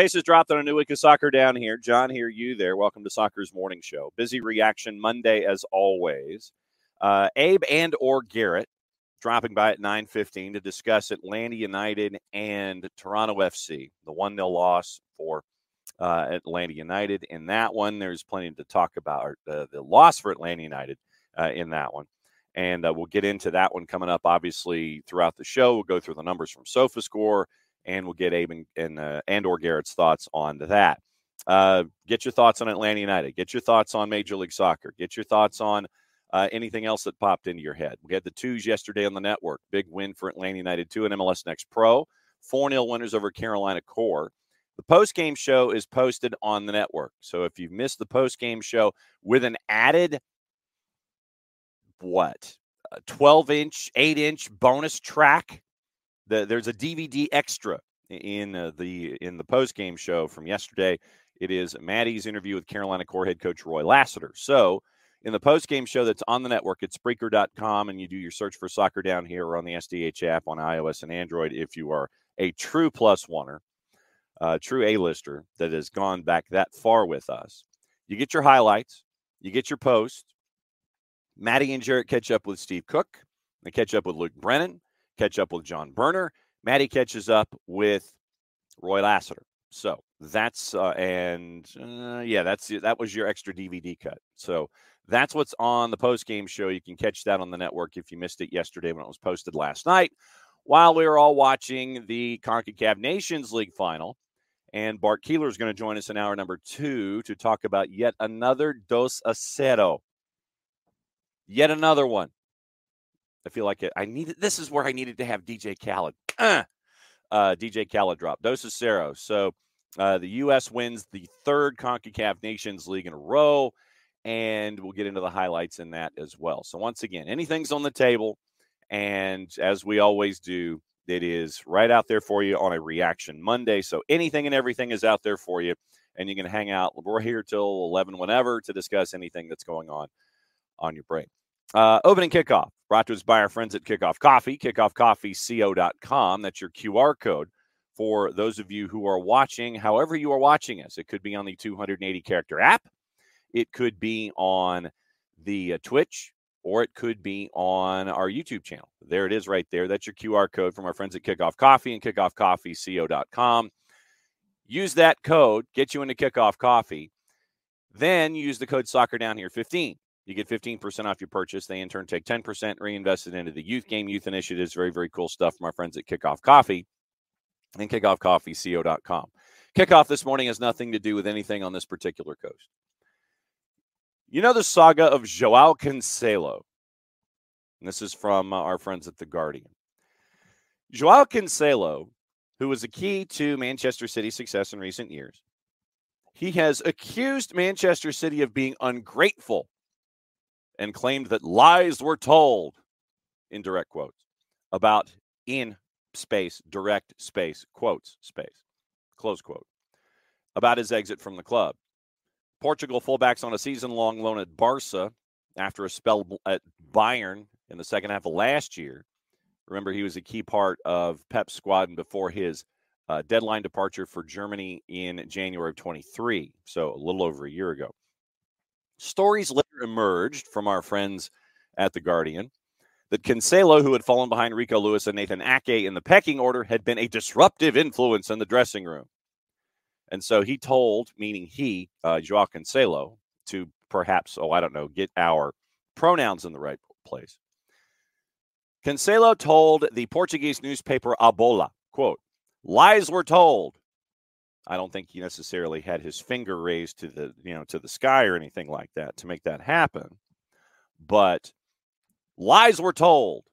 Bases dropped on a new week of soccer down here. Jon here, you there. Welcome to Soccer's Morning Show. Busy reaction Monday as always. Uh, Abe and or Garrett dropping by at 9.15 to discuss Atlanta United and Toronto FC, the 1-0 loss for uh, Atlanta United. In that one, there's plenty to talk about. Uh, the loss for Atlanta United uh, in that one. And uh, we'll get into that one coming up, obviously, throughout the show. We'll go through the numbers from SofaScore – and we'll get Abe and and, uh, and or Garrett's thoughts on that. Uh, get your thoughts on Atlanta United. Get your thoughts on Major League Soccer. Get your thoughts on uh, anything else that popped into your head. We had the twos yesterday on the network. Big win for Atlanta United, two and MLS Next Pro. 4 0 winners over Carolina Core. The post game show is posted on the network. So if you've missed the post game show with an added, what, 12 inch, 8 inch bonus track the, there's a DVD extra in uh, the in the post game show from yesterday. It is Maddie's interview with Carolina Core head coach Roy Lassiter. So in the post game show that's on the network, it's Spreaker.com, and you do your search for soccer down here or on the SDH app on iOS and Android. If you are a true plus oneer, uh, true A lister that has gone back that far with us, you get your highlights, you get your post. Maddie and Jarrett catch up with Steve Cook. They catch up with Luke Brennan catch up with John Berner. Maddie catches up with Roy Lassiter. So that's uh, and uh, yeah, that's that was your extra DVD cut. So that's what's on the post game show. You can catch that on the network if you missed it yesterday when it was posted last night. While we were all watching the Concacaf Nations League final, and Bart Keeler is going to join us in hour number two to talk about yet another dos a cero. Yet another one. I feel like it, I needed this is where I needed to have DJ Khaled. Uh, uh, DJ Khaled drop. Dos Cero. So uh, the U.S. wins the third CONCACAF Nations League in a row, and we'll get into the highlights in that as well. So once again, anything's on the table, and as we always do, it is right out there for you on a reaction Monday. So anything and everything is out there for you, and you can hang out. We're here till 11 whenever to discuss anything that's going on on your brain. Uh, opening kickoff brought to us by our friends at Kickoff Coffee, kickoffcoffeeco.com. That's your QR code for those of you who are watching, however, you are watching us. It could be on the 280 character app, it could be on the uh, Twitch, or it could be on our YouTube channel. There it is right there. That's your QR code from our friends at Kickoff Coffee and kickoffcoffeeco.com. Use that code, get you into Kickoff Coffee. Then use the code Soccer Down Here 15 you get 15% off your purchase. They in turn take 10% reinvested into the youth game, youth initiatives. Very, very cool stuff from our friends at Kickoff Coffee and kickoffcoffeeco.com. Kickoff this morning has nothing to do with anything on this particular coast. You know the saga of Joao Cancelo. And this is from uh, our friends at The Guardian. Joao Cancelo, who was a key to Manchester City's success in recent years, he has accused Manchester City of being ungrateful and claimed that lies were told, in direct quotes, about in space, direct space, quotes, space, close quote, about his exit from the club. Portugal fullbacks on a season long loan at Barca after a spell at Bayern in the second half of last year. Remember, he was a key part of Pep's squad and before his uh, deadline departure for Germany in January of 23, so a little over a year ago. Stories emerged from our friends at The Guardian that Cancelo, who had fallen behind Rico Lewis and Nathan Ake in the pecking order, had been a disruptive influence in the dressing room. And so he told, meaning he, uh, Joao Cancelo, to perhaps, oh, I don't know, get our pronouns in the right place. Cancelo told the Portuguese newspaper A Bola, quote, lies were told I don't think he necessarily had his finger raised to the you know to the sky or anything like that to make that happen. But lies were told.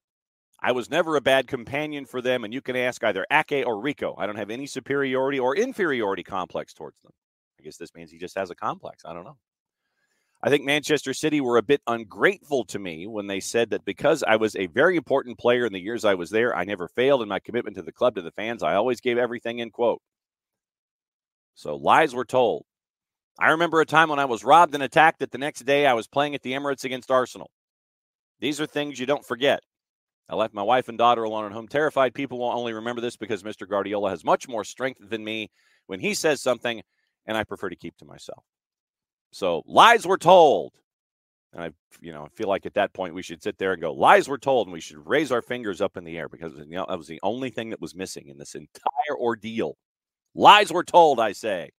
I was never a bad companion for them, and you can ask either Ake or Rico. I don't have any superiority or inferiority complex towards them. I guess this means he just has a complex. I don't know. I think Manchester City were a bit ungrateful to me when they said that because I was a very important player in the years I was there, I never failed in my commitment to the club, to the fans. I always gave everything in quote. So lies were told. I remember a time when I was robbed and attacked that the next day I was playing at the Emirates against Arsenal. These are things you don't forget. I left my wife and daughter alone at home, terrified. People will only remember this because Mr. Guardiola has much more strength than me. when he says something, and I prefer to keep to myself. So lies were told. And I, you know, feel like at that point we should sit there and go, lies were told, and we should raise our fingers up in the air because you know that was the only thing that was missing in this entire ordeal. Lies were told, I say.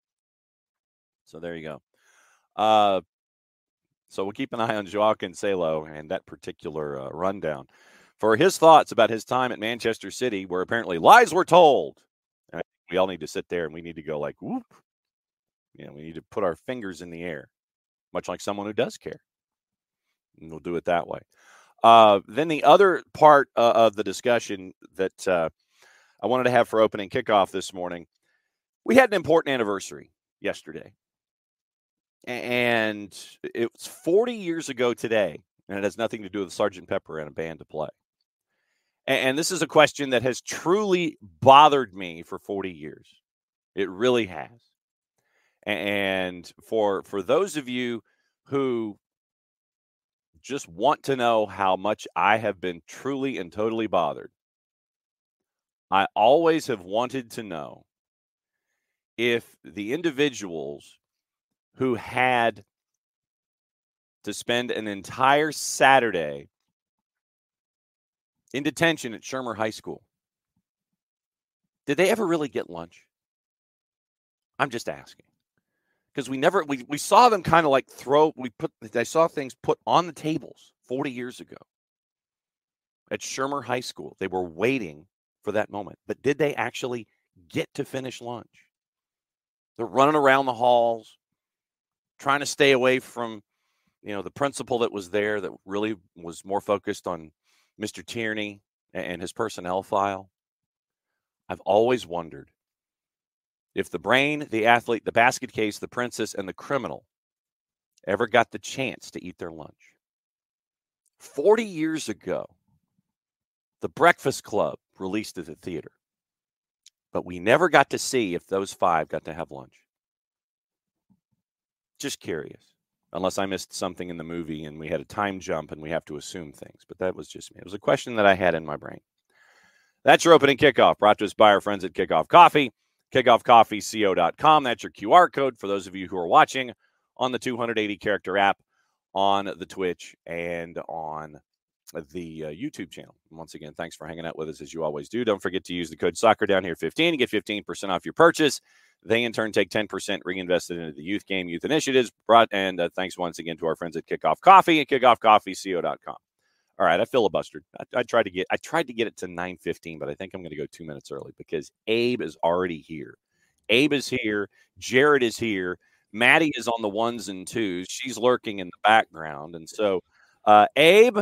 So there you go. Uh, so we'll keep an eye on Joao Cancelo and that particular uh, rundown for his thoughts about his time at Manchester City, where apparently lies were told. We all need to sit there and we need to go like, whoop. You know, we need to put our fingers in the air, much like someone who does care. And we'll do it that way. Uh, then the other part uh, of the discussion that uh, I wanted to have for opening kickoff this morning, we had an important anniversary yesterday. And it was 40 years ago today, and it has nothing to do with Sergeant Pepper and a band to play. And this is a question that has truly bothered me for 40 years. It really has. And for for those of you who just want to know how much I have been truly and totally bothered, I always have wanted to know if the individuals who had to spend an entire Saturday in detention at Shermer High School. Did they ever really get lunch? I'm just asking. Because we never we, we saw them kind of like throw we put I saw things put on the tables 40 years ago at Shermer High School. They were waiting for that moment. But did they actually get to finish lunch? They're running around the halls, trying to stay away from, you know, the principal that was there that really was more focused on Mr. Tierney and his personnel file. I've always wondered if the brain, the athlete, the basket case, the princess, and the criminal ever got the chance to eat their lunch. 40 years ago, the Breakfast Club released at the theater, but we never got to see if those five got to have lunch. Just curious, unless I missed something in the movie and we had a time jump and we have to assume things. But that was just me. It was a question that I had in my brain. That's your opening kickoff, brought to us by our friends at Kickoff Coffee, kickoffcoffeeco.com. That's your QR code for those of you who are watching on the 280 character app, on the Twitch, and on the uh, YouTube channel. Once again, thanks for hanging out with us as you always do. Don't forget to use the code soccer down here 15 to get 15% off your purchase. They in turn take 10% reinvested into the youth game, youth initiatives. Brought and uh, thanks once again to our friends at Kickoff Coffee and kickoffcoffeeco.com. All right, I filibustered. I, I tried to get I tried to get it to 9:15, but I think I'm going to go two minutes early because Abe is already here. Abe is here. Jarrett is here. Maddie is on the ones and twos. She's lurking in the background, and so uh, Abe,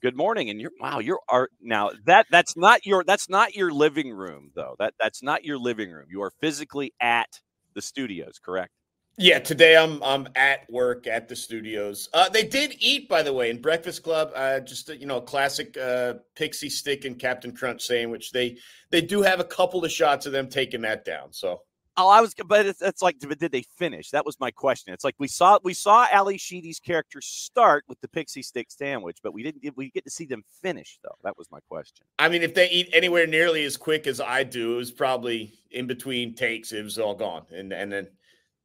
good morning and you're wow you're art now that that's not your that's not your living room though. That that's not your living room. You are physically at the studios correct? Yeah today i'm i'm at work at the studios. Uh, they did eat by the way in breakfast club uh, just you know classic uh, pixie stick and captain crunch sandwich. They they do have a couple of shots of them taking that down so Oh, I was, but it's, it's like, but did they finish? That was my question. It's like we saw we saw Ally Sheedy's character start with the pixie stick sandwich, but we didn't get we get to see them finish though. That was my question. I mean, if they eat anywhere nearly as quick as I do, it was probably in between takes. It was all gone, and and then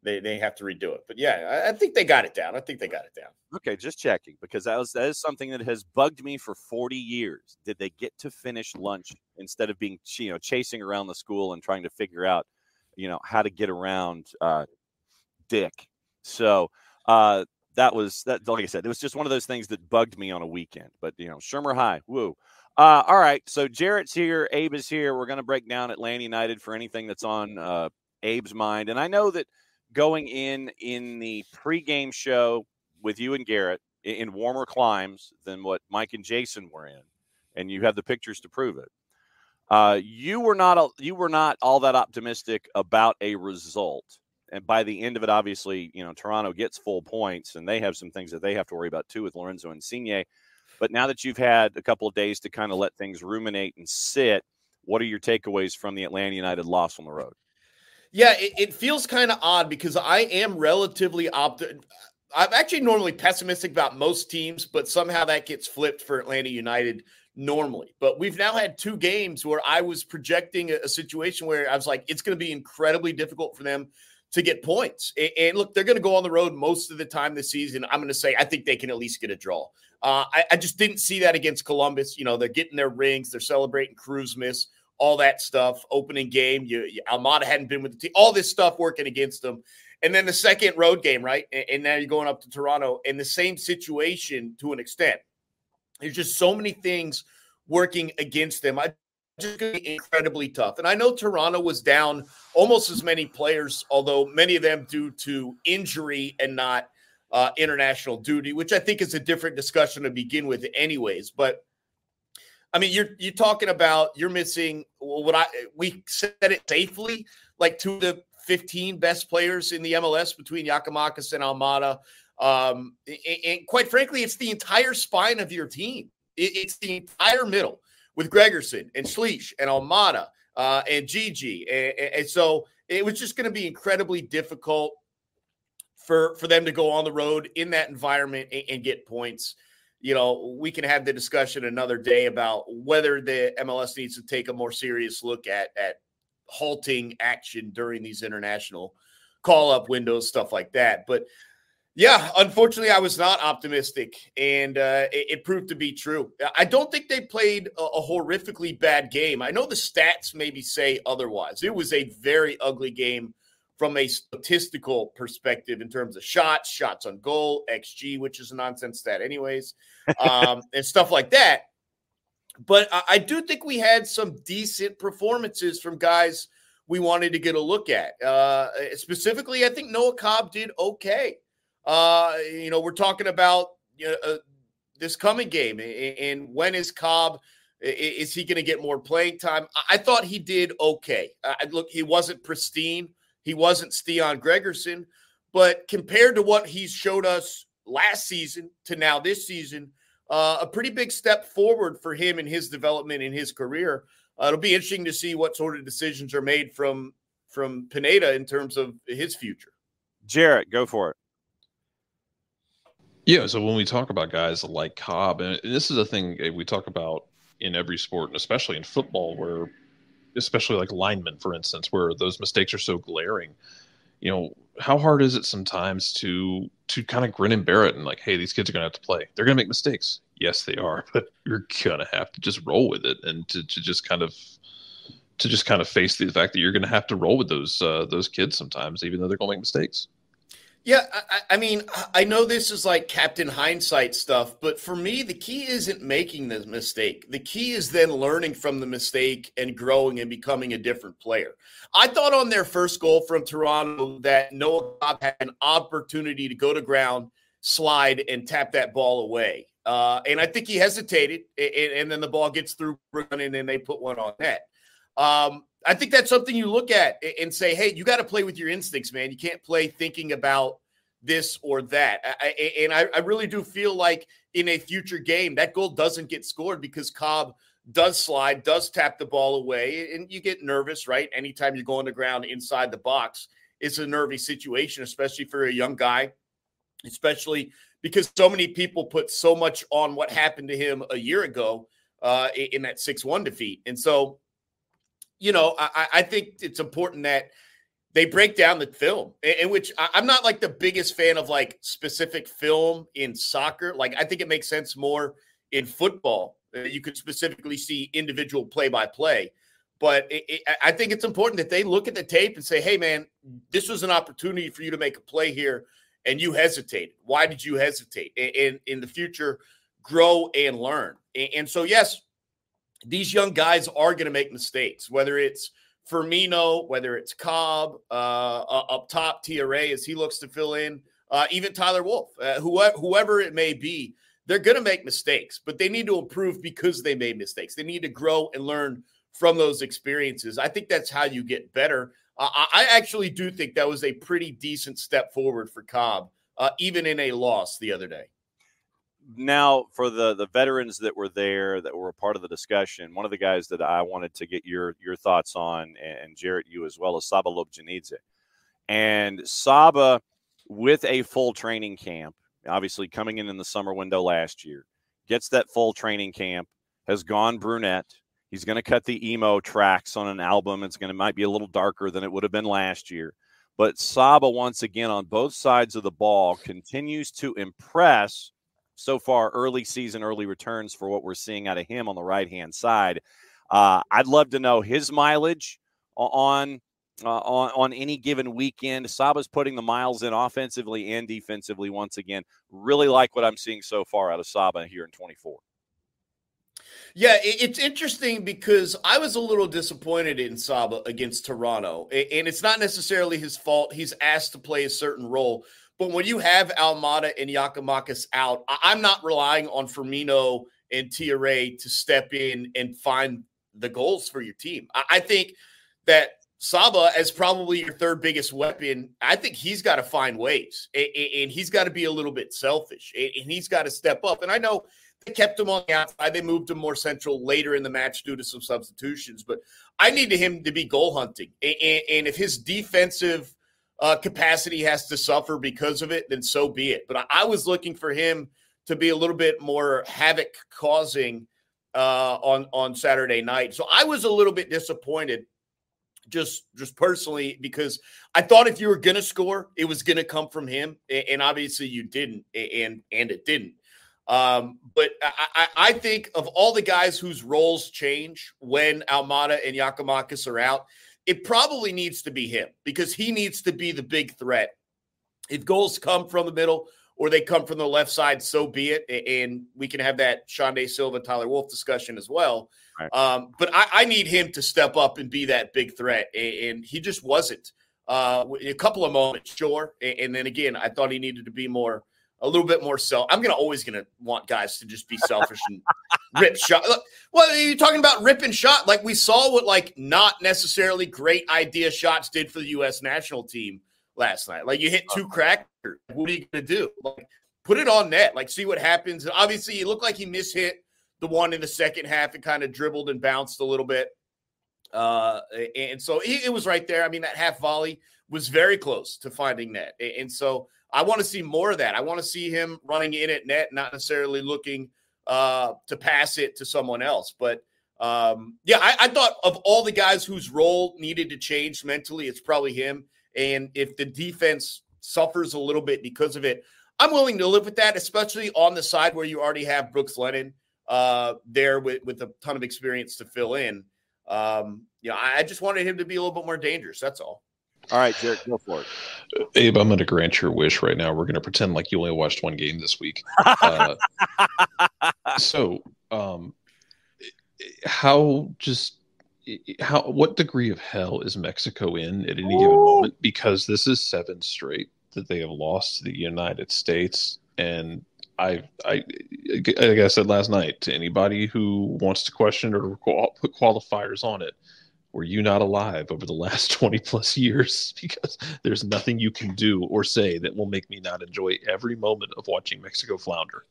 they they have to redo it. But yeah, I, I think they got it down. I think they got it down. Okay, just checking because that was that is something that has bugged me for 40 years. Did they get to finish lunch instead of being you know chasing around the school and trying to figure out you know how to get around uh, Dick. So uh, that was that. Like I said, it was just one of those things that bugged me on a weekend. But you know, Shermer High, woo. Uh, all right, so Jarrett's here, Abe is here. We're going to break down Atlanta United for anything that's on uh, Abe's mind, and I know that going in in the pregame show with you and Garrett in warmer climes than what Mike and Jason were in, and you have the pictures to prove it. Uh, you were not you were not all that optimistic about a result, and by the end of it, obviously, you know Toronto gets full points, and they have some things that they have to worry about too with Lorenzo Insigne. But now that you've had a couple of days to kind of let things ruminate and sit, what are your takeaways from the Atlanta United loss on the road? Yeah, it, it feels kind of odd because I am relatively optimistic. I'm actually normally pessimistic about most teams, but somehow that gets flipped for Atlanta United normally. But we've now had two games where I was projecting a, a situation where I was like, it's going to be incredibly difficult for them to get points. And, and look, they're going to go on the road most of the time this season. I'm going to say I think they can at least get a draw. Uh, I, I, just didn't see that against Columbus. You know, they're getting their rings, they're celebrating Cruz miss, all that stuff. Opening game, you, you Almada hadn't been with the team, all this stuff working against them. And then the second road game, right? And now you're going up to Toronto in the same situation to an extent. There's just so many things working against them. I just going to be incredibly tough. And I know Toronto was down almost as many players, although many of them due to injury and not uh, international duty, which I think is a different discussion to begin with, anyways. But I mean, you're you're talking about you're missing what I we said it safely, like two of the 15 best players in the MLS between Giakoumakis and Almada. Um, and, quite frankly, it's the entire spine of your team. It, it's the entire middle with Gregersen and Slisz and Almada uh, and Gigi. And, and so it was just going to be incredibly difficult for for them to go on the road in that environment and, and, get points. You know, we can have the discussion another day about whether the MLS needs to take a more serious look at at halting action during these international call up windows, stuff like that. But yeah, unfortunately, I was not optimistic, and uh, it, it, proved to be true. I don't think they played a, a, horrifically bad game. I know the stats maybe say otherwise. It was a very ugly game from a statistical perspective in terms of shots, shots on goal, XG, which is a nonsense stat, anyways, um, and stuff like that. But I, I do think we had some decent performances from guys we wanted to get a look at. Uh, specifically, I think Noah Cobb did okay. Uh, you know, we're talking about you know, uh, this coming game, and when is Cobb? Is he going to get more playing time? I thought he did okay. I, look, he wasn't pristine. He wasn't Stian Gregersen, but compared to what he's showed us last season to now this season, uh, a pretty big step forward for him in his development in his career. Uh, it'll be interesting to see what sort of decisions are made from from Pineda in terms of his future. Jarrett, go for it. Yeah, so when we talk about guys like Cobb, and this is a thing eh, we talk about in every sport, and especially in football, where especially like linemen, for instance, where those mistakes are so glaring. You know, how hard is it sometimes to to kind of grin and bear it and like, hey, these kids are gonna have to play. They're gonna make mistakes. Yes, they are, but you're gonna have to just roll with it and to, to just kind of to just kind of face the fact that you're gonna have to roll with those uh, those kids sometimes, even though they're gonna make mistakes. Yeah, I, I, mean, I know this is like Captain Hindsight stuff, but for me, the key isn't making the mistake. The key is then learning from the mistake and growing and becoming a different player. I thought on their first goal from Toronto that Noah Cobb had an opportunity to go to ground, slide, and tap that ball away. Uh, and I think he hesitated, and, and, then the ball gets through running, and they put one on net. Um, I think that's something you look at and say, hey, you got to play with your instincts, man. You can't play thinking about this or that. I, and I, I, really do feel like in a future game, that goal doesn't get scored because Cobb does slide, does tap the ball away, and you get nervous, right? Anytime you go on the ground inside the box, it's a nervy situation, especially for a young guy, especially because so many people put so much on what happened to him a year ago uh, in that 6 1 defeat. And so, you know, I, I think it's important that they break down the film, in which I'm not like the biggest fan of like specific film in soccer. Like, I think it makes sense more in football. That you could specifically see individual play by play. But it, it, I think it's important that they look at the tape and say, hey, man, this was an opportunity for you to make a play here and you hesitated. Why did you hesitate? And in the future, grow and learn. And so, yes, these young guys are going to make mistakes, whether it's Firmino, whether it's Cobb, uh, up top, TRA as he looks to fill in, uh, even Tyler Wolff, uh, whoever, it may be, they're going to make mistakes, but they need to improve because they made mistakes. They need to grow and learn from those experiences. I think that's how you get better. Uh, I actually do think that was a pretty decent step forward for Cobb, uh, even in a loss the other day now for the the veterans that were there that were a part of the discussion one of the guys that i wanted to get your your thoughts on and jarrett you as well as saba lobjanidze and saba with a full training camp, obviously coming in in the summer window last year, gets that full training camp, has gone brunette. He's going to cut the emo tracks on an album. It's going to might be a little darker than it would have been last year. But Saba, once again, on both sides of the ball, continues to impress so far early season, early returns for what we're seeing out of him on the right hand side. Uh, I'd love to know his mileage on uh, on on any given weekend. Saba's putting the miles in offensively and defensively once again. Really like what I'm seeing so far out of Saba here in 24. Yeah, it's interesting because I was a little disappointed in Saba against Toronto, and it's not necessarily his fault. He's asked to play a certain role, but when you have Almada and Giakoumakis out, I'm not relying on Firmino and Thiaré to step in and find the goals for your team. I think that Saba, as probably your third biggest weapon, I think he's got to find ways, and he's got to be a little bit selfish, and he's got to step up. And I know they kept him on the outside. They moved him more central later in the match due to some substitutions. But I needed him to be goal hunting. And, if his defensive uh, capacity has to suffer because of it, then so be it. But I, was looking for him to be a little bit more havoc causing uh, on on Saturday night. So I was a little bit disappointed just just personally because I thought if you were going to score, it was going to come from him, and obviously you didn't, and and it didn't. Um, but I, I, think of all the guys whose roles change when Almada and Giakoumakis are out, it probably needs to be him because he needs to be the big threat. If goals come from the middle or they come from the left side, so be it. And we can have that Xande Silva, Tyler Wolff discussion as well. Right. Um, but I, I, need him to step up and be that big threat. And he just wasn't. Uh, a couple of moments, sure. And then again, I thought he needed to be more a little bit more self. I'm gonna always gonna want guys to just be selfish and rip shot. Look, Well, are you talking about rip and shot? Like we saw what like not necessarily great idea shots did for the U.S. national team last night. Like you hit two crackers. What are you gonna do? Like put it on net. Like see what happens. And obviously, it looked like he mishit the one in the second half. It kind of dribbled and bounced a little bit. Uh, and so it, it was right there. I mean, that half volley was very close to finding net. And so I want to see more of that. I want to see him running in at net, not necessarily looking uh, to pass it to someone else. But um, yeah, I, I, thought of all the guys whose role needed to change mentally, it's probably him. And if the defense suffers a little bit because of it, I'm willing to live with that, especially on the side where you already have Brooks Lennon uh, there with, with a ton of experience to fill in. Um, you know, I, I just wanted him to be a little bit more dangerous. That's all. All right, Jarrett, go for it. Abe, I'm going to grant your wish right now. We're going to pretend like you only watched one game this week. Uh, so, um, how just how what degree of hell is Mexico in at any Ooh. given moment? Because this is seven straight that they have lost to the United States, and I, I, like I said last night to anybody who wants to question or put qualifiers on it were you not alive over the last 20 plus years because there's nothing you can do or say that will make me not enjoy every moment of watching Mexico flounder.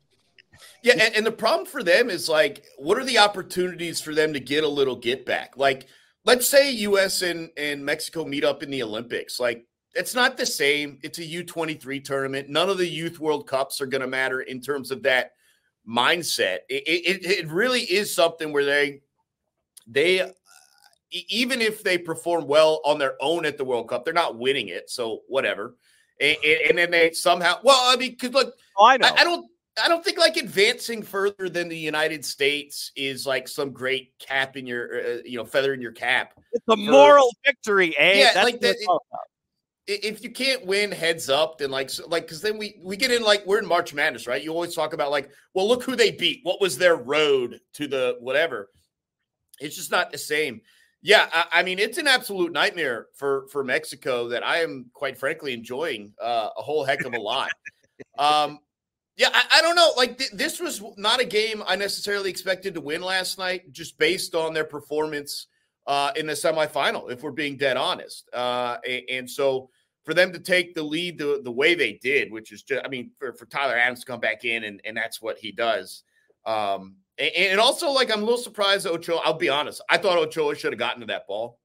Yeah, and, and, the problem for them is like, what are the opportunities for them to get a little get back? Like, let's say US and, and Mexico meet up in the Olympics. Like, it's not the same. It's a U23 tournament. None of the youth World Cups are going to matter in terms of that mindset. It, it, it really is something where they they even if they perform well on their own at the World Cup, they're not winning it. So whatever. And, and then they somehow, well, I mean, because look, oh, I know, I, I, don't, I don't think like advancing further than the United States is like some great cap in your, uh, you know, feather in your cap. It's a for, moral victory, eh? Yeah, That's like that. It, if you can't win heads up, then like, so, like, because then we we get in like we're in March Madness, right? You always talk about like, well, look who they beat. What was their road to the whatever? It's just not the same. Yeah, I, I, mean it's an absolute nightmare for for Mexico that I am quite frankly enjoying uh, a whole heck of a lot. um, yeah, I, I, don't know. Like th- this was not a game I necessarily expected to win last night, just based on their performance uh, in the semifinal. If we're being dead honest, uh, and, and, so for them to take the lead the, the way they did, which is just, I mean, for, for Tyler Adams to come back in and and that's what he does. Um, and, also, like, I'm a little surprised Ochoa. I'll be honest. I thought Ochoa should have gotten to that ball.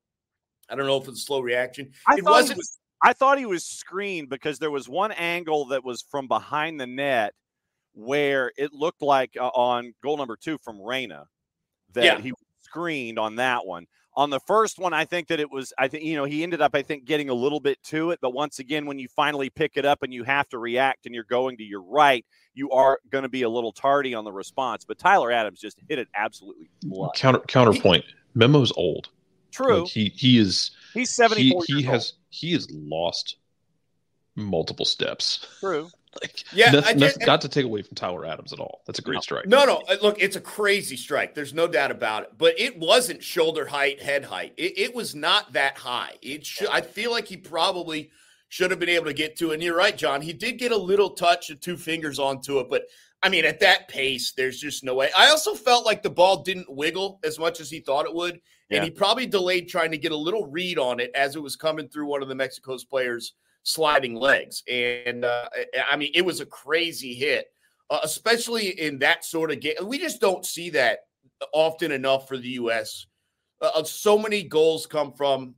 I don't know if it's a slow reaction. I it wasn't. Was, I thought he was screened because there was one angle that was from behind the net where it looked like uh, on goal number two from Reyna that Yeah. he was screened on that one. On the first one, I think that it was, I think, you know, he ended up, I think, getting a little bit to it. But once again, when you finally pick it up and you have to react and you're going to your right, you are going to be a little tardy on the response. But Tyler Adams just hit it absolutely. Counter counterpoint. Memo's old. True. Like he he is He's he, 74 he years has he has lost multiple steps. True. Like Yeah, that's, I that's just- not to take away from Tyler Adams at all. That's a great No. strike. No, no. uh, Look, it's a crazy strike. There's no doubt about it. But it wasn't shoulder height, head height. It, it was not that high. It should. I feel like he probably should have been able to get to. it. And you're right, Jon. He did get a little touch of two fingers onto it, but I mean, at that pace, there's just no way. I also felt like the ball didn't wiggle as much as he thought it would, Yeah. and he probably delayed trying to get a little read on it as it was coming through one of the Mexico's players' sliding legs. And uh, I- mean, it was a crazy hit uh, especially in that sort of game. We just don't see that often enough for the U.S. Uh, so many goals come from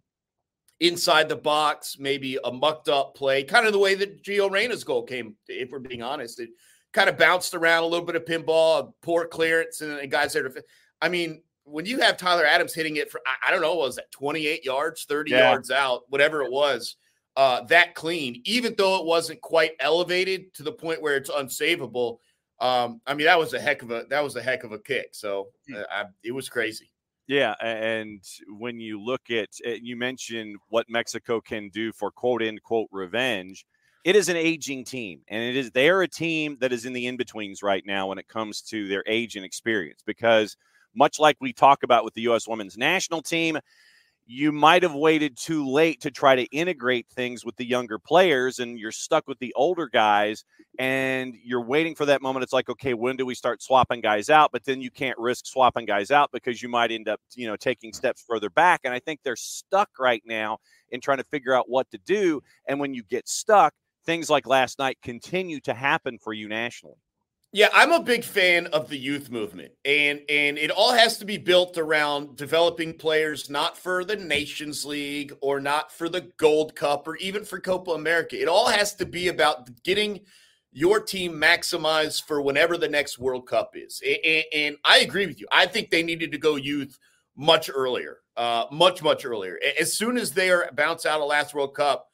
inside the box, maybe a mucked up play, kind of the way that Gio Reyna's goal came, if we're being honest. It kind of bounced around a little bit of pinball, poor clearance, and, and guys there to. I mean, when you have Tyler Adams hitting it for, I, I don't know, what was that 28 yards, 30 Yeah. yards out, whatever it was, uh, that clean, even though it wasn't quite elevated to the point where it's unsavable. Um, I mean, that was a heck of a that was a heck of a kick. So uh, I, it was crazy. Yeah, and when you look at uh, you mentioned what Mexico can do for quote unquote revenge, it is an aging team, and it is they are a team that is in the in betweens right now when it comes to their age and experience. Because much like we talk about with the U.S. Women's National Team, you might have waited too late to try to integrate things with the younger players, and you're stuck with the older guys, and you're waiting for that moment. It's like, okay, when do we start swapping guys out? But then you can't risk swapping guys out because you might end up, you know, taking steps further back. And I think they're stuck right now in trying to figure out what to do. And when you get stuck, things like last night continue to happen for you nationally. Yeah, I'm a big fan of the youth movement, and and it all has to be built around developing players not for the Nations League or not for the Gold Cup or even for Copa America. It all has to be about getting your team maximized for whenever the next World Cup is. A- a- And, I agree with you. I think they needed to go youth much earlier, uh, much much earlier. As soon as they are bounce out of last World Cup,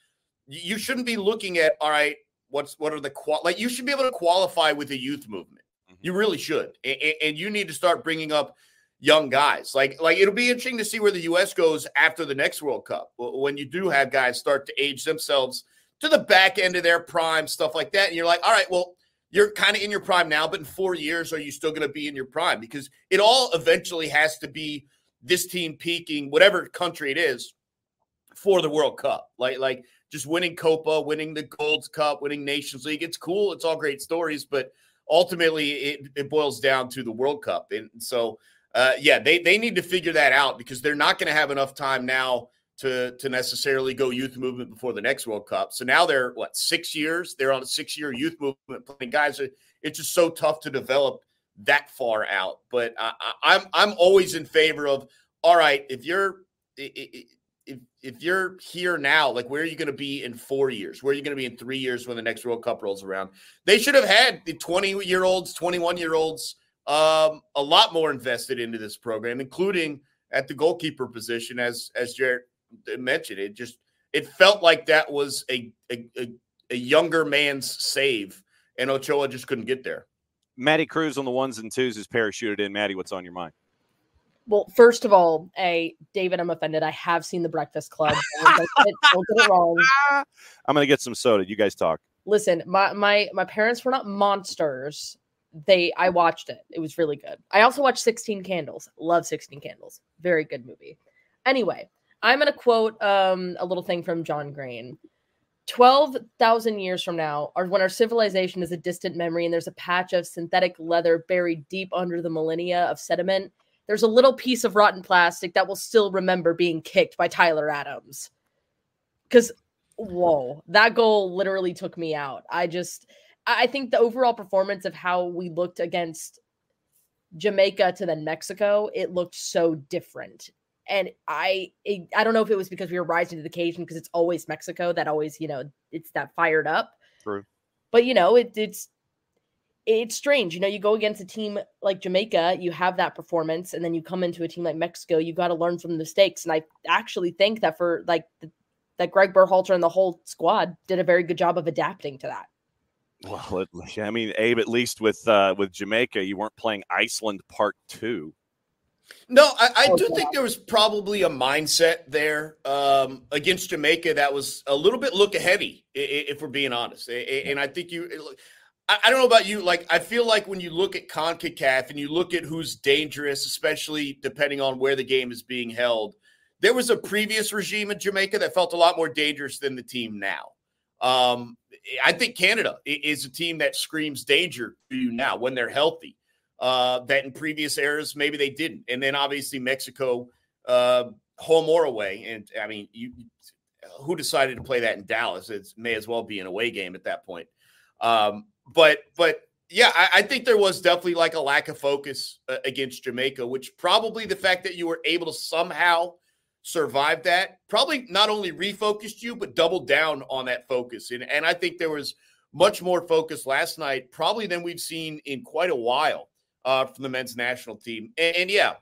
you shouldn't be looking at all right what's what are the qual like you should be able to qualify with the youth movement. Mhm. you really should. A- a- and, you need to start bringing up young guys. Like like it'll be interesting to see where the us goes after the next world cup when you do have guys start to age themselves to the back end of their prime stuff like that. And you're like all right well you're kind of in your prime now but in four years are you still going to be in your prime? Because it all eventually has to be this team peaking whatever country it is for the world cup. Like like just winning Copa, winning the Gold Cup, winning Nations League. It's cool. It's all great stories, but ultimately it, it boils down to the World Cup. And so, uh, yeah, they, they need to figure that out because they're not going to have enough time now to, to necessarily go youth movement before the next World Cup. So now they're what, six years? They're on a six year youth movement playing guys. It's just so tough to develop that far out. But I, I, I'm, I'm always in favor of, all right, if you're, i- i- if if you're here now, like where are you going to be in four years? Where are you going to be in three years when the next World Cup rolls around? They should have had the 20 year olds, 21 year olds, um, a lot more invested into this program, including at the goalkeeper position, as as Jarrett mentioned. It just it felt like that was a a, a, a younger man's save, and Ochoa just couldn't get there. Maddie Cruz on the ones and twos is parachuted in. Maddie, what's on your mind? Well, first of all, a David, I'm offended. I have seen the Breakfast Club. Don't get it, don't get it wrong. I'm gonna get some soda. You guys talk. Listen, my my my parents were not monsters. They I watched it. It was really good. I also watched 16 Candles. Love 16 Candles. Very good movie. Anyway, I'm gonna quote um a little thing from John Green. 12,000 years from now, or when our civilization is a distant memory and there's a patch of synthetic leather buried deep under the millennia of sediment, there's a little piece of rotten plastic that will still remember being kicked by Tyler Adams. Because, whoa, that goal literally took me out. I just, I think the overall performance of how we looked against Jamaica to then Mexico, it looked so different. and I it, I don't know if it was because we were rising to the occasion because it's always Mexico that always you know it's that fired up. True. But you know it, it's it's strange. You know, you go against a team like Jamaica, you have that performance, and then you come into a team like Mexico, you got to learn from the mistakes. And I actually think that for like the, that Greg Berhalter and the whole squad did a very good job of adapting to that. Well, it, I mean, Abe, at least with uh, with Jamaica, you weren't playing Iceland Part Two. No, I, I oh, do think there was probably a mindset there um, against Jamaica that was a little bit look aheady, if we're being honest. And I think you, I don't know about you, like I feel like when you look at Concacaf and you look at who's dangerous, especially depending on where the game is being held, there was a previous regime in Jamaica that felt a lot more dangerous than the team now. Um, I think Canada is a team that screams danger to you now when they're healthy. Uh, that in previous eras maybe they didn't, and then obviously Mexico, uh, home or away. And I mean, you who decided to play that in Dallas? It may as well be an away game at that point. Um, but but yeah, I, I, think there was definitely like a lack of focus uh, against Jamaica, which probably the fact that you were able to somehow survive that probably not only refocused you, but doubled down on that focus. And, and I think there was much more focus last night, probably than we've seen in quite a while uh, from the men's national team. And, and yeah,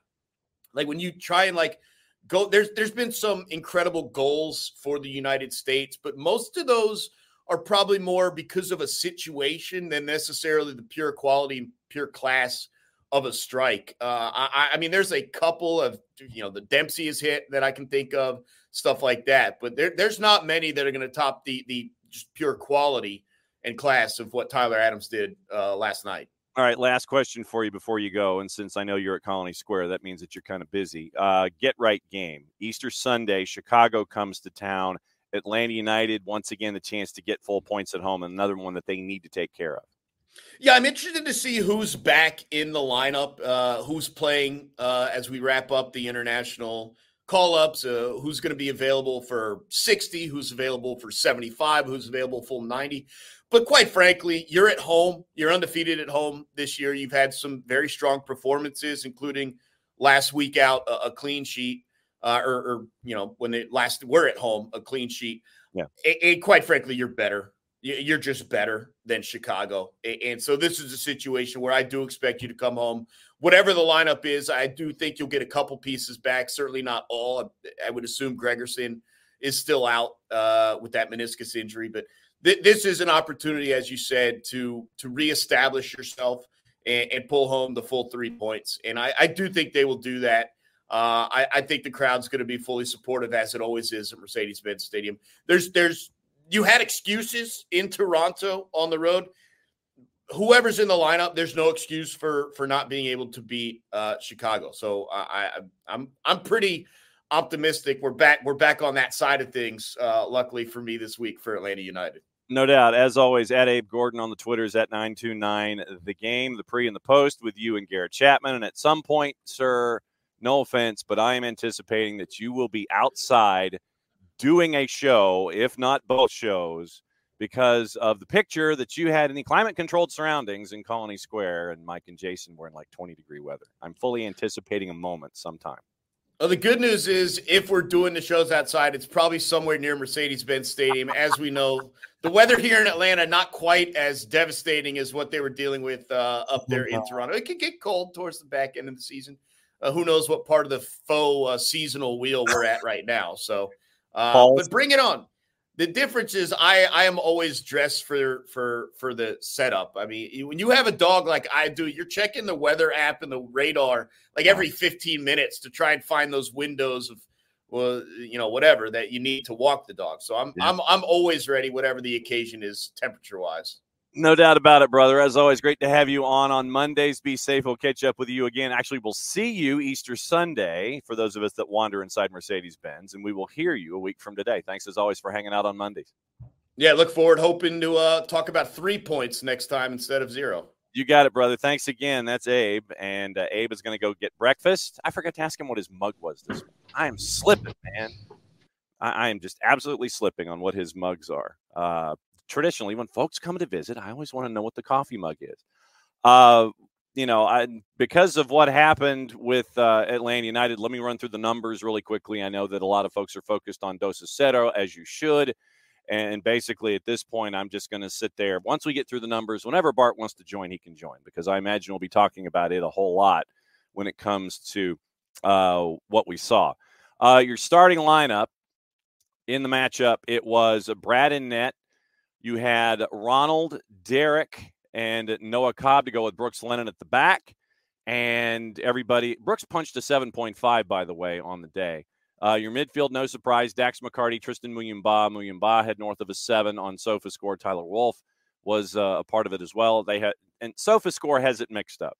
like when you try and like go, there's there's been some incredible goals for the United States, but most of those are probably more because of a situation than necessarily the pure quality and pure class of a strike. Uh, I, I, mean, there's a couple of you know the Dempsey is hit that I can think of, stuff like that. But there, there's not many that are going to top the the just pure quality and class of what Tyler Adams did uh, last night. All right, last question for you before you go. And since I know you're at Colony Square, that means that you're kind of busy. Uh, get right game. Easter Sunday, Chicago comes to town. Atlanta United, once again, the chance to get full points at home, another one that they need to take care of. Yeah, I'm interested to see who's back in the lineup, uh, who's playing uh, as we wrap up the international call ups, uh, who's going to be available for 60, who's available for 75, who's available full 90. But quite frankly, you're at home. You're undefeated at home this year. You've had some very strong performances, including last week out a, a clean sheet, uh, or, or, you know when they last were at home a clean sheet. Yeah, and, quite frankly, you're better you're just better than Chicago. And so this is a situation where I do expect you to come home. Whatever the lineup is, I do think you'll get a couple pieces back. Certainly not all. I would assume Gregersen is still out uh, with that meniscus injury, but th- this is an opportunity, as you said, to to reestablish yourself and, and pull home the full three points. And I, I do think they will do that. Uh, I, I, think the crowd's going to be fully supportive, as it always is at Mercedes-Benz Stadium. There's there's you had excuses in Toronto on the road. Whoever's in the lineup, there's no excuse for for not being able to beat uh, Chicago. So I, I I'm I'm pretty optimistic. We're back we're back on that side of things. Uh, luckily for me this week for Atlanta United. No doubt. As always, at Abe Gordon on the Twitters at 929 the game, the pre and the post with you and Garrett Chapman. And at some point, sir, no offense, but I am anticipating that you will be outside doing a show, if not both shows, because of the picture that you had in the climate controlled surroundings in Colony Square, and Mike and Jason were in like 20 degree weather. I'm fully anticipating a moment sometime. Well, the good news is if we're doing the shows outside, it's probably somewhere near Mercedes Benz Stadium. As we know, the weather here in Atlanta, not quite as devastating as what they were dealing with uh, up there in Toronto. It could get cold towards the back end of the season. Uh, who knows what part of the faux uh, seasonal wheel we're at right now. So, uh, but bring it on. The difference is I I am always dressed for for for the setup. I mean, when you have a dog like I do, you're checking the weather app and the radar like every 15 minutes to try and find those windows of well, you know, whatever that you need to walk the dog. So I'm yeah. I'm I'm always ready, whatever the occasion is, temperature wise. No doubt about it, brother. As always, great to have you on on Mondays. Be safe. We'll catch up with you again. Actually, we'll see you Easter Sunday for those of us that wander inside Mercedes Benz, and we will hear you a week from today. Thanks as always for hanging out on Mondays. Yeah, look forward. Hoping to uh, talk about three points next time instead of zero. You got it, brother. Thanks again. That's Abe, and uh, Abe is going to go get breakfast. I forgot to ask him what his mug was this. Morning. I am slipping, man. I, I am just absolutely slipping on what his mugs are. Uh, traditionally, when folks come to visit, I always want to know what the coffee mug is. Uh, you know, I, because of what happened with uh, Atlanta United, let me run through the numbers really quickly. I know that a lot of folks are focused on Dos Cero, as you should. And basically, at this point, I'm just going to sit there. Once we get through the numbers, whenever Bart wants to join, he can join because I imagine we'll be talking about it a whole lot when it comes to uh, what we saw. Uh, your starting lineup in the matchup, it was Brad and net. You had Ronald, Derrick, and Noah Cobb to go with Brooks Lennon at the back. And everybody, Brooks punched a 7.5, by the way, on the day. Uh, your midfield, no surprise, Dax McCarty, Tristan Muyumba. Muyumba had north of a seven on SofaScore. Tyler Wolff was uh, a part of it as well. They had, and SofaScore has it mixed up.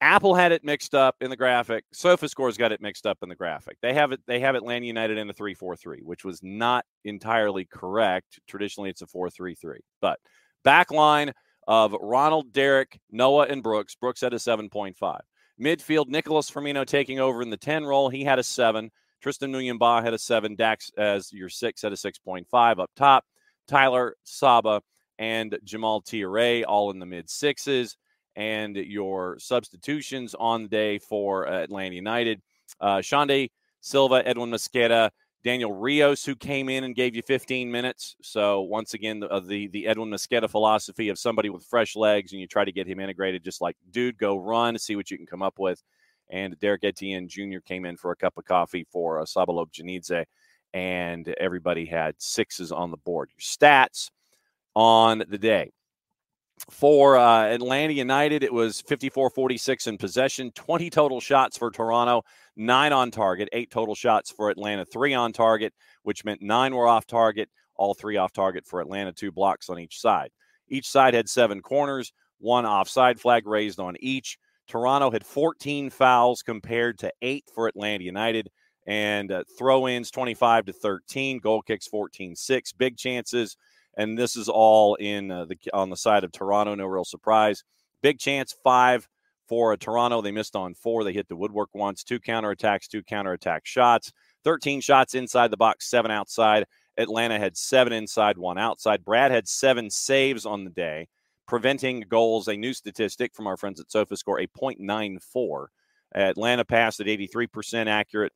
Apple had it mixed up in the graphic. SofaScore's got it mixed up in the graphic. They have it. They have Atlanta United in a three-four-three, which was not entirely correct. Traditionally, it's a four-three-three. But back line of Ronald, Derrick, Noah, and Brooks. Brooks had a seven point five. Midfield, Nicholas Firmino taking over in the ten role. He had a seven. Tristan Muyumba had a seven. Dax as your six had a six point five up top. Tyler Saba and Jamal Thiaré all in the mid sixes and your substitutions on the day for Atlanta United. Uh, Silva, Edwin Mosquera, Daniel Rios, who came in and gave you 15 minutes. So once again, the, uh, the the Edwin Mosquera philosophy of somebody with fresh legs, and you try to get him integrated, just like dude, go run, see what you can come up with. And Derrick Etienne Jr. came in for a cup of coffee for uh, Saba Lobjanidze, and everybody had sixes on the board. Your stats on the day for uh, Atlanta United, it was 54 46 in possession, 20 total shots for Toronto, nine on target, eight total shots for Atlanta, three on target, which meant nine were off target, all three off target for Atlanta, two blocks on each side. Each side had seven corners, one offside flag raised on each. Toronto had 14 fouls compared to eight for Atlanta United, and uh, throw ins 25 to 13, goal kicks 14 6, big chances and this is all in uh, the on the side of Toronto. No real surprise. Big chance five for uh, Toronto. They missed on four. They hit the woodwork once. Two counterattacks, two counterattack shots. 13 shots inside the box, seven outside. Atlanta had seven inside, one outside. Brad had seven saves on the day, preventing goals, a new statistic from our friends at SofaScore, a 0.94. Atlanta passed at 83% accurate.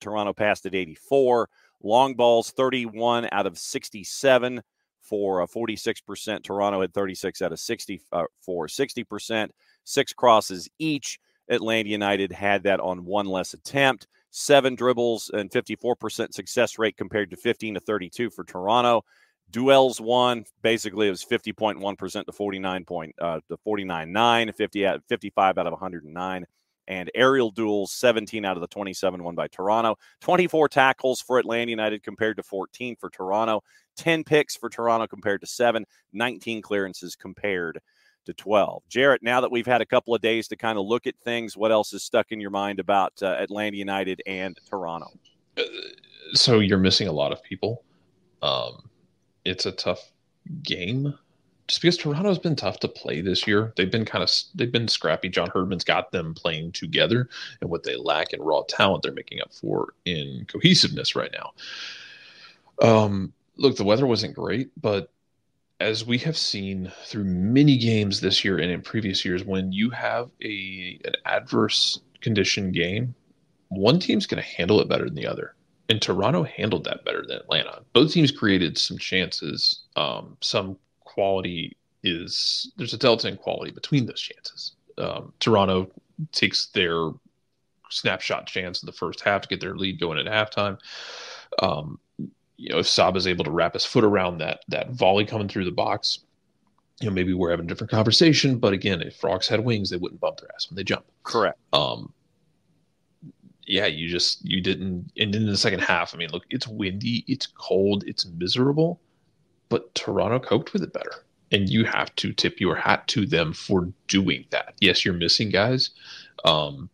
Toronto passed at 84. Long balls, 31 out of 67 for uh, 46%. Toronto had 36 out of 60 uh, for 60%. Six crosses each. Atlanta United had that on one less attempt. Seven dribbles and 54% success rate compared to 15 to 32 for Toronto. Duels won. Basically, it was 50.1% to 49 point uh, to 49.9, 50 at 55 out of 109 and aerial duels 17 out of the 27 won by Toronto. 24 tackles for Atlanta United compared to 14 for Toronto. 10 picks for Toronto compared to 7, 19 clearances compared to 12. Jarrett, now that we've had a couple of days to kind of look at things, what else is stuck in your mind about uh, Atlanta United and Toronto? Uh, so you're missing a lot of people. Um, it's a tough game just because Toronto's been tough to play this year. They've been kind of they've been scrappy. John Herdman's got them playing together, and what they lack in raw talent, they're making up for in cohesiveness right now. Um, look, the weather wasn't great, but as we have seen through many games this year and in previous years, when you have a an adverse condition game, one team's going to handle it better than the other. And Toronto handled that better than Atlanta. Both teams created some chances. Um, some quality is there's a delta in quality between those chances. Um, Toronto takes their snapshot chance in the first half to get their lead going at halftime. Um, you know, if Saba is able to wrap his foot around that that volley coming through the box, you know, maybe we're having a different conversation. But again, if frogs had wings, they wouldn't bump their ass when they jump. Correct. Um, yeah, you just you didn't. And in the second half, I mean, look, it's windy, it's cold, it's miserable, but Toronto coped with it better. And you have to tip your hat to them for doing that. Yes, you're missing guys. Um,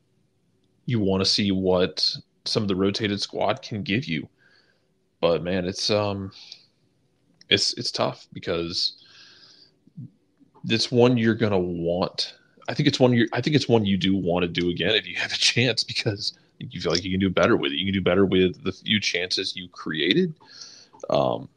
you want to see what some of the rotated squad can give you but man, it's um, it's it's tough because it's one you're gonna want. I think it's one you I think it's one you do want to do again if you have a chance because you feel like you can do better with it. You can do better with the few chances you created. Um,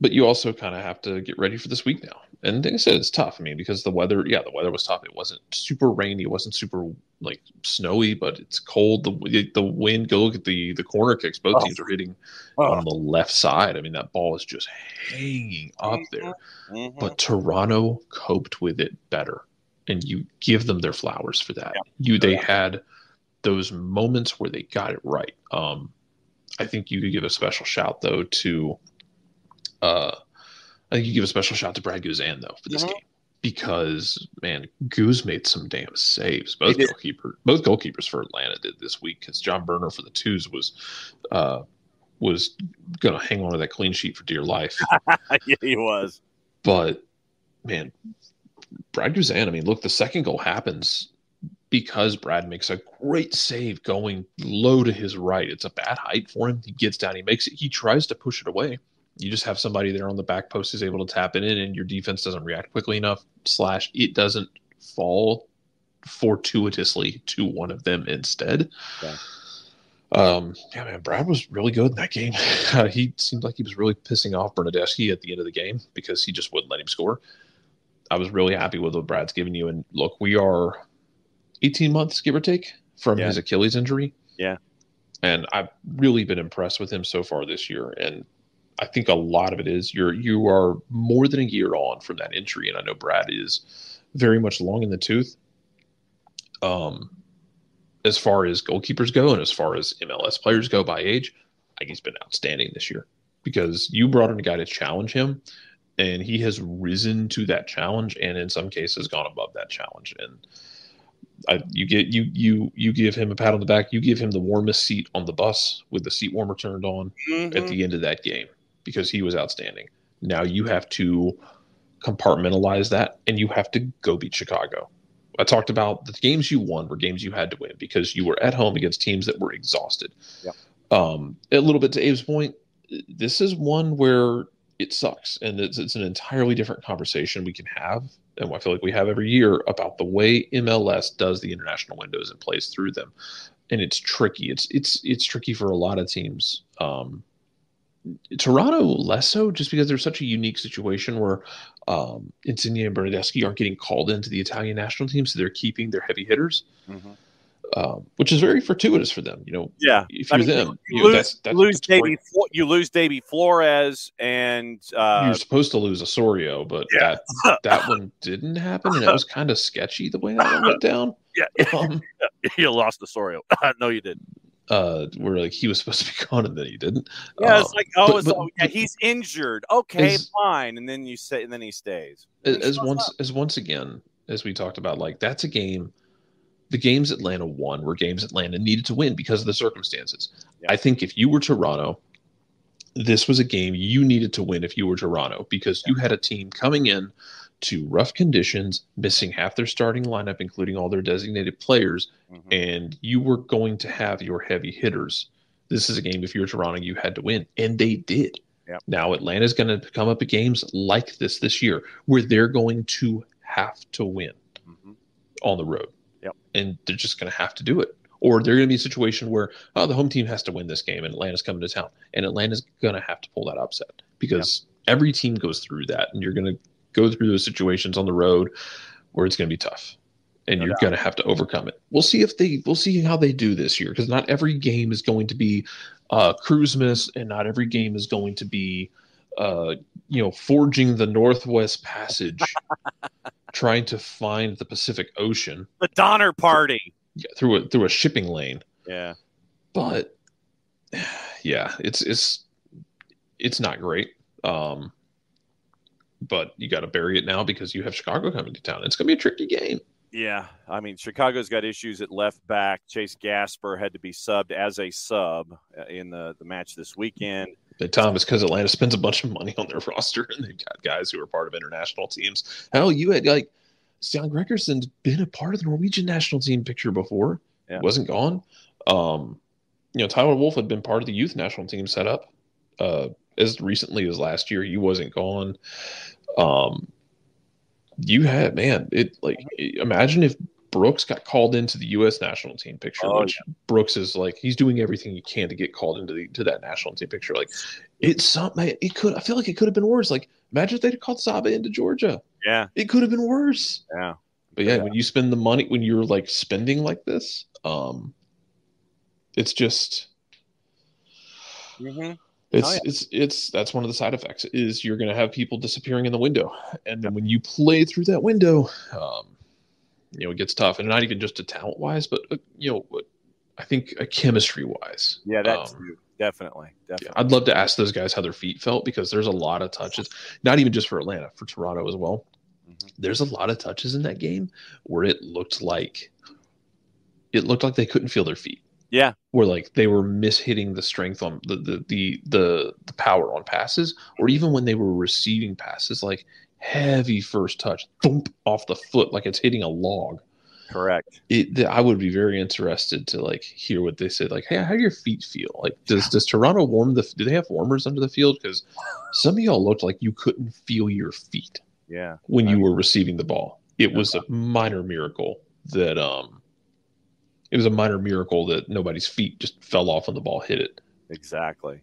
but you also kind of have to get ready for this week now. And I said, it's tough. I mean, because the weather, yeah, the weather was tough. It wasn't super rainy. It wasn't super like snowy, but it's cold. The the wind. Go look at the the corner kicks. Both Oh. teams are hitting Oh. on the left side. I mean, that ball is just hanging up there. Mhm. But Toronto coped with it better, and you give them their flowers for that. You they had those moments where they got it right. Um, I think you could give a special shout though to, uh, I think you give a special shout to Brad Guzan though for this Mhm. game because man, Goose made some damn saves. Both goalkeeper, both goalkeepers for Atlanta did this week because John Burner for the twos was, uh, was gonna hang on to that clean sheet for dear life. yeah, he was. But man, Brad Guzan, I mean, look, the second goal happens because Brad makes a great save going low to his right. It's a bad height for him. He gets down, he makes it, he tries to push it away. You just have somebody there on the back post who's able to tap it in, and your defense doesn't react quickly enough. Slash, it doesn't fall fortuitously to one of them instead. Yeah. Um, yeah, man, Brad was really good in that game. Uh, he seemed like he was really pissing off Bernadeschi at the end of the game because he just wouldn't let him score. I was really happy with what Brad's giving you. And look, we are 18 months, give or take, from Yeah. his Achilles injury. Yeah. And I've really been impressed with him so far this year. And I think a lot of it is you're you are more than a year on from that injury. And I know Brad is very much long in the tooth. Um as far as goalkeepers go and as far as MLS players go by age, I think he's been outstanding this year because you brought in a guy to challenge him and he has risen to that challenge and in some cases gone above that challenge and I, you get you you you give him a pat on the back you give him the warmest seat on the bus with the seat warmer turned on Mhm. at the end of that game because he was outstanding. Now you have to compartmentalize that and you have to go beat chicago. I talked about the games you won were games you had to win because you were at home against teams that were exhausted. Yep. um a little bit to abe's point this is one where it sucks and it's, it's an entirely different conversation we can have and i feel like we have every year about the way mls does the international windows and plays through them. And it's tricky. It's it's it's tricky for a lot of teams. Um Toronto less so, just because there's such a unique situation where um, Insigne and Bernadeschi aren't getting called into the Italian national team, so they're keeping their heavy hitters, Mhm. um, which is very fortuitous for them. You know, Yeah. if I you're mean, them, you, you know, lose, that's, that's, lose that's Davy. great. You lose Deybi Flores, and uh, You're supposed to lose Osorio, but Yeah. that that one didn't happen, and it was kind of sketchy the way that went down. yeah, Um, you lost Osorio. no, you didn't. Uh, where like he was supposed to be gone and then he didn't. Yeah, Um, it's like oh, but- it's, but- oh yeah, he's injured. Okay, As- fine, and then you say, and then he stays. as, He as once up. as once again as we talked about like that's a game the games atlanta won were games atlanta needed to win because of the circumstances Yeah. i think if you were toronto this was a game you needed to win if you were toronto because you had a team coming in to rough conditions missing half their starting lineup including all their designated players Mhm. and you were going to have your heavy hitters. This is a game if you're Toronto, you had to win, and they did. Yep. Now Atlanta's going to come up at games like this this year, where they're going to have to win Mhm. on the road. Yep. and they're just going to have to do it. Or they're going to be a situation where oh, the home team has to win this game, and Atlanta's coming to town, and Atlanta's going to have to pull that upset because every team goes through that, and you're going to go through those situations on the road where it's going to be tough and No you're going to have to overcome it. We'll see if they we'll see how they do this year because not every game is going to be uh Christmas and not every game is going to be uh you know forging the Northwest Passage trying to find the Pacific Ocean The Donner Party. through a through a shipping lane. Yeah. But yeah, it's it's it's not great. Um but you got to bury it now because you have Chicago coming to town. It's going to be a tricky game. Yeah, I mean Chicago's got issues at left back. Chase Gasper had to be subbed as a sub uh, in the, the match this weekend. Big time is because Atlanta spends a bunch of money on their roster and they've got guys who are part of international teams. Hell, you had like Stian Gregersen's been a part of the Norwegian national team picture before. Yeah. Wasn't gone. Um, you know, Tyler Wolff had been part of the youth national team setup uh, as recently as last year. He wasn't gone. Um, you had man, it like imagine if Brooks got called into the U.S. national team picture, Oh, which Brooks is like he's doing everything he can to get called into the to that national team picture. Like it's something it could. I feel like it could have been worse. Like imagine if they'd called Saba into Georgia. Yeah, It could have been worse. yeah. But yeah, Yeah. when you spend the money, when you're like spending like this, um, it's just Mm-hmm. It's Oh, yeah. it's it's that's one of the side effects is you're going to have people disappearing in the window, and then when you play through that window, um, you know it gets tough, and not even just a talent wise, but uh, you know I think uh, chemistry wise. Yeah, that's Um, too. Definitely, Yeah, definitely. I'd love to ask those guys how their feet felt because there's a lot of touches, not even just for Atlanta, for Toronto as well. Mhm. There's a lot of touches in that game where it looked like it looked like they couldn't feel their feet. Yeah. Where like they were mishitting the strength on the the the the, the power on passes, or even when they were receiving passes, like heavy first touch, thump off the foot, like it's hitting a log Correct. it, th- I would be very interested to like hear what they said. Like, hey, how do your feet feel? Like, does does Toronto warm the? Do they have warmers under the field? Because some of y'all looked like you couldn't feel your feet Yeah. when you were receiving the ball. It was a minor miracle that um, it was a minor miracle that nobody's feet just fell off when the ball hit it. Exactly.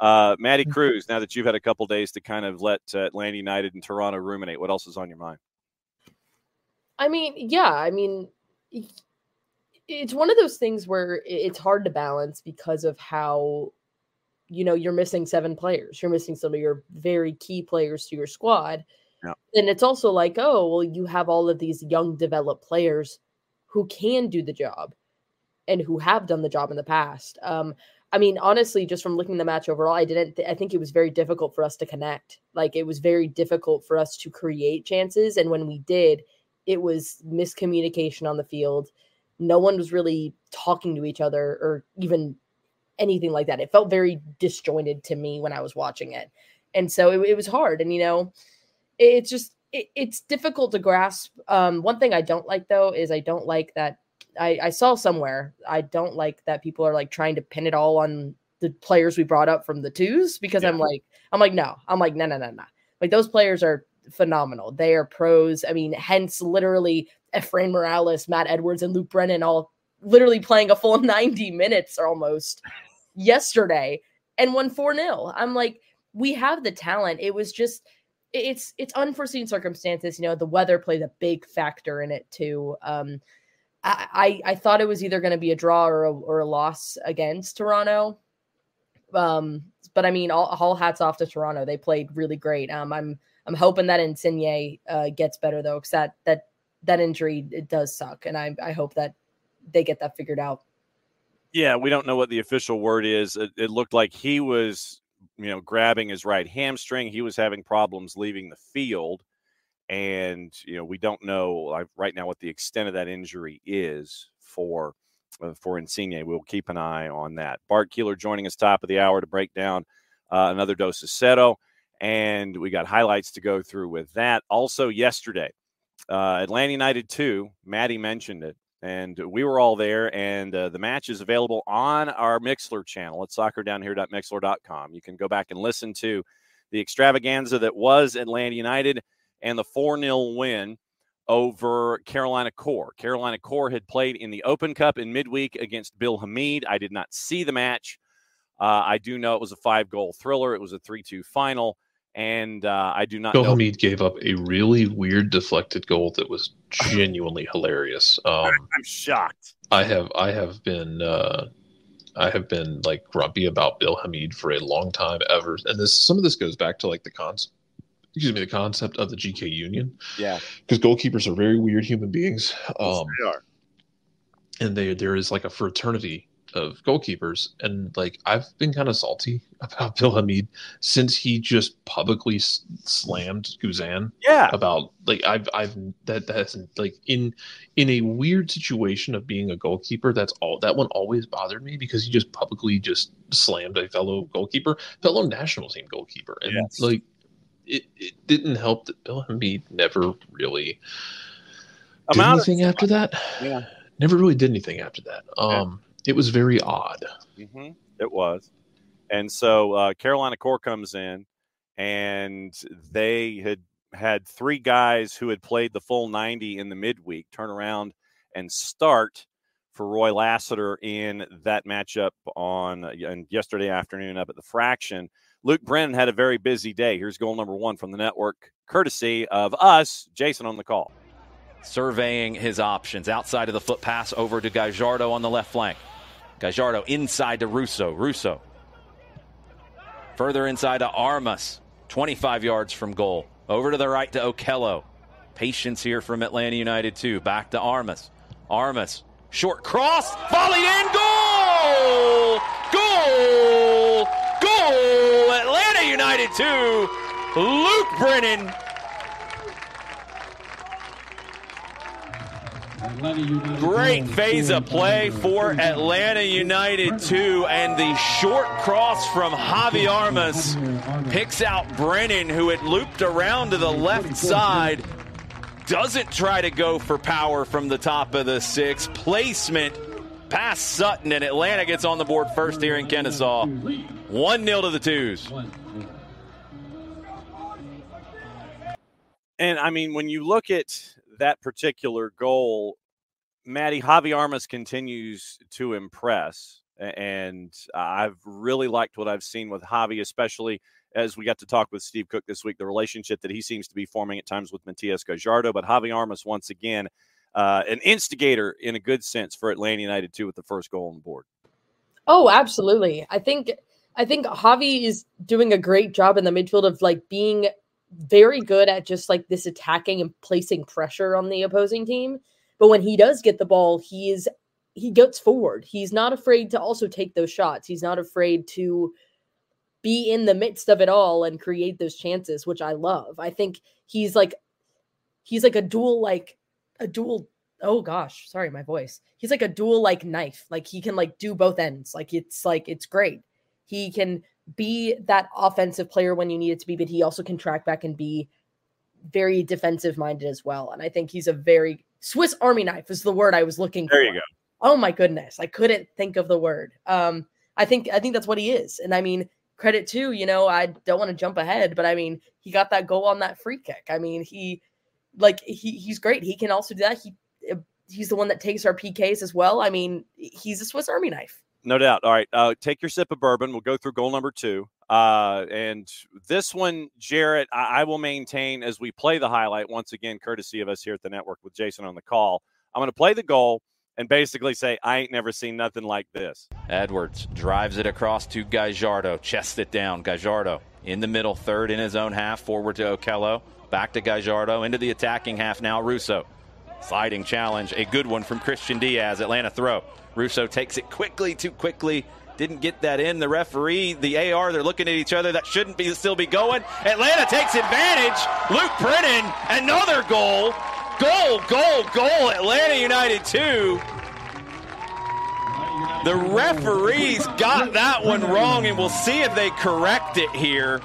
Uh, Maddie Cruz, now that you've had a couple days to kind of let uh, Atlanta United and Toronto ruminate, what else is on your mind? I mean, yeah, I mean, it's one of those things where it's hard to balance because of how, you know, you're missing seven players. You're missing some of your very key players to your squad. Yeah. And it's also like, oh, well, you have all of these young developed players who can do the job and who have done the job in the past. Um, I mean, honestly, just from looking the match overall, I didn't. Th- I think it was very difficult for us to connect. Like it was very difficult for us to create chances, and when we did, it was miscommunication on the field. No one was really talking to each other or even anything like that. It felt very disjointed to me when I was watching it. And so it, it was hard. And, you know, it, it's just, it, it's difficult to grasp. Um, one thing I don't like, though, is I don't like that. I, I saw somewhere, I don't like that people are like trying to pin it all on the players we brought up from the twos because Yeah. I'm like, I'm like, no, I'm like, no, no, no, no. Like those players are phenomenal. They are pros. I mean, hence literally Efrain Morales, Matt Edwards, and Luke Brennan all literally playing a full 90 minutes almost yesterday and won 4 0. I'm like, we have the talent. It was just it's it's unforeseen circumstances. You know, the weather played a big factor in it too. Um I, I I thought it was either going to be a draw or a, or a loss against Toronto. Um, but I mean, all, all hats off to Toronto. They played really great. Um, I'm I'm hoping that Insigne uh, gets better though, because that that that injury it does suck, and I I hope that they get that figured out. Yeah, we don't know what the official word is. It, it looked like he was, you know, grabbing his right hamstring. He was having problems leaving the field, and you know, we don't know right now what the extent of that injury is for uh, for Insigne. We'll keep an eye on that. Bart Keeler joining us top of the hour to break down uh, another Dos a Cero, and we got highlights to go through with that. Also, yesterday, uh, Atlanta United two. Maddie mentioned it and we were all there. And uh, the match is available on our Mixlr channel at soccerdownhere.mixlr.com. You can go back and listen to the extravaganza that was Atlanta United and the 4 0 win over Carolina Core. Carolina Core had played in the Open Cup in midweek against Bill Hamid. I did not see the match. Uh, I do know it was a five goal thriller, it was a 3 2 final. And uh, I do not Bill. Hamid gave up a really weird deflected goal that was genuinely hilarious. Um, I'm shocked. I have I have been uh, I have been like grumpy about Bill Hamid for a long time ever, and this some of this goes back to like the cons, excuse me, the concept of the GK Union Yeah, because goalkeepers are very weird human beings, um, they are. and they there is like a fraternity of goalkeepers, and like I've been kind of salty about Bill Hamid since he just publicly s- slammed Guzan Yeah. about like I've I've that that's like in in a weird situation of being a goalkeeper. That's all that one always bothered me because he just publicly just slammed a fellow goalkeeper, fellow national team goalkeeper, and Yes. like it, it didn't help that Bill Hamid never really I'm did anything after that. Yeah. never really did anything after that. Um, it was very odd. hmm It was. And so uh, Carolina Core comes in, and they had had three guys who had played the full 90 in the midweek turn around and start for Roy Lassiter in that matchup on uh, yesterday afternoon up at the Fraction. Luke Brennan had a very busy day. Here's goal number one from the network, courtesy of us, Jason on the call. Surveying his options outside of the foot pass over to Gajardo on the left flank. Gajardo inside to Russo. Russo. Further inside to Armas, 25 yards from goal. Over to the right to Okello. Patience here from Atlanta United, too. Back to Armas. Armas. Short cross. Volleyed in. Goal! Goal! Goal! Atlanta United 2. Luke Brennan. Great phase of play for Atlanta United 2, and the short cross from Javi Armas picks out Brennan, who had looped around to the left side. Doesn't try to go for power from the top of the six. Placement past Sutton, and Atlanta gets on the board first here in Kennesaw. 1 0 to the twos. And I mean, when you look at that particular goal, Maddie Javi Armas continues to impress. And I've really liked what I've seen with Javi, especially as we got to talk with Steve Cook this week, the relationship that he seems to be forming at times with Matias Gajardo. But Javi Armas, once again, uh, an instigator in a good sense for Atlanta United, too, with the first goal on the board. Oh, absolutely. I think. I think Javi is doing a great job in the midfield of like being very good at just like this attacking and placing pressure on the opposing team. But when he does get the ball, he is he gets forward. He's not afraid to also take those shots. He's not afraid to be in the midst of it all and create those chances, which I love. I think he's like he's like a dual like a dual oh gosh, sorry my voice. He's like a dual like knife. Like he can like do both ends. Like it's like it's great. He can be that offensive player when you need it to be, but he also can track back and be very defensive minded as well. And I think he's a very Swiss Army knife is the word I was looking there for. There you go. Oh my goodness. I couldn't think of the word. Um, I think I think that's what he is. And I mean, credit to, you know, I don't want to jump ahead, but I mean, he got that goal on that free kick. I mean, he like he he's great. He can also do that. He uh, he's the one that takes our PKs as well. I mean, he's a Swiss Army knife. No doubt. All right. Uh, take your sip of bourbon. We'll go through goal number two. Uh, and this one, Jarrett, I, I, will maintain as we play the highlight once again, courtesy of us here at the network with Jason on the call. I'm going to play the goal and basically say, I ain't never seen nothing like this. Edwards drives it across to Gajardo, chests it down. Gajardo in the middle, third in his own half, forward to Okello, back to Gajardo, into the attacking half now. Russo. Sliding challenge, a good one from Christian Diaz. Atlanta throw. Russo takes it quickly, too quickly. Didn't get that in. The referee, the AR, they're looking at each other. That shouldn't be still be going. Atlanta takes advantage. Luke Brennan, another goal. Goal, goal, goal. Atlanta United 2. The referees got that one wrong, and we'll see if they correct it here.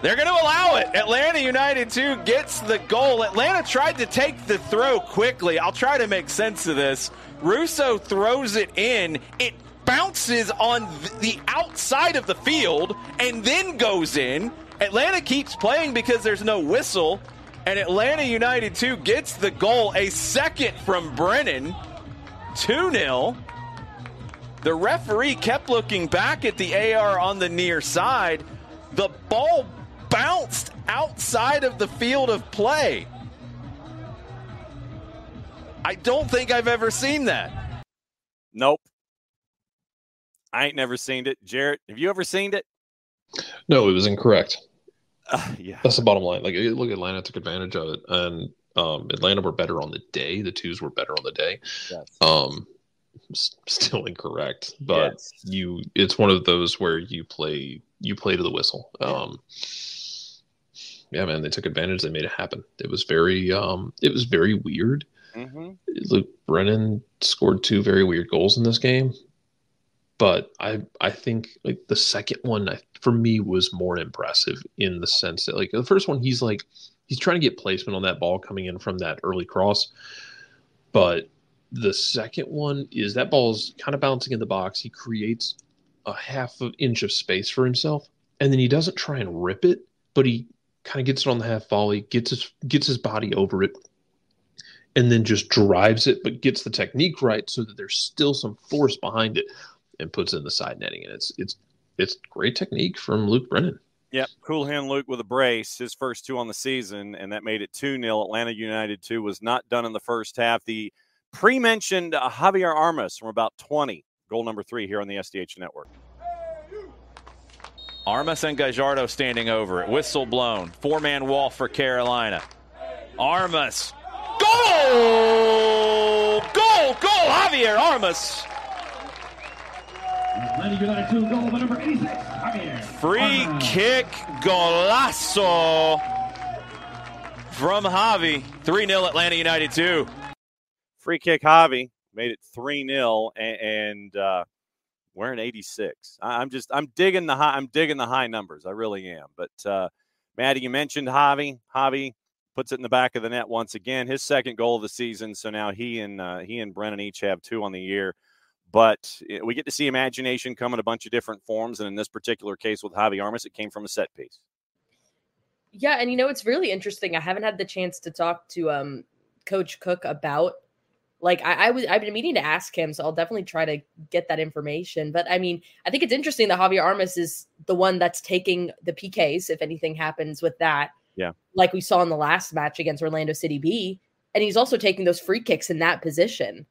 They're going to allow it. Atlanta United 2 gets the goal. Atlanta tried to take the throw quickly. I'll try to make sense of this. Russo throws it in. It bounces on the outside of the field and then goes in. Atlanta keeps playing because there's no whistle. And Atlanta United 2 gets the goal. A second from Brennan. 2 0. The referee kept looking back at the AR on the near side. The ball bounced outside of the field of play. I don't think I've ever seen that. Nope. I ain't never seen it. Jarrett, have you ever seen it? No, it was incorrect. Uh, yeah. That's the bottom line. Like, look, Atlanta took advantage of it. And um, Atlanta were better on the day. The twos were better on the day. Yes. Um, still incorrect, but yes. you, it's one of those where you play, you play to the whistle. Um, yeah, man, they took advantage. They made it happen. It was very, um, it was very weird. Mm-hmm. Luke Brennan scored two very weird goals in this game, but I, I think like the second one I, for me was more impressive in the sense that like the first one he's like he's trying to get placement on that ball coming in from that early cross, but the second one is that ball's kind of bouncing in the box. He creates a half of inch of space for himself, and then he doesn't try and rip it, but he kind of gets it on the half volley, gets his gets his body over it, and then just drives it, but gets the technique right so that there's still some force behind it and puts in the side netting. And it's it's it's great technique from Luke Brennan. Yep, cool hand Luke with a brace, his first two on the season, and that made it 2 0. Atlanta United 2 was not done in the first half. The pre mentioned uh, Javier Armas from about 20, goal number three here on the SDH network. Armas and Gajardo standing over it. Whistle blown. Four man wall for Carolina. Armas. Goal! Goal! Goal! Javier Armas. Free kick golazo from Javi. 3 0 Atlanta United 2. Free kick Javi made it 3 0 and uh, we're in 86. I'm just I'm digging the high I'm digging the high numbers. I really am. But uh, Maddie, you mentioned Javi. Javi puts it in the back of the net once again. His second goal of the season. So now he and uh, he and Brennan each have two on the year. But eh, we get to see imagination come in a bunch of different forms. And in this particular case with Javi Armas, it came from a set piece. Yeah, and you know it's really interesting. I haven't had the chance to talk to um, Coach Cook about like I, I was I've been meaning to ask him, so I'll definitely try to get that information. But I mean, I think it's interesting that Javier Armas is the one that's taking the PKs if anything happens with that. Yeah. Like we saw in the last match against Orlando City B. And he's also taking those free kicks in that position.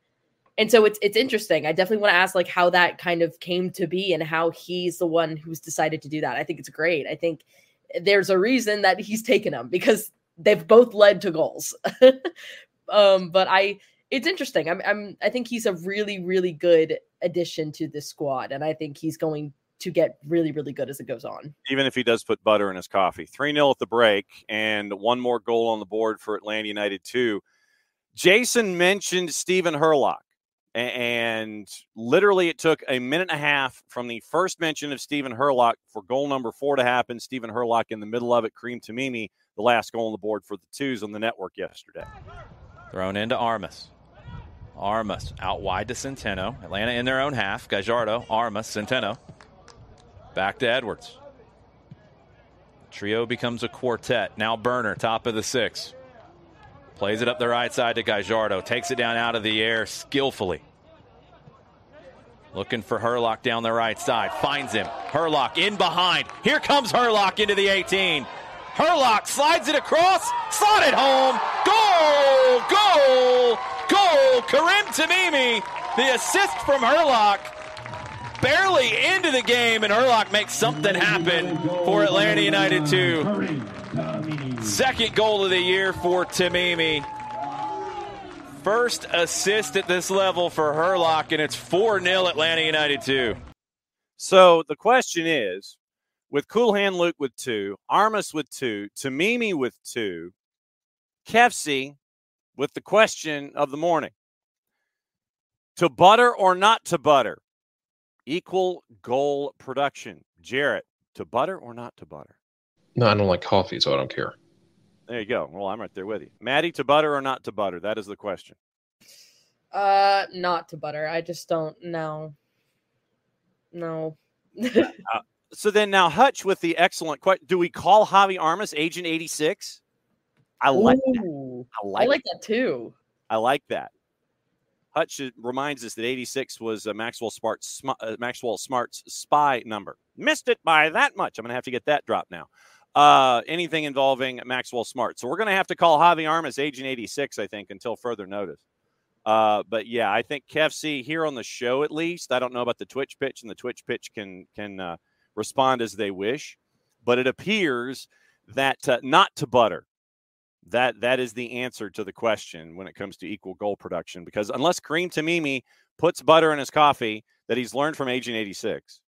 And so it's it's interesting. I definitely want to ask like how that kind of came to be and how he's the one who's decided to do that. I think it's great. I think there's a reason that he's taken them because they've both led to goals. um, but I it's interesting. I'm, I'm I think he's a really really good addition to this squad, and I think he's going to get really really good as it goes on. Even if he does put butter in his coffee, three 0 at the break, and one more goal on the board for Atlanta United two. Jason mentioned Stephen Herlock. And literally, it took a minute and a half from the first mention of Stephen Herlock for goal number four to happen. Stephen Herlock in the middle of it, Kareem Tamimi, the last goal on the board for the twos on the network yesterday. Thrown into Armas. Armas out wide to Centeno. Atlanta in their own half. Gajardo, Armas, Centeno. Back to Edwards. Trio becomes a quartet. Now Burner, top of the six. Plays it up the right side to Gajardo. Takes it down out of the air skillfully. Looking for Herlock down the right side. Finds him. Herlock in behind. Here comes Herlock into the 18. Herlock slides it across. Slotted home. Goal! Goal! Goal! Karim Tamimi. The assist from Herlock. Barely into the game, and Herlock makes something happen for Atlanta United 2. Second goal of the year for Tamimi. First assist at this level for Herlock, and it's 4 0 Atlanta United 2. So the question is with Cool Hand Luke with two, Armas with two, Tamimi with two, Kefsey with the question of the morning to butter or not to butter? Equal goal production. Jarrett, to butter or not to butter? No, I don't like coffee, so I don't care. There you go. Well, I'm right there with you. Maddie, to butter or not to butter? That is the question. Uh, not to butter. I just don't know. No. uh, so then now Hutch with the excellent question. Do we call Javi Armas Agent 86? I like Ooh, that. I like, I like that too. I like that. Hutch reminds us that 86 was uh, Maxwell Smart's uh, Maxwell Smart's spy number. Missed it by that much. I'm going to have to get that drop now. Uh, anything involving Maxwell Smart. So we're going to have to call Javi Armas Agent 86, I think, until further notice. Uh, but yeah, I think KFC here on the show at least. I don't know about the Twitch pitch, and the Twitch pitch can can uh, respond as they wish. But it appears that uh, not to butter that that is the answer to the question when it comes to equal goal production. Because unless Kareem Tamimi puts butter in his coffee that he's learned from Agent 86,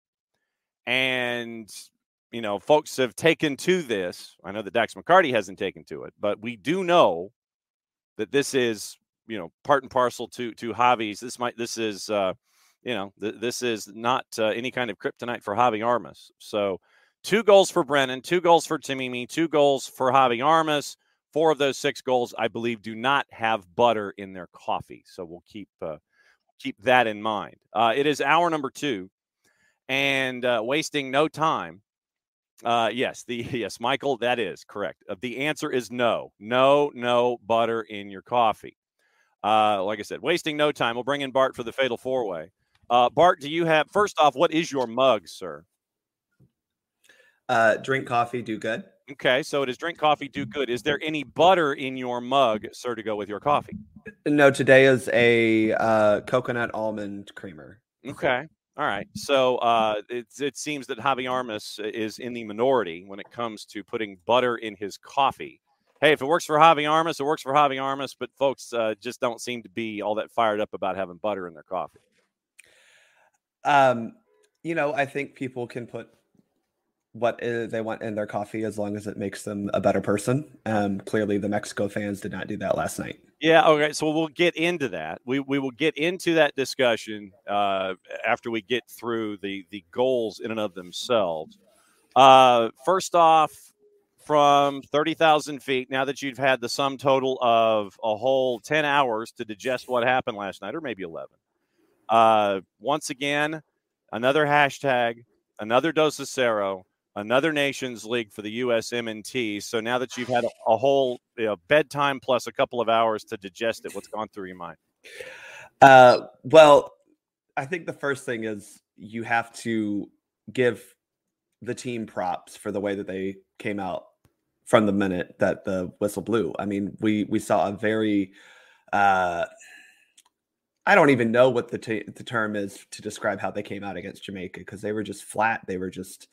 and you know, folks have taken to this. I know that Dax McCarty hasn't taken to it, but we do know that this is, you know, part and parcel to to Javi's. This might this is uh, you know, th- this is not uh, any kind of kryptonite for Javi Armas. So, two goals for Brennan, two goals for Tamimi, two goals for Javi Armas Four of those six goals, I believe, do not have butter in their coffee. So we'll keep uh, keep that in mind. Uh, it is hour number two, and uh, wasting no time. Uh, yes, the yes, Michael, that is correct. Uh, the answer is no, no, no butter in your coffee. Uh, like I said, wasting no time. We'll bring in Bart for the fatal four way. Uh, Bart, do you have first off? What is your mug, sir? Drink coffee, do good. Okay, so does drink coffee do good? Is there any butter in your mug, sir, to go with your coffee? No, today is a uh, coconut almond creamer. Okay. All right. So uh, it, it seems that Javi Armas is in the minority when it comes to putting butter in his coffee. Hey, if it works for Javi Armas, it works for Javi Armas, but folks uh, just don't seem to be all that fired up about having butter in their coffee. Um, you know, I think people can put what they want in their coffee as long as it makes them a better person. Um, clearly, the Mexico fans did not do that last night. Yeah. Okay. So we'll get into that. We we will get into that discussion uh, after we get through the the goals in and of themselves. Uh, first off, from thirty thousand feet. Now that you've had the sum total of a whole ten hours to digest what happened last night, or maybe eleven. Uh, once again, another hashtag, another Dos a Cero another Nations League for the USMNT. So now that you've had a, a whole you know, bedtime plus a couple of hours to digest it, what's gone through your mind? Uh, well, I think the first thing is you have to give the team props for the way that they came out from the minute that the whistle blew. I mean, we we saw a very uh I don't even know what the, t- the term is to describe how they came out against Jamaica because they were just flat. They were just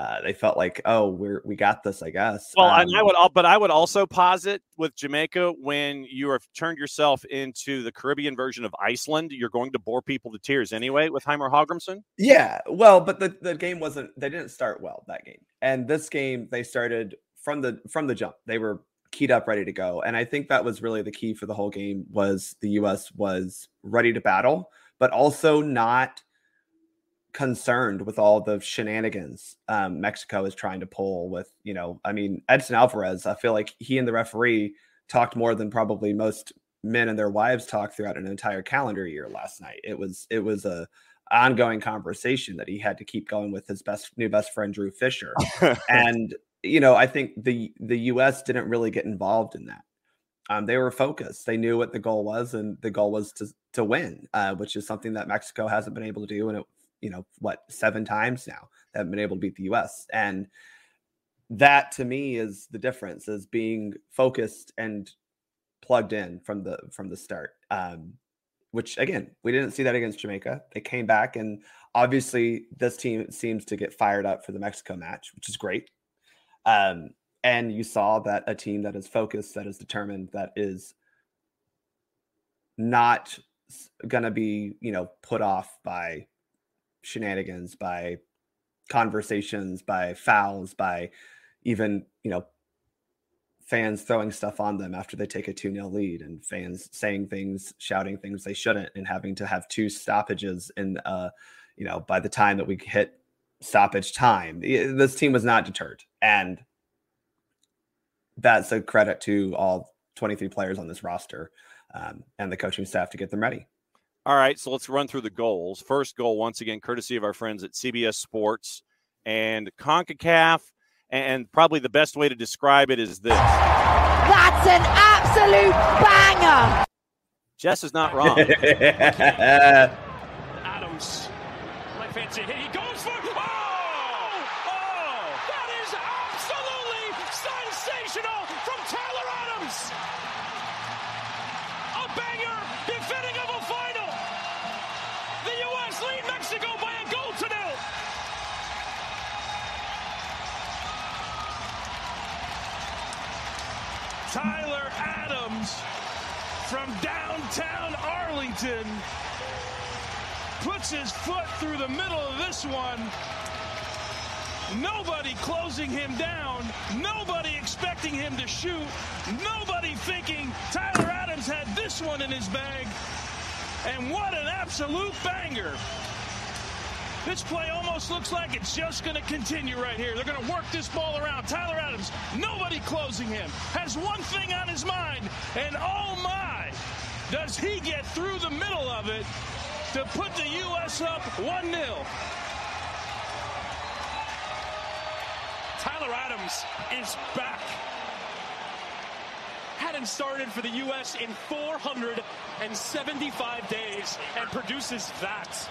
uh, they felt like, oh, we're we got this, I guess. Well, um, I would, but I would also posit with Jamaica when you have turned yourself into the Caribbean version of Iceland, you're going to bore people to tears anyway with Heimir Hallgrímsson. Yeah, well, but the, the game wasn't. They didn't start well that game, and this game they started from the from the jump. They were keyed up, ready to go, and I think that was really the key for the whole game. Was the U.S. was ready to battle, but also not concerned with all the shenanigans um, Mexico is trying to pull with, you know, I mean, Edson Alvarez, I feel like he and the referee talked more than probably most men and their wives talked throughout an entire calendar year last night. It was it was a ongoing conversation that he had to keep going with his best new best friend Drew Fischer. and you know, I think the the US didn't really get involved in that. Um, they were focused. They knew what the goal was, and the goal was to to win, uh, which is something that Mexico hasn't been able to do, and it you know what seven times now that have been able to beat the US and that to me is the difference is being focused and plugged in from the from the start um which again we didn't see that against Jamaica. They came back and obviously this team seems to get fired up for the Mexico match which is great. Um and you saw that a team that is focused that is determined that is not going to be you know put off by shenanigans, by conversations, by fouls, by even, you know, fans throwing stuff on them after they take a 2 0 lead and fans saying things, shouting things they shouldn't, and having to have two stoppages And, uh, you know, by the time that we hit stoppage time. This team was not deterred. And that's a credit to all 23 players on this roster um, and the coaching staff to get them ready. All right, so let's run through the goals. First goal, once again, courtesy of our friends at CBS Sports and CONCACAF. And probably the best way to describe it is this That's an absolute banger. Jess is not wrong. Adams, left fancy hit. He goes for. Oh! Oh! That is absolutely sensational from Tyler Adams. A banger befitting of a final. The U.S. lead Mexico by a goal to nil. Tyler Adams from downtown Arlington puts his foot through the middle of this one. Nobody closing him down. Nobody expecting him to shoot. Nobody thinking Tyler Adams had this one in his bag. And what an absolute banger. This play almost looks like it's just going to continue right here. They're going to work this ball around. Tyler Adams, nobody closing him, has one thing on his mind, and oh my, does he get through the middle of it to put the U.S. up 1 0. Tyler Adams is back. hadn't started for the U.S. in 475 days and produces that.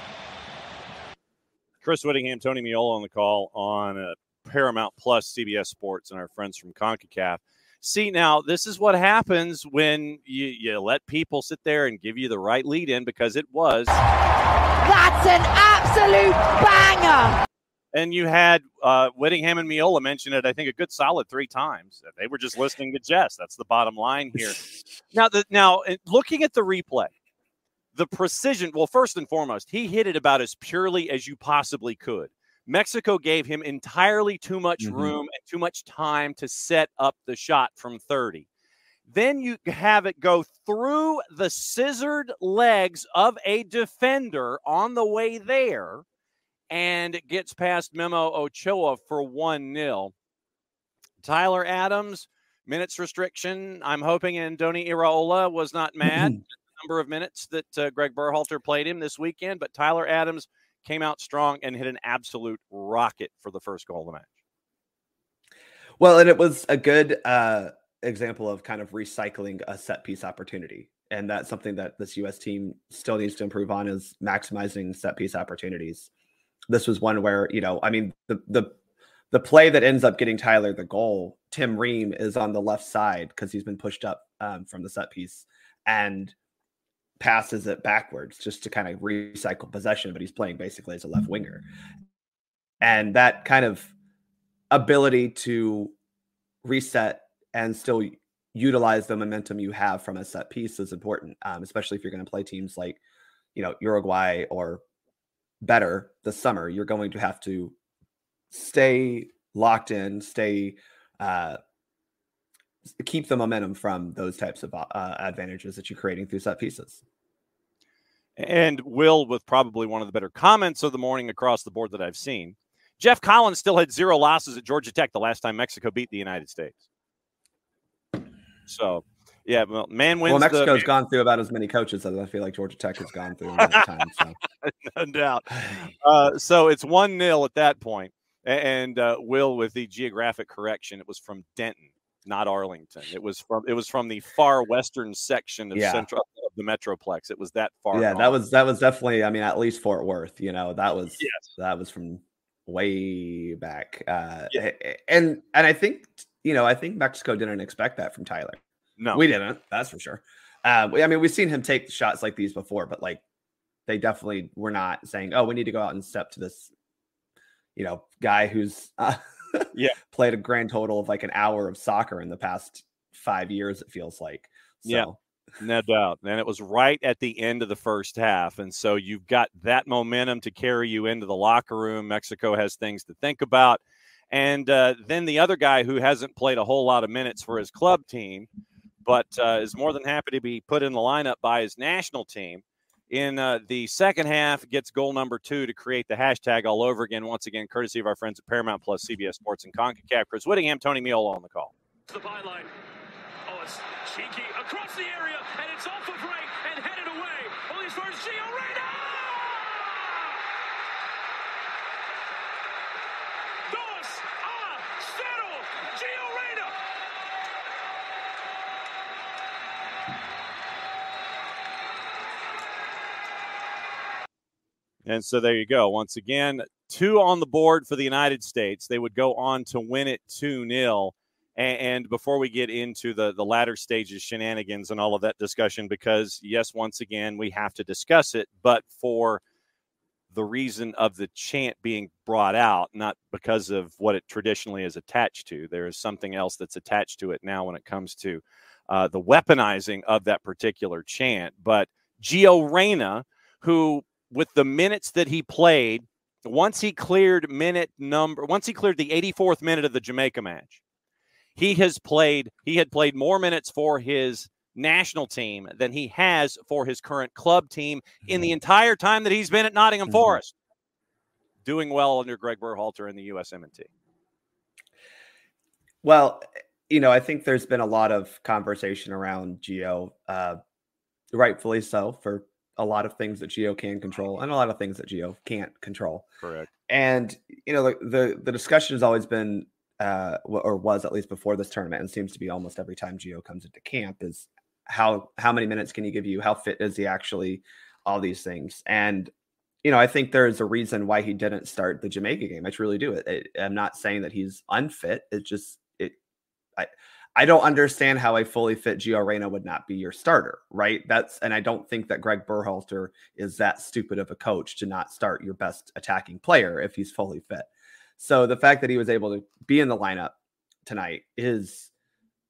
Chris Wittingham, Tony Meola on the call on uh, Paramount Plus, CBS Sports, and our friends from CONCACAF. See, now this is what happens when you, you let people sit there and give you the right lead in because it was. That's an absolute banger. And you had uh, Wittingham and Meola mention it, I think, a good solid three times. They were just listening to Jess. That's the bottom line here. now, the, now looking at the replay, the precision. Well, first and foremost, he hit it about as purely as you possibly could. Mexico gave him entirely too much Mhm. room and too much time to set up the shot from 30. Then you have it go through the scissored legs of a defender on the way there, and it gets past Memo Ochoa for 1 0. Tyler Adams, minutes restriction. I'm hoping Andoni Iraola was not mad number of minutes that uh, Greg Berhalter played him this weekend, but Tyler Adams came out strong and hit an absolute rocket for the first goal of the match. Well, and it was a good uh, example of kind of recycling a set piece opportunity. And that's something that this US team still needs to improve on is maximizing set piece opportunities. This was one where, you know, I mean, the the the play that ends up getting Tyler the goal, Tim Ream is on the left side because he's been pushed up um, from the set piece and passes it backwards just to kind of recycle possession, but he's playing basically as a left winger. And that kind of ability to reset and still utilize the momentum you have from a set piece is important, um, especially if you're going to play teams like, you know, Uruguay or better this summer. You're going to have to stay locked in, stay, uh, keep the momentum from those types of uh, advantages that you're creating through set pieces. And Will, with probably one of the better comments of the morning across the board that I've seen. Geoff Collins still had zero losses at Georgia Tech the last time Mexico beat the United States. So, yeah, well, man wins. Well, Mexico's the, gone through about as many coaches as I feel like Georgia Tech has gone through in that time. So. no doubt. Uh, so it's one 0 at that point. And uh, Will, with the geographic correction, it was from Denton, not Arlington. It was from it was from the far western section of Yeah. central of the Metroplex. It was that far. yeah, that was that was definitely. I mean, at least Fort Worth. You know, that was Yes. that was from way back. Uh, Yeah. and and I think you know, I think Mexico didn't expect that from Tyler. no. We didn't. That's for sure. Uh, we- I mean, we've seen him take shots like these before, but like they definitely were not saying, "Oh, we need to go out and step to this," you know, guy who's uh, Yeah. played a grand total of like an hour of soccer in the past five years. It feels like. So, Yeah. No doubt. And it was right at the end of the first half. And so you've got that momentum to carry you into the locker room. Mexico has things to think about. And uh, then the other guy who hasn't played a whole lot of minutes for his club team, but uh, is more than happy to be put in the lineup by his national team. In uh, the second half, gets goal number two to create the hashtag all over again. Once again, courtesy of our friends at Paramount Plus, CBS Sports, and CONCACAF. Chris Wittingham, Tony Meola on the call. The byline. Oh, it's cheeky across the area, and it's off of right and headed away. Only as far as Gio Reyna! Dos a cero. Gio Reyna. And so there you go. Once again, two on the board for the United States. They would go on to win it 2 0. And before we get into the, the latter stages, shenanigans, and all of that discussion, because yes, once again, we have to discuss it, but for the reason of the chant being brought out, not because of what it traditionally is attached to. There is something else that's attached to it now when it comes to uh, the weaponizing of that particular chant. But Gio Reyna, who with the minutes that he played, once he cleared minute number, once he cleared the 84th minute of the Jamaica match, he has played, he had played more minutes for his national team than he has for his current club team in the entire time that he's been at Nottingham Mhm. Forest. Doing well under Greg Berhalter in the USMNT. Well, you know, I think there's been a lot of conversation around Gio, uh, rightfully so, for a lot of things that Gio can control and a lot of things that Gio can't control. Correct. And you know, the the, the discussion has always been uh, or was at least before this tournament, and seems to be almost every time Gio comes into camp, is how how many minutes can he give you? How fit is he actually? All these things, and you know, I think there's a reason why he didn't start the Jamaica game. I truly do. It, it I'm not saying that he's unfit. It's just it. I I don't understand how a fully fit Gio Reyna would not be your starter, right? That's and I don't think that Greg Berhalter is that stupid of a coach to not start your best attacking player if he's fully fit. So the fact that he was able to be in the lineup tonight is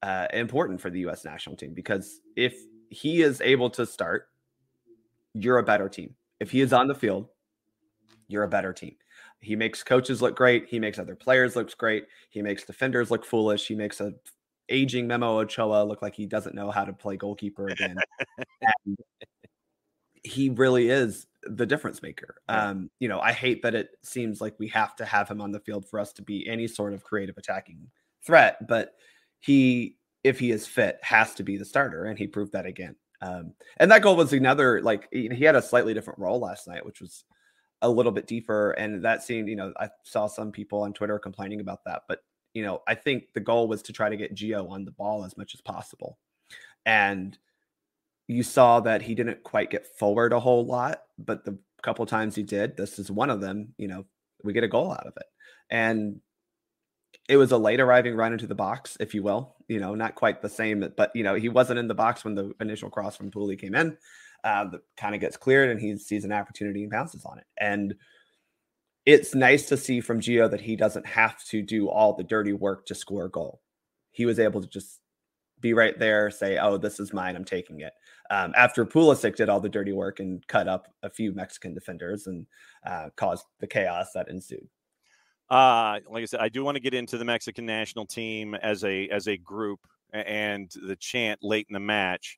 uh, important for the U.S. national team because if he is able to start, you're a better team. If he is on the field, you're a better team. He makes coaches look great. He makes other players look great. He makes defenders look foolish. He makes a aging Memo Ochoa look like he doesn't know how to play goalkeeper again. he really is the difference maker. Um, you know, I hate that it seems like we have to have him on the field for us to be any sort of creative attacking threat, but he, if he is fit, has to be the starter, and he proved that again. Um, and that goal was another like he had a slightly different role last night, which was a little bit deeper. And that seemed, you know, I saw some people on Twitter complaining about that, but you know, I think the goal was to try to get Gio on the ball as much as possible. And you saw that he didn't quite get forward a whole lot, but the couple times he did, this is one of them, you know, we get a goal out of it. And it was a late arriving run into the box, if you will. You know, not quite the same, but you know, he wasn't in the box when the initial cross from Pooley came in. Uh, that kind of gets cleared, and he sees an opportunity and pounces on it. And it's nice to see from Gio that he doesn't have to do all the dirty work to score a goal. He was able to just be right there, say, "Oh, this is mine. I'm taking it." Um, after Pulisic did all the dirty work and cut up a few Mexican defenders and uh, caused the chaos that ensued. Uh, like I said, I do want to get into the Mexican national team as a as a group and the chant late in the match.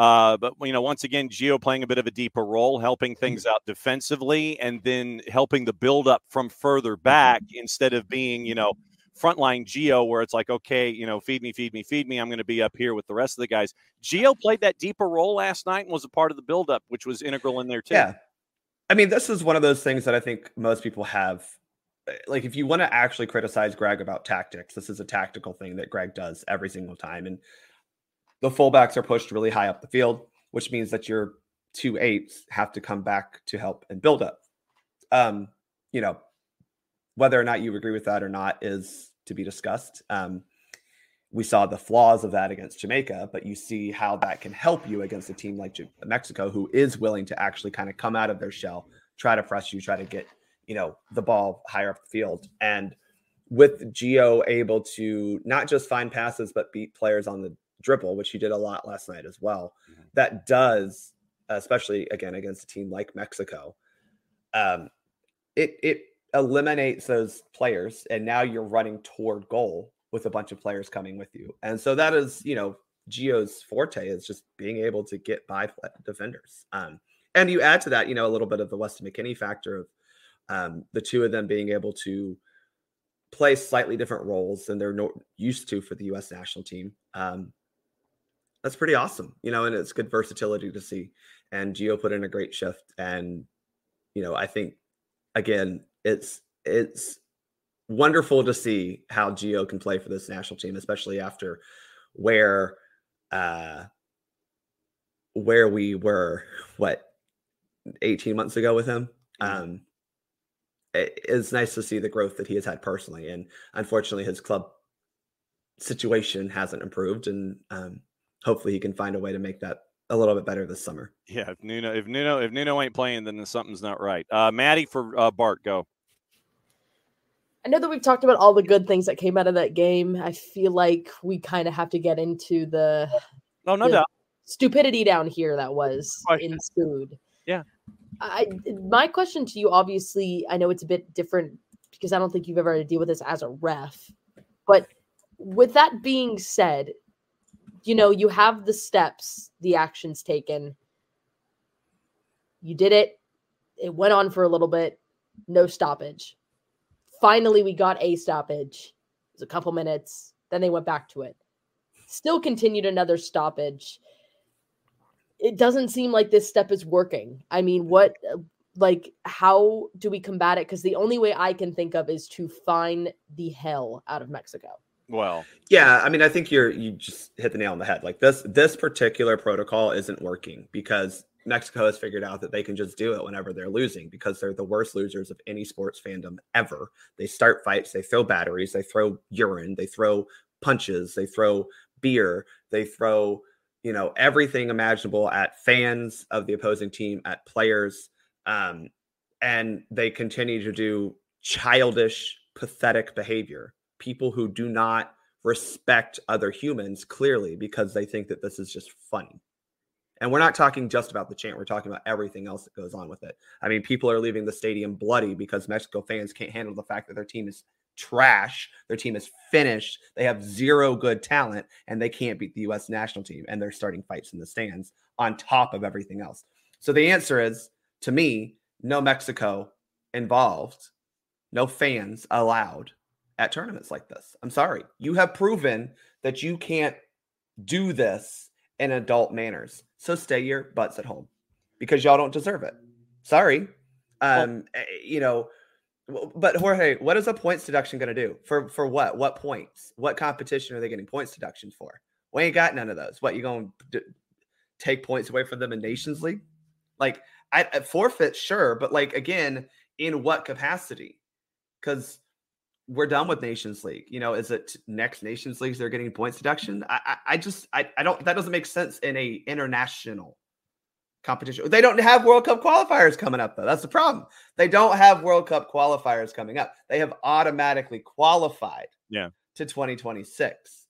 Uh, but you know, once again, Gio playing a bit of a deeper role, helping Mm-hmm. things out defensively, and then helping the build up from further Mm-hmm. back instead of being, you know, frontline Gio, where it's like, okay, you know, feed me, feed me, feed me. I'm going to be up here with the rest of the guys. Gio played that deeper role last night and was a part of the build up, which was integral in there too. Yeah. I mean, this is one of those things that I think most people have. eh, Like, if you want to actually criticize Greg about tactics, this is a tactical thing that Greg does every single time. And the fullbacks are pushed really high up the field, which means that your two eights have to come back to help and build up. Um, you know, whether or not you agree with that or not is to be discussed. Um, we saw the flaws of that against Jamaica, but you see how that can help you against a team like Mexico, who is willing to actually kind of come out of their shell, try to press you, try to get you know the ball higher up the field, and with Gio able to not just find passes but beat players on the dribble, which he did a lot last night as well. That does, especially again against a team like Mexico, um, it it eliminates those players, and now you're running toward goal with a bunch of players coming with you, and so that is you know Gio's forte is just being able to get by defenders. Um, and you add to that, you know, a little bit of the Weston McKennie factor of um, the two of them being able to play slightly different roles than they're no, used to for the U.S. national team. Um, that's pretty awesome, you know, and it's good versatility to see. And Gio put in a great shift, and you know, I think again, it's it's wonderful to see how Gio can play for this national team, especially after where uh where we were what 18 months ago with him. Um it- it's nice to see the growth that he has had personally and unfortunately his club situation hasn't improved and um hopefully he can find a way to make that a little bit better this summer. Yeah, if Nuno, if Nuno, if Nuno ain't playing, then something's not right. Uh, Maddie for uh, Bart, go. I know that we've talked about all the good things that came out of that game. I feel like we kind of have to get into the Oh, no the doubt. stupidity down here that was Question. ensued. Yeah. I my question to you, obviously, I know it's a bit different because I don't think you've ever had to deal with this as a ref. But with that being said, you know, you have the steps, the actions taken. You did it. It went on for a little bit, no stoppage. Finally, we got a stoppage. It was a couple minutes. Then they went back to it. Still continued another stoppage. It doesn't seem like this step is working. I mean, what like how do we combat it because the only way i can think of is to find the hell out of mexico Well, Yeah, I mean, I think you're you just hit the nail on the head. Like this this particular protocol isn't working because Mexico has figured out that they can just do it whenever they're losing because they're the worst losers of any sports fandom ever. They start fights, they throw batteries, they throw urine, they throw punches, they throw beer, they throw, you know, everything imaginable at fans of the opposing team, at players. Um, and they continue to do childish, pathetic behavior. People who do not respect other humans clearly because they think that this is just funny. And we're not talking just about the chant, we're talking about everything else that goes on with it. I mean, people are leaving the stadium bloody because Mexico fans can't handle the fact that their team is trash, their team is finished, they have zero good talent, and they can't beat the US national team. And they're starting fights in the stands on top of everything else. So the answer is to me, no Mexico involved, no fans allowed at tournaments like this. I'm sorry. You have proven that you can't do this in adult manners. So stay your butts at home because y'all don't deserve it. Sorry. Um, eh, you know, but Jorge, what is a points deduction going to do for for what? What points? What competition are they getting points deductions for? We ain't got none of those. What you going to take points away from them in Nations League? Like I, I forfeit, sure, but like again, in what capacity? Because we're done with Nations League. You know, is it next Nations Leagues they're getting points deduction? I, I, I just, I, I don't. That doesn't make sense in a international competition. They don't have World Cup qualifiers coming up though. That's the problem. They don't have World Cup qualifiers coming up. They have automatically qualified. Yeah. To 2026.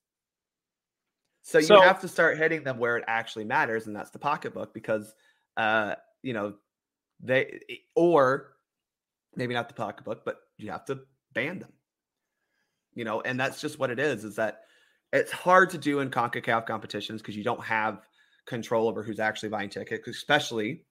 So you So- have to start hitting them where it actually matters, and that's the pocketbook because, uh, you know, they or maybe not the pocketbook, but you have to ban them. You know, and that's just what it is. Is that it's hard to do in Concacaf competitions because you don't have control over who's actually buying tickets, especially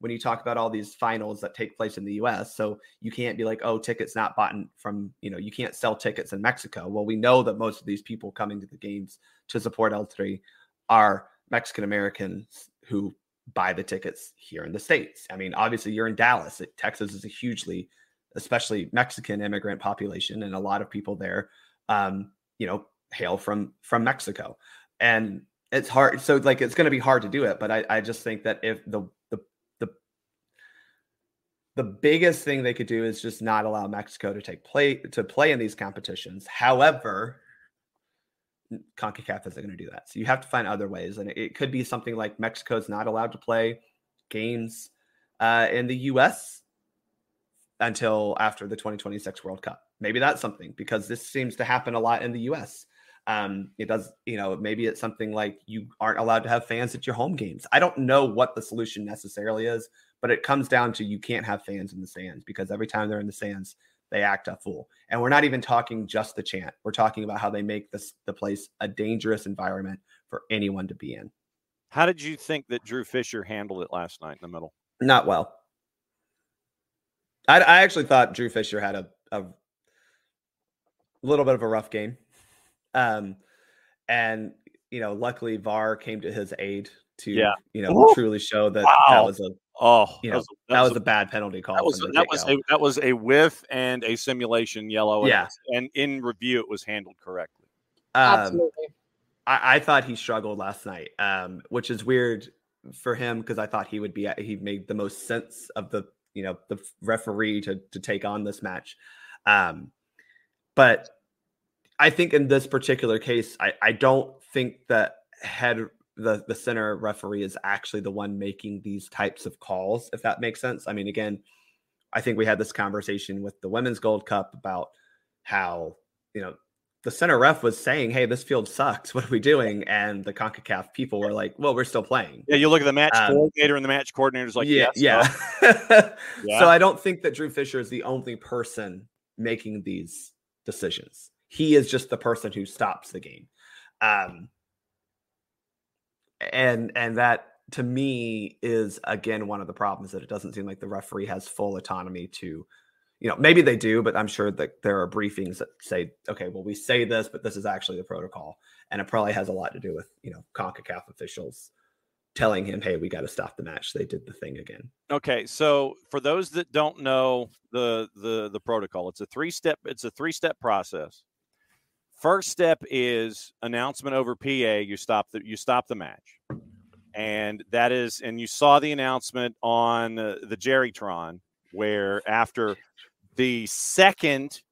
when you talk about all these finals that take place in the US. So you can't be like, oh, tickets not bought from, you know, you can't sell tickets in Mexico. Well, we know that most of these people coming to the games to support El Tri are Mexican Americans who buy the tickets here in the States. I mean, obviously you're in Dallas. It, Texas is a hugely, especially Mexican immigrant population, and a lot of people there, um, you know, hail from from Mexico. And it's hard. So like it's going to be hard to do it. But I, I just think that if the the the the biggest thing they could do is just not allow Mexico to take play to play in these competitions. However, CONCACAF isn't going to do that. So you have to find other ways. And it, could be something like Mexico's not allowed to play games uh, in the US until after the 2026 World Cup. Maybe that's something because this seems to happen a lot in the US. Um, it does, you know, maybe it's something like you aren't allowed to have fans at your home games. I don't know what the solution necessarily is, but it comes down to you can't have fans in the stands because every time they're in the stands, they act a fool. And we're not even talking just the chant. We're talking about how they make this the place a dangerous environment for anyone to be in. how did you think that Drew Fischer handled it last night in the middle? Not well. I, I actually thought Drew Fischer had a, a little bit of a rough game. Um, and you know, luckily VAR came to his aid to Yeah. you know Ooh. truly show that Wow. that was a Oh, you that know was, that, was, a bad penalty call. that was from that was a that was a whiff and a simulation yellow. and Yeah. and in review, it was handled correctly. Um, Absolutely. I, I thought he struggled last night, um, which is weird for him because I thought he would be he made the most sense of the you know the referee to to take on this match, um, but I think in this particular case, I I don't think that head the the center referee is actually the one making these types of calls. If that makes sense. I mean, again, I think we had this conversation with the Women's Gold Cup about how you know the center ref was saying, "Hey, this field sucks. What are we doing?" And the Concacaf people were like, "Well, we're still playing." Yeah, you look at the match Um, coordinator, and the match coordinator's like, yeah, yes, yeah. Yeah. So I don't think that Drew Fischer is the only person making these decisions. He is just the person who stops the game. Um, and and that to me is again one of the problems that it doesn't seem like the referee has full autonomy to you know maybe they do but i'm sure that there are briefings that say okay well we say this but this is actually the protocol and it probably has a lot to do with you know concacaf officials telling him, "Hey, we got to stop the match." They did the thing again. Okay, so for those that don't know the the the protocol, it's a three step it's a three step process. First step is announcement over PA. You stop the you stop the match, and that is and you saw the announcement on uh, the Jerrytron where after the second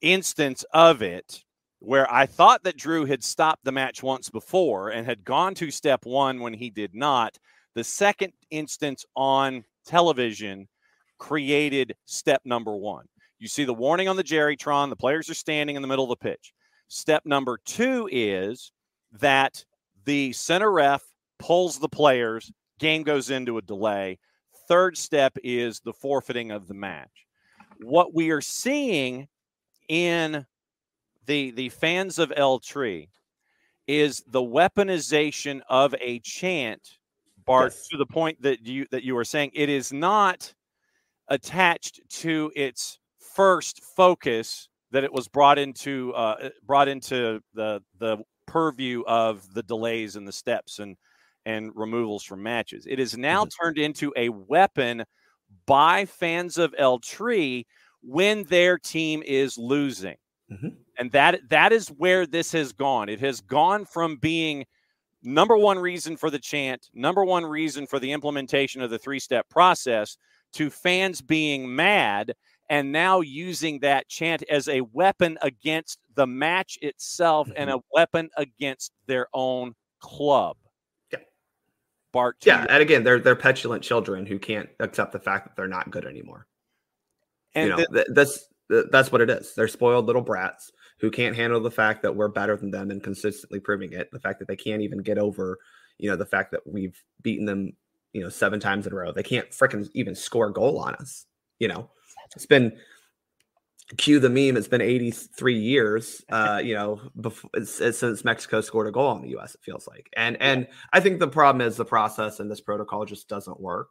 instance of it, where I thought that Drew had stopped the match once before and had gone to step one when he did not. The second instance on television created step number one. You see the warning on the Jerrytron, the players are standing in the middle of the pitch. Step number two is that the center ref pulls the players, game goes into a delay. Third step is the forfeiting of the match. What we are seeing in the the fans of El Tri is the weaponization of a chant, Bart, Yes. to the point that you that you were saying it is not attached to its first focus that it was brought into uh, brought into the the purview of the delays and the steps and and removals from matches. It is now turned into a weapon by fans of El Tri when their team is losing. Mhm. And that that is where this has gone. It has gone from being number one reason for the chant, number one reason for the implementation of the three-step process to fans being mad and now using that chant as a weapon against the match itself and a weapon against their own club. Yeah. Bart, to Yeah, you. and again, they're they're petulant children who can't accept the fact that they're not good anymore. and you know, the- th- that's th- that's what it is. They're spoiled little brats who can't handle the fact that we're better than them and consistently proving it. The fact that they can't even get over, you know, the fact that we've beaten them, you know, seven times in a row. They can't freaking even score a goal on us. You know, it's been cue the meme. It's been 83 years, uh, you know, before since Mexico scored a goal on the U.S. It feels like, and and I think the problem is the process and this protocol just doesn't work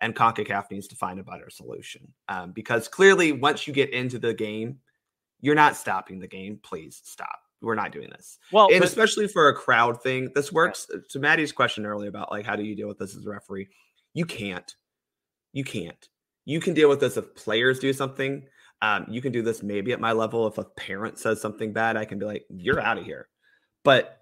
and CONCACAF needs to find a better solution um, because clearly, once you get into the game, you're not stopping the game. Please stop. We're not doing this, well, and but- especially for a crowd thing. This works. To Maddie's question earlier about like how do you deal with this as a referee? You can't. You can't. You can deal with this if players do something. Um, you can do this maybe at my level. If a parent says something bad, I can be like, "You're out of here." But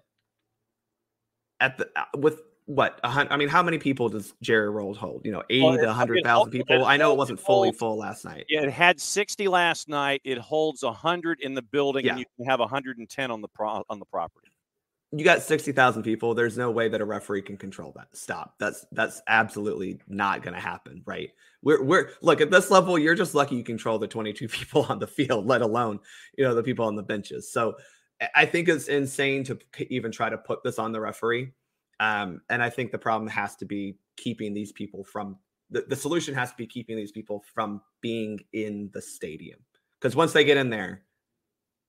at the uh, with what I mean, how many people does Jerry Rolls hold? You know, eighty Well, to hundred thousand people. I know it wasn't fully holds- full last night. it had 60 last night. It holds 100 in the building, and you can have 110 on the pro- on the property. You got sixty thousand people. There's no way that a referee can control that. Stop. That's that's absolutely not going to happen. Right? We're we're look at this level. You're just lucky you control the twenty two people on the field, let alone you know the people on the benches. So I- I think it's insane to even try to put this on the referee. Um, and I think the problem has to be keeping these people from the, the solution has to be keeping these people from being in the stadium because once they get in there,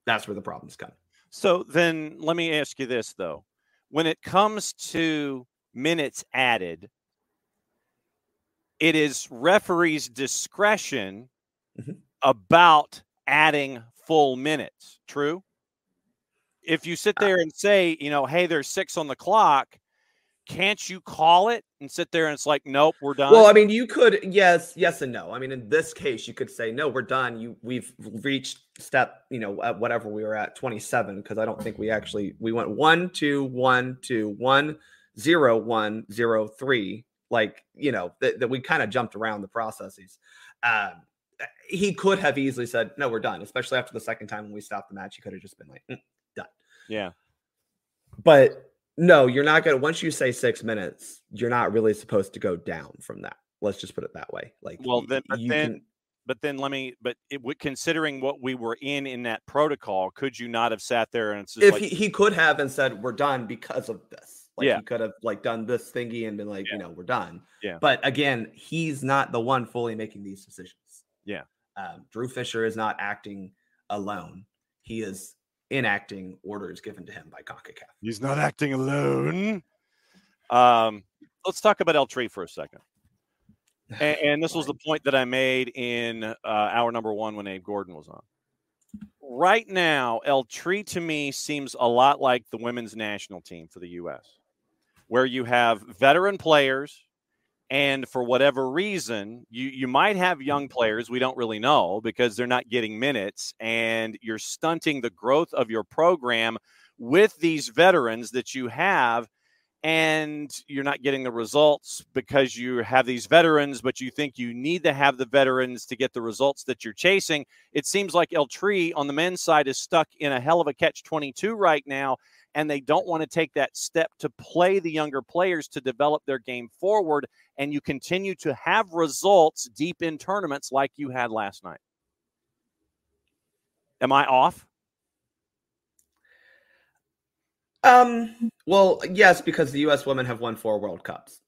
that's where the problems come. So then let me ask you this though. When it comes to minutes added, it is referee's discretion Mhm. about adding full minutes. True? If you sit there and say, you know, hey, there's six on the clock, can't you call it and sit there and it's like, nope, we're done? Well, I mean, you could yes, yes, and no. I mean, in this case, you could say no, we're done. You we've reached step, you know, at whatever we were at twenty seven because I don't think we actually we went one, two, one, two, one, zero, one, zero, three. Like you know that, that we kind of jumped around the processes. Um, he could have easily said no, we're done. Especially after the second time when we stopped the match, he could have just been like, "Mm, yeah. but no, you're not gonna. Once you say six minutes, you're not really supposed to go down from that. Let's just put it that way. Like, Well, then, but then, can- but then let me. But it, considering what we were in in that protocol, could you not have sat there and if like, he, he could have and said we're done because of this. Like Yeah. he could have like done this thingy and been like, Yeah. you know, we're done. Yeah. But again, he's not the one fully making these decisions. Yeah. Um, Drew Fischer is not acting alone. He is enacting orders given to him by CONCACAF. He's not acting alone. Um, let's talk about El Tri for a second. And, and this was the point that I made in uh, hour number one when Abe Gordon was on. Right now, El Tri to me seems a lot like the women's national team for the U.S. where you have veteran players and for whatever reason you you might have young players we don't really know because they're not getting minutes and you're stunting the growth of your program with these veterans that you have and you're not getting the results because you have these veterans but you think you need to have the veterans to get the results that you're chasing. It seems like el Tri on the men's side is stuck in a hell of a catch 22 right now and they don't want to take that step to play the younger players to develop their game forward and you continue to have results deep in tournaments like you had last night am i off Um, well, yes, because the U.S. women have won four World Cups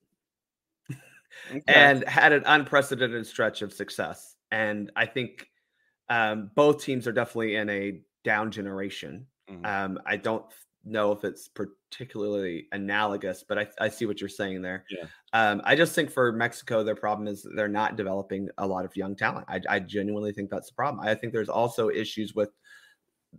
Okay. and had an unprecedented stretch of success. And I think um, both teams are definitely in a down generation. Mhm. Um, I don't know if it's particularly analogous, but I, I see what you're saying there. Yeah. Um, I just think for Mexico, their problem is they're not developing a lot of young talent. I, I genuinely think that's the problem. I think there's also issues with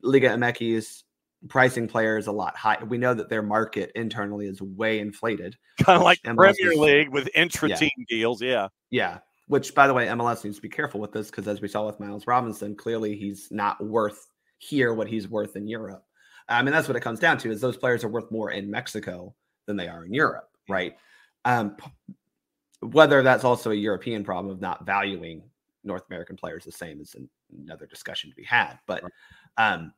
Liga MX pricing players a lot high. We know that their market internally is way inflated. kind of like MLS premier is- league with intra-team deals yeah Yeah. Which, by the way, MLS needs to be careful with this because, as we saw with Miles Robinson, clearly he's not worth here what he's worth in Europe. I mean, that's what it comes down to: is those players are worth more in Mexico than they are in Europe, right? Um, whether that's also a European problem of not valuing North American players the same is an- another discussion to be had. But um,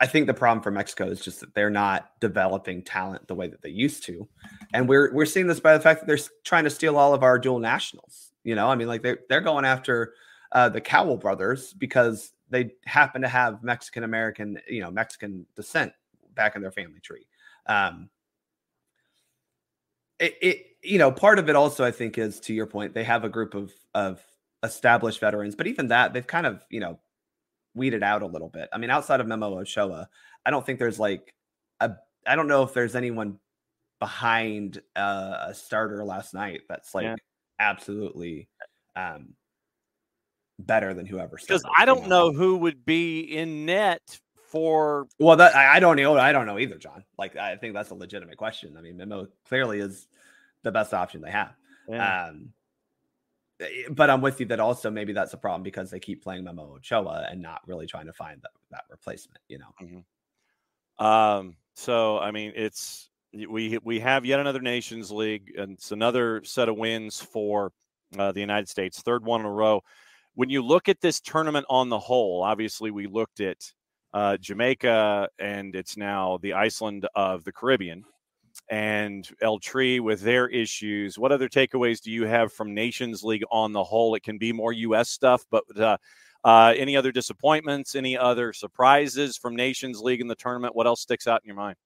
I think the problem for Mexico is just that they're not developing talent the way that they used to, and we're we're seeing this by the fact that they're trying to steal all of our dual nationals. You know, I mean, like they're they're going after uh, the Cowell brothers because they happen to have Mexican American, you know, Mexican descent back in their family tree. Um, it, it you know part of it also I think is to your point they have a group of of established veterans, but even that they've kind of you know weeded out a little bit. I mean, outside of Memo Ochoa, I don't think there's like a I don't know if there's anyone behind uh, a starter last night that's like Yeah. absolutely um better than whoever because i don't know who would be in net for Well, that I, I don't know. I don't know either, John. Like I think that's a legitimate question. I mean, Memo clearly is the best option they have. Yeah. Um, eh, but I'm with you that also maybe that's a problem because they keep playing Memo Ochoa and not really trying to find that, that replacement. You know, Um, so I mean, it's we we have yet another Nations League, and it's another set of wins for uh, the United States, third one in a row. When you look at this tournament on the whole, obviously we looked at uh, Jamaica, and it's now the Iceland of the Caribbean, and El Tri with their issues. What other takeaways do you have from Nations League on the whole? It can be more U.S. stuff, but uh, uh, any other disappointments? Any other surprises from Nations League in the tournament? What else sticks out in your mind?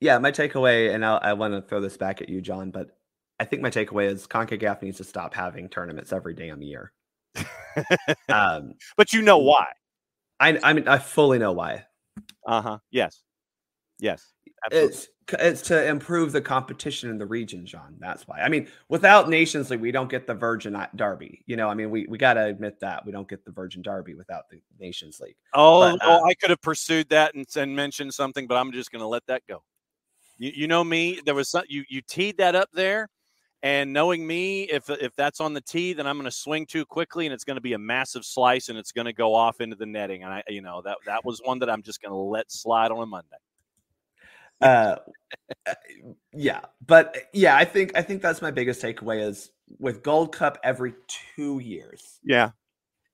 yeah. My takeaway, and I'll, I want to throw this back at you, John, but I think my takeaway is Concacaf needs to stop having tournaments every damn year. Um, But you know why? I I mean I fully know why. Uh huh. Yes. Yes. Absolutely. It's it's to improve the competition in the region, John. That's why. I mean, without Nations League, we don't get the Virgin I- Derby. You know, I mean, we we got to admit that we don't get the Virgin Derby without the Nations League. oh, but, oh, uh, I could have pursued that and, and mentioned something, but I'm just going to let that go. You, you know me. There was some, you you teed that up there, and knowing me, if if that's on the tee, then I'm going to swing too quickly, and it's going to be a massive slice, and it's going to go off into the netting. And I, you know, that that was one that I'm just going to let slide on a Monday. Uh, uh, yeah, but uh, yeah, I think I think that's my biggest takeaway is with Gold Cup every two years Yeah.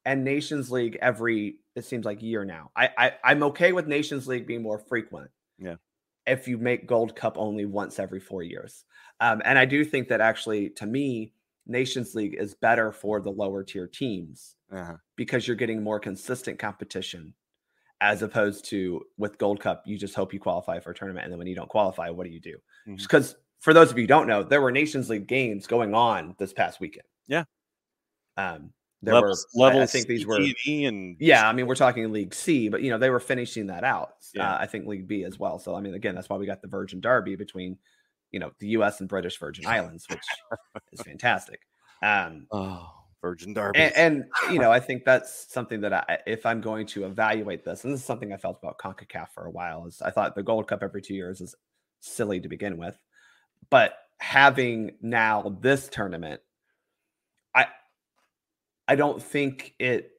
and Nations League every it seems like year now. I, I I'm okay with Nations League being more frequent. Yeah. If you make Gold Cup only once every four years, um, and I do think that actually, to me, Nations League is better for the lower tier teams Uh-huh. because you're getting more consistent competition, as opposed to with Gold Cup, you just hope you qualify for a tournament, and then when you don't qualify, what do you do? Because for those of you who don't know, there were Nations League games going on this past weekend. Yeah. Um, there levels, were. I- I, think these were. And Yeah, I mean, we're talking League C, but you know, they were finishing that out. Yeah. Uh, I think League B as well. So, I mean, again, that's why we got the Virgin Derby between, you know, the U.S. and British Virgin Islands, which is fantastic. Um, oh, Virgin Derby. and, and you know, I think that's something that I, if I'm going to evaluate this, and this is something I felt about Concacaf for a while, is I thought the Gold Cup every two years is silly to begin with, but having now this tournament, I don't think it.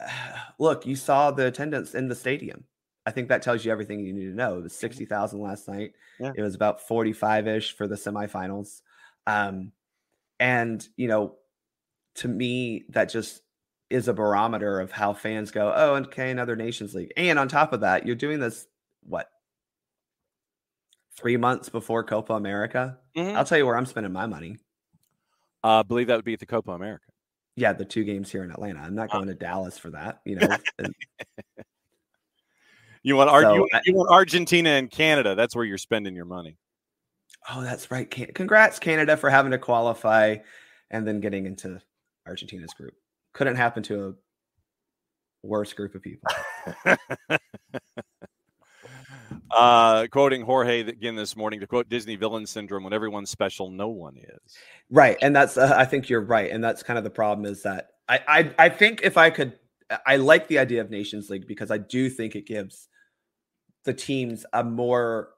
Look, you saw the attendance in the stadium. I think that tells you everything you need to know. It was sixty thousand last night. Yeah. It was about forty five ish for the semifinals, um, and you know, to me, that just is a barometer of how fans go. Oh, okay, another Nations League, and on top of that, you're doing this what three months before Copa America. Mhm. I'll tell you where I'm spending my money. Uh, I believe that would be at the Copa America. Yeah, the two games here in Atlanta. I'm not going to Dallas for that. You know, and- You want Ar- So, you, you want Argentina and Canada. That's where you're spending your money. oh, that's right. Can- Congrats, Canada, for having to qualify and then getting into Argentina's group. Couldn't happen to a worse group of people. Uh, quoting Jorge again this morning to quote Disney villain syndrome: "When everyone's special, no one is." Right, and that's uh, I think you're right, and that's kind of the problem is that I, I I think if I could, I like the idea of Nations League because I do think it gives the teams a more,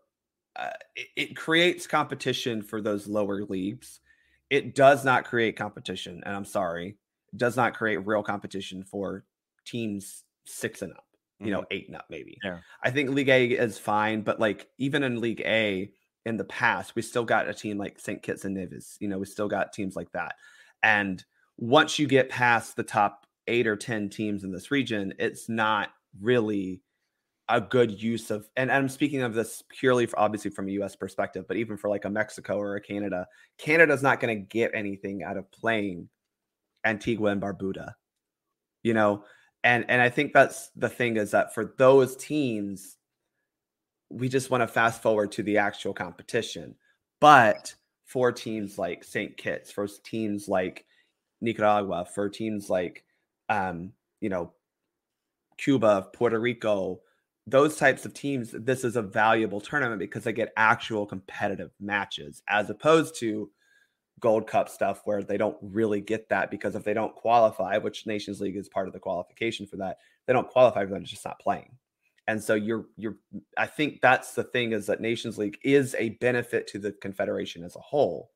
uh, it, it creates competition for those lower leagues. It does not create competition, and I'm sorry, it does not create real competition for teams six and up, you know, mm-hmm. eight and up maybe. Yeah. I think League A is fine, but like even in League A, in the past, we still got a team like St. Kitts and Nevis. You know, we still got teams like that. And once you get past the top eight or 10 teams in this region, it's not really a good use of, and I'm speaking of this purely for obviously from a US perspective, but even for like a Mexico or a Canada, Canada's not going to get anything out of playing Antigua and Barbuda, you know? And, and I think that's the thing is that for those teams, we just want to fast forward to the actual competition. But for teams like St. Kitts, for teams like Nicaragua, for teams like um, you know, Cuba, Puerto Rico, those types of teams, this is a valuable tournament because they get actual competitive matches as opposed to Gold Cup stuff where they don't really get that because if they don't qualify, which Nations League is part of the qualification for that, they don't qualify for that, it's just not playing. And so you're you're I think that's the thing is that Nations League is a benefit to the confederation as a whole,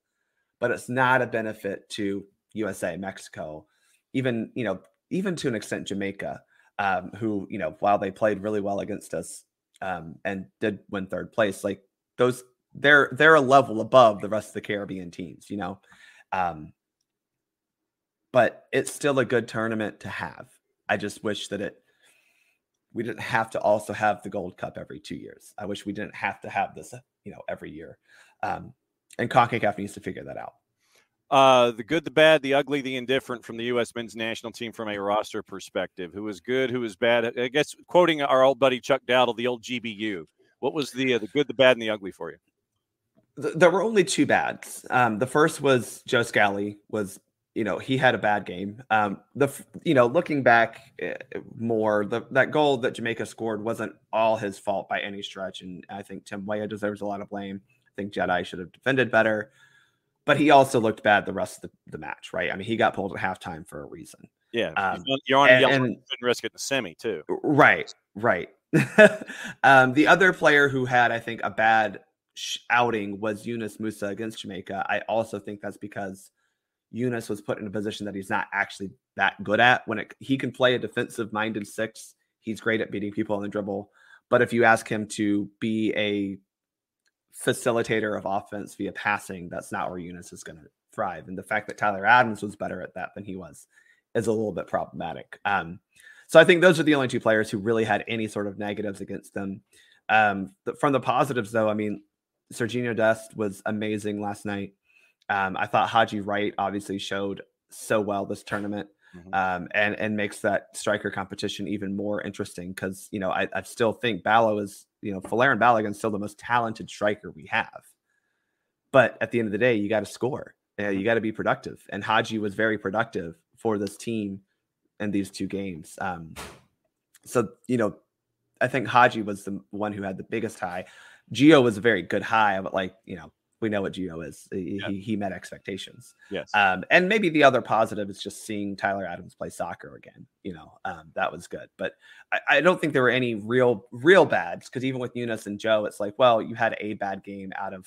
but it's not a benefit to USA, Mexico, even you know, even to an extent Jamaica, um, who, you know, while they played really well against us um, and did win third place, like those they're they're a level above the rest of the Caribbean teams, you know. Um, but it's still a good tournament to have. I just wish that it we didn't have to also have the Gold Cup every two years. I wish we didn't have to have this, you know, every year. Um, and CONCACAF needs to figure that out. Uh, the good, the bad, the ugly, the indifferent from the U.S. men's national team from a roster perspective. Who was good? Who was bad? I guess quoting our old buddy Chuck Dowdle, the old GBU. What was the uh, the good, the bad, and the ugly for you? Th- there were only two bads. Um, the first was Joe Scally was, you know, he had a bad game. Um, the, you know, looking back uh, more, the, that goal that Jamaica scored wasn't all his fault by any stretch. And I think Tim Weah deserves a lot of blame. I think Jedi should have defended better, but he also looked bad the rest of the, the match, right? I mean, he got pulled at halftime for a reason. Yeah, Um, you're on a and- and- couldn't risk it in the semi too. Right, right. um, the other player who had, I think, a bad outing was Yunus Musah against Jamaica. I also think that's because Yunus was put in a position that he's not actually that good at. When it, he can play a defensive minded six, he's great at beating people on the dribble. But if you ask him to be a facilitator of offense via passing, that's not where Yunus is going to thrive. And the fact that Tyler Adams was better at that than he was is a little bit problematic. Um, so I think those are the only two players who really had any sort of negatives against them. Um, from the positives, though, I mean, Serginho Dest was amazing last night. Um, I thought Haji Wright obviously showed so well this tournament Mhm. um, and and makes that striker competition even more interesting because you know I, I still think Ballo is you know Folarin Balogun's still the most talented striker we have, but at the end of the day you got to score, uh, you got to be productive, and Haji was very productive for this team in these two games. Um, so you know I think Haji was the one who had the biggest high. Gio was a very good high, but like you know we know what Gio is. He, Yeah. he, he met expectations. Yes. Um, and maybe the other positive is just seeing Tyler Adams play soccer again. You know, um, that was good. But I, I don't think there were any real, real bads because even with Yunus and Joe, it's like, well, you had a bad game out of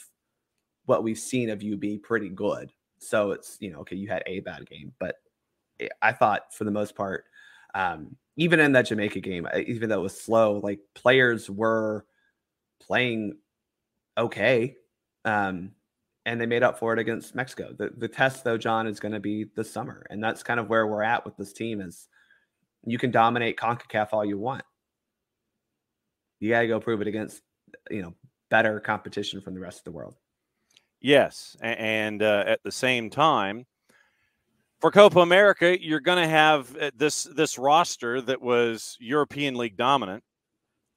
what we've seen of you be pretty good. So it's you know okay, you had a bad game, but I thought for the most part, um, even in that Jamaica game, even though it was slow, like players were playing okay. Um, and they made up for it against Mexico. The the test though, John, is going to be this summer, and that's kind of where we're at with this team. Is you can dominate Concacaf all you want, you got to go prove it against you know better competition from the rest of the world. Yes, and uh, at the same time, for Copa America, you're going to have uh, this this roster that was European League dominant.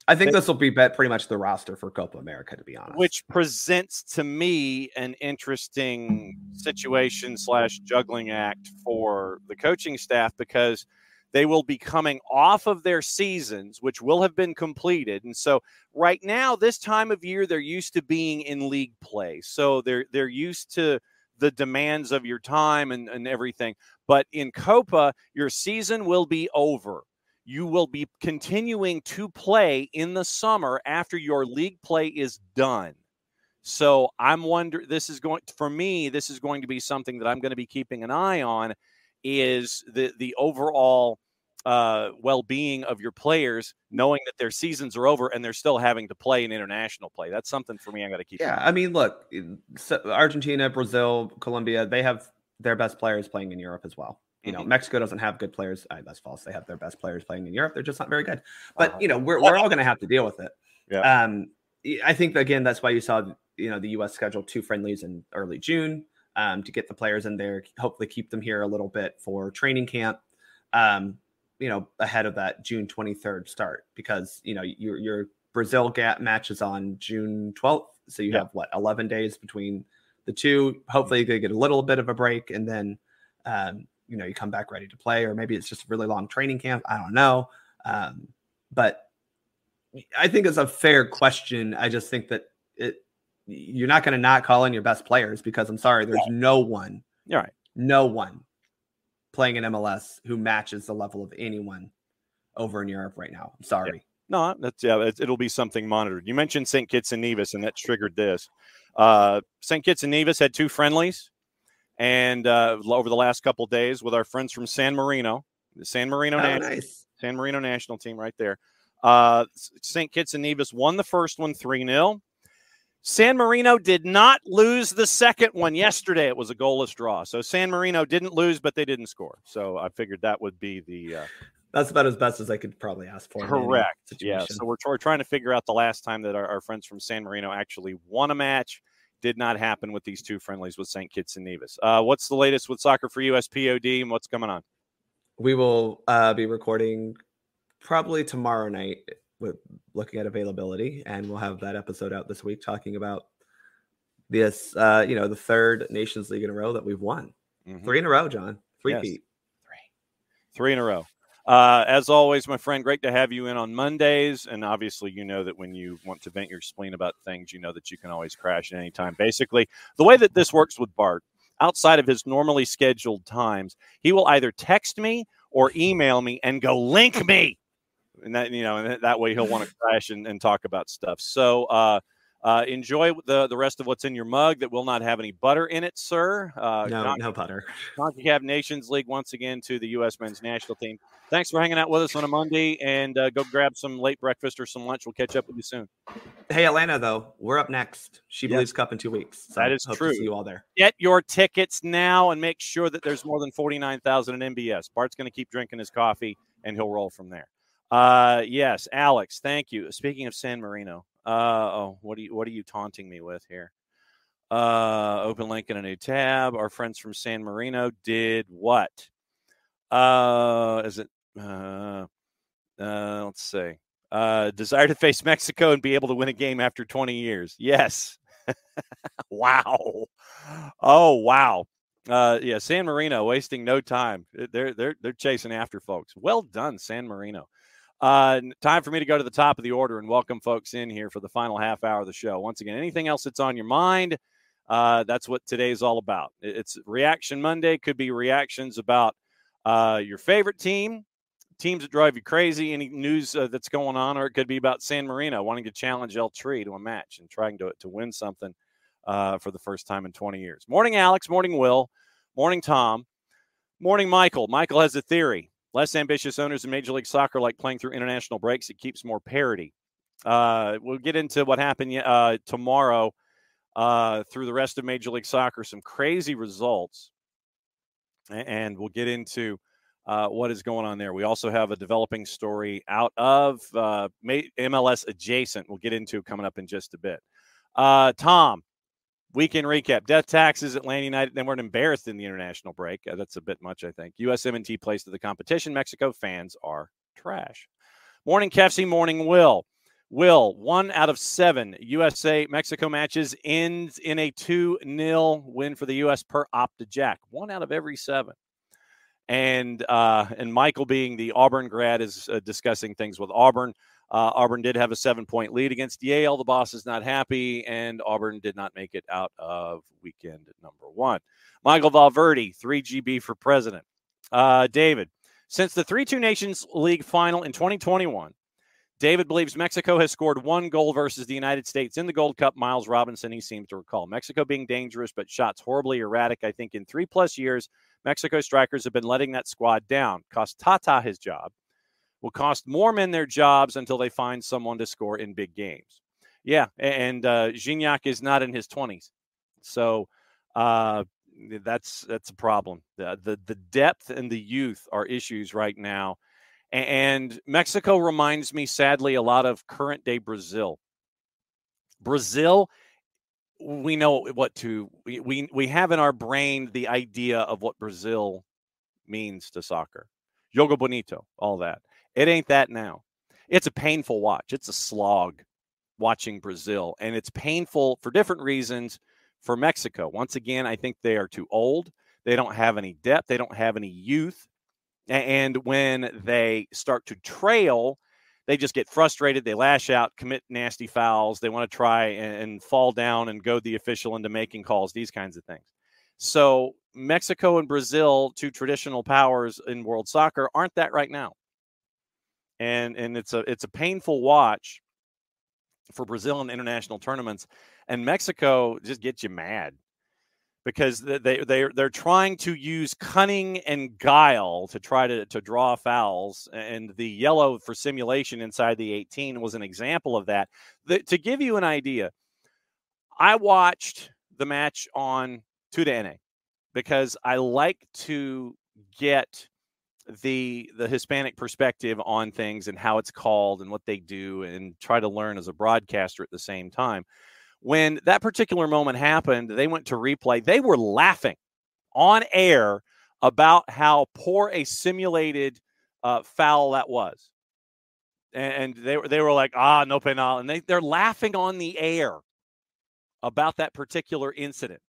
I think this will be pretty much the roster for Copa America, to be honest. Which presents to me an interesting situation slash juggling act for the coaching staff because they will be coming off of their seasons, which will have been completed. And so right now, this time of year, they're used to being in league play. So they're they're used to the demands of your time and, and everything. But in Copa, your season will be over you will be continuing to play in the summer after your league play is done. So I'm wondering, this is going for me, this is going to be something that I'm going to be keeping an eye on is the, the overall uh, well-being of your players, knowing that their seasons are over and they're still having to play in international play. That's something for me. I'm going to keep. Yeah, I mean, look, Argentina, Brazil, Colombia, they have their best players playing in Europe as well. You know, mm-hmm. Mexico doesn't have good players. that's false. They have their best players playing in Europe. They're just not very good. But uh-huh. you know, we're we're all going to have to deal with it. Yeah. Um, I think again that's why you saw you know the U.S. schedule two friendlies in early June um, to get the players in there. Hopefully, keep them here a little bit for training camp. Um, you know, ahead of that June 23rd start because you know your your Brazil gap matches on June 12th, so you yeah. have what 11 days between the two. Hopefully, they get a little bit of a break, and then um, you know you come back ready to play, or maybe it's just a really long training camp. I don't know, um, but I think it's a fair question. I just think that it you're not going to not call in your best players because I'm sorry, there's no one, All right, no one playing in MLS who matches the level of anyone over in Europe right now. I'm sorry. Yeah. No, that's yeah, it'll be something monitored. You mentioned St. Kitts and Nevis, and that triggered this. Uh, St. Kitts and Nevis had two friendlies and uh, over the last couple days with our friends from San Marino, the San Marino, oh, national, nice. San Marino national team, right there. Uh, St. Kitts and Nevis won the first one 3 0. San Marino did not lose the second one yesterday. It was a goalless draw. So San Marino didn't lose, but they didn't score. So I figured that would be the. Uh, That's about as best as I could probably ask for. Correct. Yeah. So we're, we're trying to figure out the last time that our, our friends from San Marino actually won a match did not happen with these two friendlies with St. Kitts and Nevis. Uh, what's the latest with Soccer for USPOD and what's coming on? We will uh, be recording probably tomorrow night with looking at availability, and we'll have that episode out this week talking about this, uh, you know, the third Nations League in a row that we've won. Mm-hmm. Three in a row, Jon. Three yes. Three. Three in a row. Uh, as always, my friend, great to have you in on Mondays. And obviously, you know that when you want to vent your spleen about things, you know that you can always crash at any time. Basically, the way that this works with Bart, outside of his normally scheduled times, he will either text me or email me and go link me, and that you know, and that way he'll want to crash and, and talk about stuff. So. Uh, uh, enjoy the, the rest of what's in your mug that will not have any butter in it, sir. Uh, no, Con- no butter. CONCACAF Nations League once again to the U.S. men's national team. Thanks for hanging out with us on a Monday and uh, go grab some late breakfast or some lunch. We'll catch up with you soon. Hey, Atlanta, though, we're up next. She yes. believes Cup in two weeks. So that is true. see you all there. Get your tickets now and make sure that there's more than 49,000 in MBS. Bart's going to keep drinking his coffee and he'll roll from there. Uh, yes, Alex, thank you. Speaking of San Marino, uh, oh, what are you what are you taunting me with here? Uh, open link in a new tab. Our friends from San Marino did what? Uh, is it? Uh, uh, let's see. Uh, desire to face Mexico and be able to win a game after 20 years. Yes. wow. Oh wow. Uh, yeah, San Marino wasting no time. They're they're they're chasing after folks. Well done, San Marino. Uh, time for me to go to the top of the order and welcome folks in here for the final half hour of the show. Once again, anything else that's on your mind, uh, that's what today's all about. It's Reaction Monday. Could be reactions about uh, your favorite team, teams that drive you crazy, any news uh, that's going on, or it could be about San Marino wanting to challenge El Tri to a match and trying to, to win something uh, for the first time in 20 years. Morning, Alex. Morning, Will. Morning, Tom. Morning, Michael. Michael has a theory. Less ambitious owners in Major League Soccer like playing through international breaks. It keeps more parity. Uh, we'll get into what happened uh, tomorrow uh, through the rest of Major League Soccer. Some crazy results, and we'll get into uh, what is going on there. We also have a developing story out of uh, MLS adjacent. We'll get into coming up in just a bit. Uh, Tom, weekend recap: Death taxes, Atlanta United. Then we're embarrassed in the international break. Uh, that's a bit much, I think. USMNT plays to the competition. Mexico fans are trash. Morning, Kefsey. Morning, Will. Will, one out of seven USA Mexico matches ends in a 2 0 win for the U.S. per Opta Jack. One out of every seven. And uh, and Michael, being the Auburn grad, is uh, discussing things with Auburn. Uh, Auburn did have a seven point lead against Yale. The boss is not happy, and Auburn did not make it out of weekend number one. Michael Valverde, 3GB for president. Uh, David, since the 3 2 Nations League final in 2021, David believes Mexico has scored one goal versus the United States in the Gold Cup. Miles Robinson, he seems to recall. Mexico being dangerous, but shots horribly erratic. I think in three plus years, Mexico strikers have been letting that squad down. Cost Tata his job. Will cost more men their jobs until they find someone to score in big games. Yeah, and uh, Gignac is not in his 20s. So uh, that's that's a problem. The, the the depth and the youth are issues right now and Mexico reminds me, sadly, a lot of current day Brazil. Brazil, we know what to, we, we, we have in our brain the idea of what Brazil means to soccer. Jogo bonito, all that. It ain't that now. It's a painful watch. It's a slog watching Brazil. And it's painful for different reasons for Mexico. Once again, I think they are too old. They don't have any depth. They don't have any youth. And when they start to trail, they just get frustrated. They lash out, commit nasty fouls. They want to try and, fall down and goad the official into making calls, these kinds of things. So, Mexico and Brazil, two traditional powers in world soccer, aren't that right now. And, and it's a it's a painful watch for Brazil in international tournaments. And Mexico just gets you mad because they they they're trying to use cunning and guile to try to to draw fouls and the yellow for simulation inside the 18 was an example of that the, to give you an idea i watched the match on Tudene because i like to get the the hispanic perspective on things and how it's called and what they do and try to learn as a broadcaster at the same time when that particular moment happened, they went to replay. They were laughing on air about how poor a simulated uh, foul that was. And they were they were like, ah, no penal. And they, they're laughing on the air about that particular incident.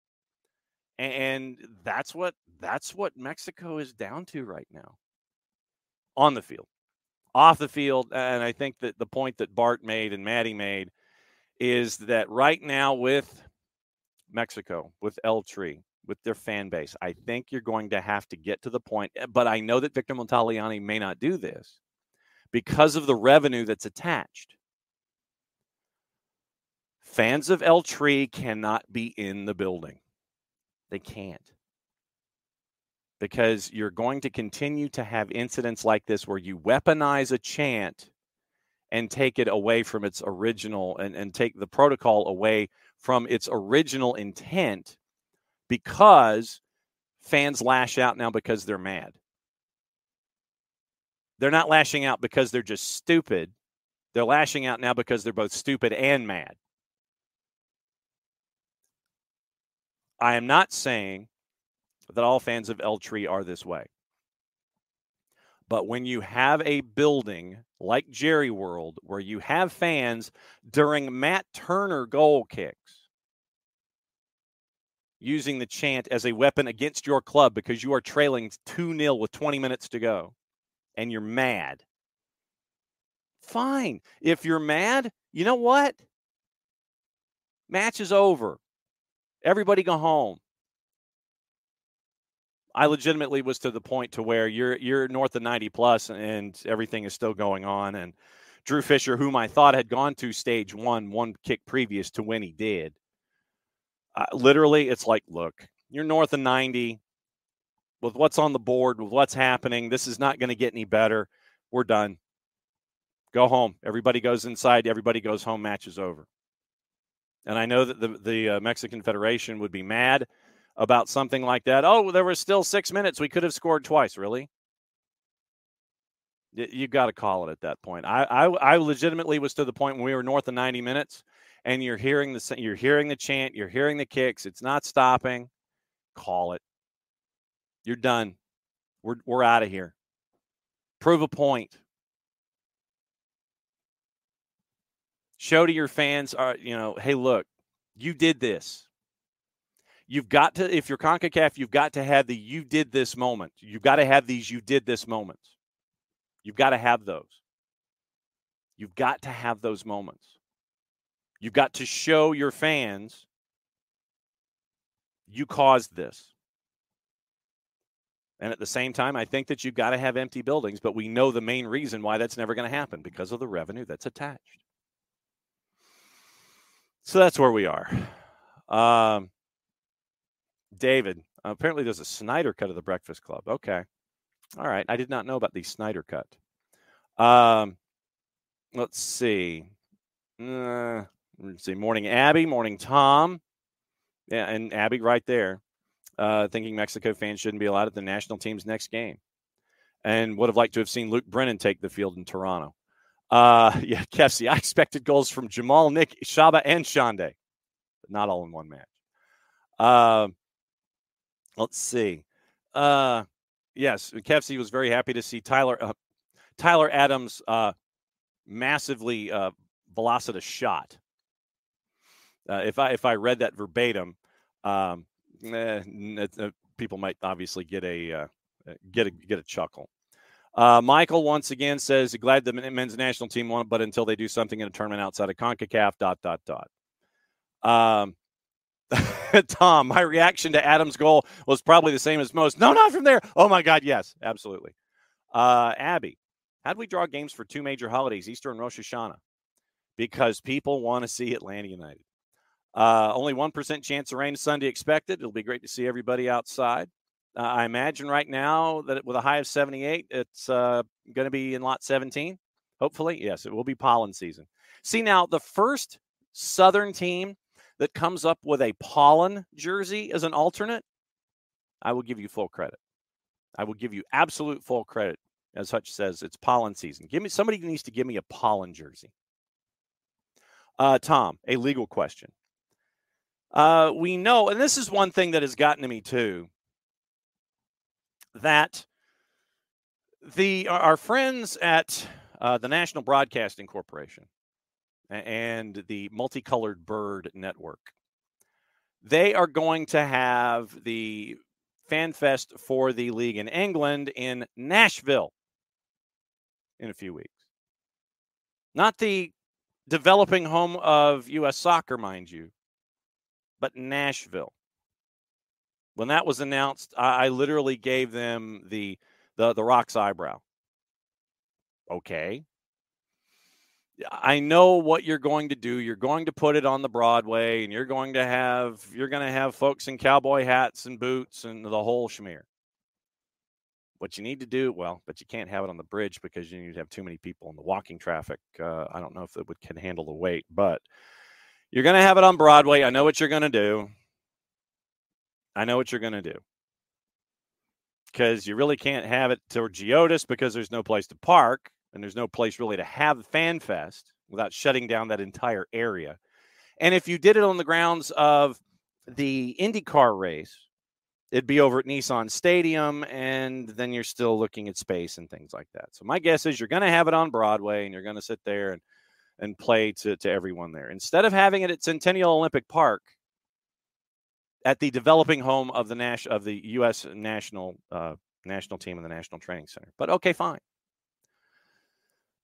And that's what that's what Mexico is down to right now. On the field. Off the field. And I think that the point that Bart made and Maddie made is that right now with Mexico, with El Tri, with their fan base, I think you're going to have to get to the point. Eh, but I know that Victor Montagliani may not do this because of the revenue that's attached. Fans of El Tri cannot be in the building. They can't. Because you're going to continue to have incidents like this where you weaponize a chant and take it away from its original and, and take the protocol away from its original intent because fans lash out now because they're mad. They're not lashing out because they're just stupid. They're lashing out now because they're both stupid and mad. I am not saying that all fans of El Tri are this way. But when you have a building like Jerry World where you have fans during Matt Turner goal kicks using the chant as a weapon against your club because you are trailing 2 0 with 20 minutes to go and you're mad. Fine. If you're mad, you know what? Match is over. Everybody go home. I legitimately was to the point to where you're you're north of 90 plus and everything is still going on. And Drew Fischer, whom I thought had gone to stage one, one kick previous to when he did, Uh, literally, it's like, look, you're north of 90 with what's on the board, with what's happening. This is not going to get any better. We're done. Go home. Everybody goes inside. Everybody goes home. Match is over. And I know that the the uh, Mexican Federation would be mad about something like that. Oh, there was still six minutes. We could have scored twice. Really? You got to call it at that point. I, I I legitimately was to the point when we were north of 90 minutes, and you're hearing the you're hearing the chant, you're hearing the kicks. It's not stopping. Call it. You're done. We're we're out of here. Prove a point. Show to your fans, are uh, you know, hey, look, you did this. You've got to, if you're CONCACAF, you've got to have the you did this moment. You've got to have these you did this moments. You've got to have those. You've got to have those moments. You've got to show your fans you caused this. And at the same time, I think that you've got to have empty buildings, but we know the main reason why that's never going to happen because of the revenue that's attached. So that's where we are. Um, David, apparently there's a Snyder cut of the Breakfast Club. Okay. All right. I did not know about the Snyder cut. Um, let's see. Uh, let's see. Morning, Abby. Morning, Tom. Yeah, and Abby right there, uh, thinking Mexico fans shouldn't be allowed at the national team's next game, and would have liked to have seen Luke Brennan take the field in Toronto. Uh, yeah, Kefsey, I expected goals from Jamal, Nick, Saba, and Xande, but not all in one match. Uh, let's see. Uh, yes, Kefsey was very happy to see Tyler uh, Tyler Adams uh, massively uh, velocitous shot. Uh, if I if I read that verbatim, um, eh, people might obviously get a uh, get a get a chuckle. Uh, Michael once again says, glad the men's national team won, but until they do something in a tournament outside of CONCACAF, dot, dot, dot. Um, Tom, my reaction to Adam's goal was probably the same as most. No, not from there. Oh my God, yes, absolutely. Uh, Abby, how do we draw games for two major holidays, Easter and Rosh Hashanah? Because people want to see Atlanta United. Uh, only 1% chance of rain Sunday expected. It'll be great to see everybody outside. Uh, I imagine right now that with a high of 78, it's uh, going to be in lot 17. Hopefully, yes, it will be pollen season. See, now the first Southern team that comes up with a pollen jersey as an alternate, I will give you full credit. I will give you absolute full credit. As Hutch says, it's pollen season. Give me somebody needs to give me a pollen jersey. Uh, Tom, a legal question. Uh, we know, and this is one thing that has gotten to me too that the our friends at uh, the National Broadcasting Corporation and the Multicolored Bird Network, they are going to have the Fan Fest for the league in England in Nashville in a few weeks. Not the developing home of U.S. soccer, mind you, but Nashville when that was announced, I, I literally gave them the the the Rock's eyebrow. Okay. I know what you're going to do. You're going to put it on the Broadway, and you're going to have you're going to have folks in cowboy hats and boots and the whole schmear. What you need to do, well, but you can't have it on the bridge because you need to have too many people in the walking traffic. Uh, I don't know if it would can handle the weight, but you're going to have it on Broadway. I know what you're going to do. I know what you're going to do. Because you really can't have it to Geodis because there's no place to park and there's no place really to have Fan Fest without shutting down that entire area. And if you did it on the grounds of the IndyCar race, it'd be over at Nissan Stadium, and then you're still looking at space and things like that. So my guess is you're going to have it on Broadway, and you're going to sit there and and play to to everyone there instead of having it at Centennial Olympic Park at the developing home of the Nash of the U.S. national uh, national team and the National Training Center. But okay, fine.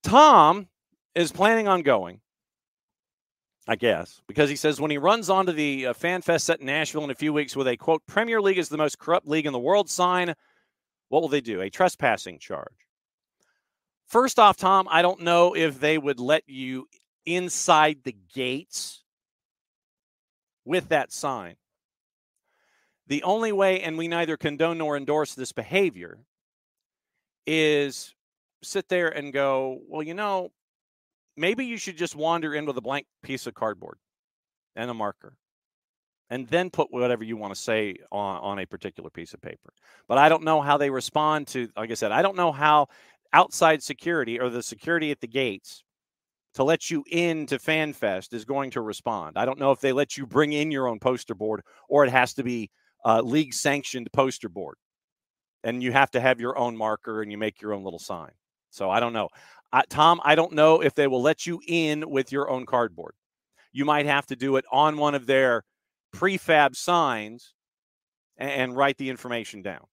Tom is planning on going, I guess, because he says when he runs onto the uh, Fan Fest set in Nashville in a few weeks with a quote Premier League is the most corrupt league in the world sign, what will they do? A trespassing charge. First off, Tom, I don't know if they would let you inside the gates with that sign. The only way, and we neither condone nor endorse this behavior, is sit there and go, well, you know, maybe you should just wander in with a blank piece of cardboard and a marker and then put whatever you want to say on, on a particular piece of paper. But I don't know how they respond to, like I said, I don't know how outside security or the security at the gates to let you into FanFest is going to respond. I don't know if they let you bring in your own poster board or it has to be a league sanctioned poster board. And you have to have your own marker and you make your own little sign. So I don't know. Tom, I don't know if they will let you in with your own cardboard. You might have to do it on one of their prefab signs and, and write the information down.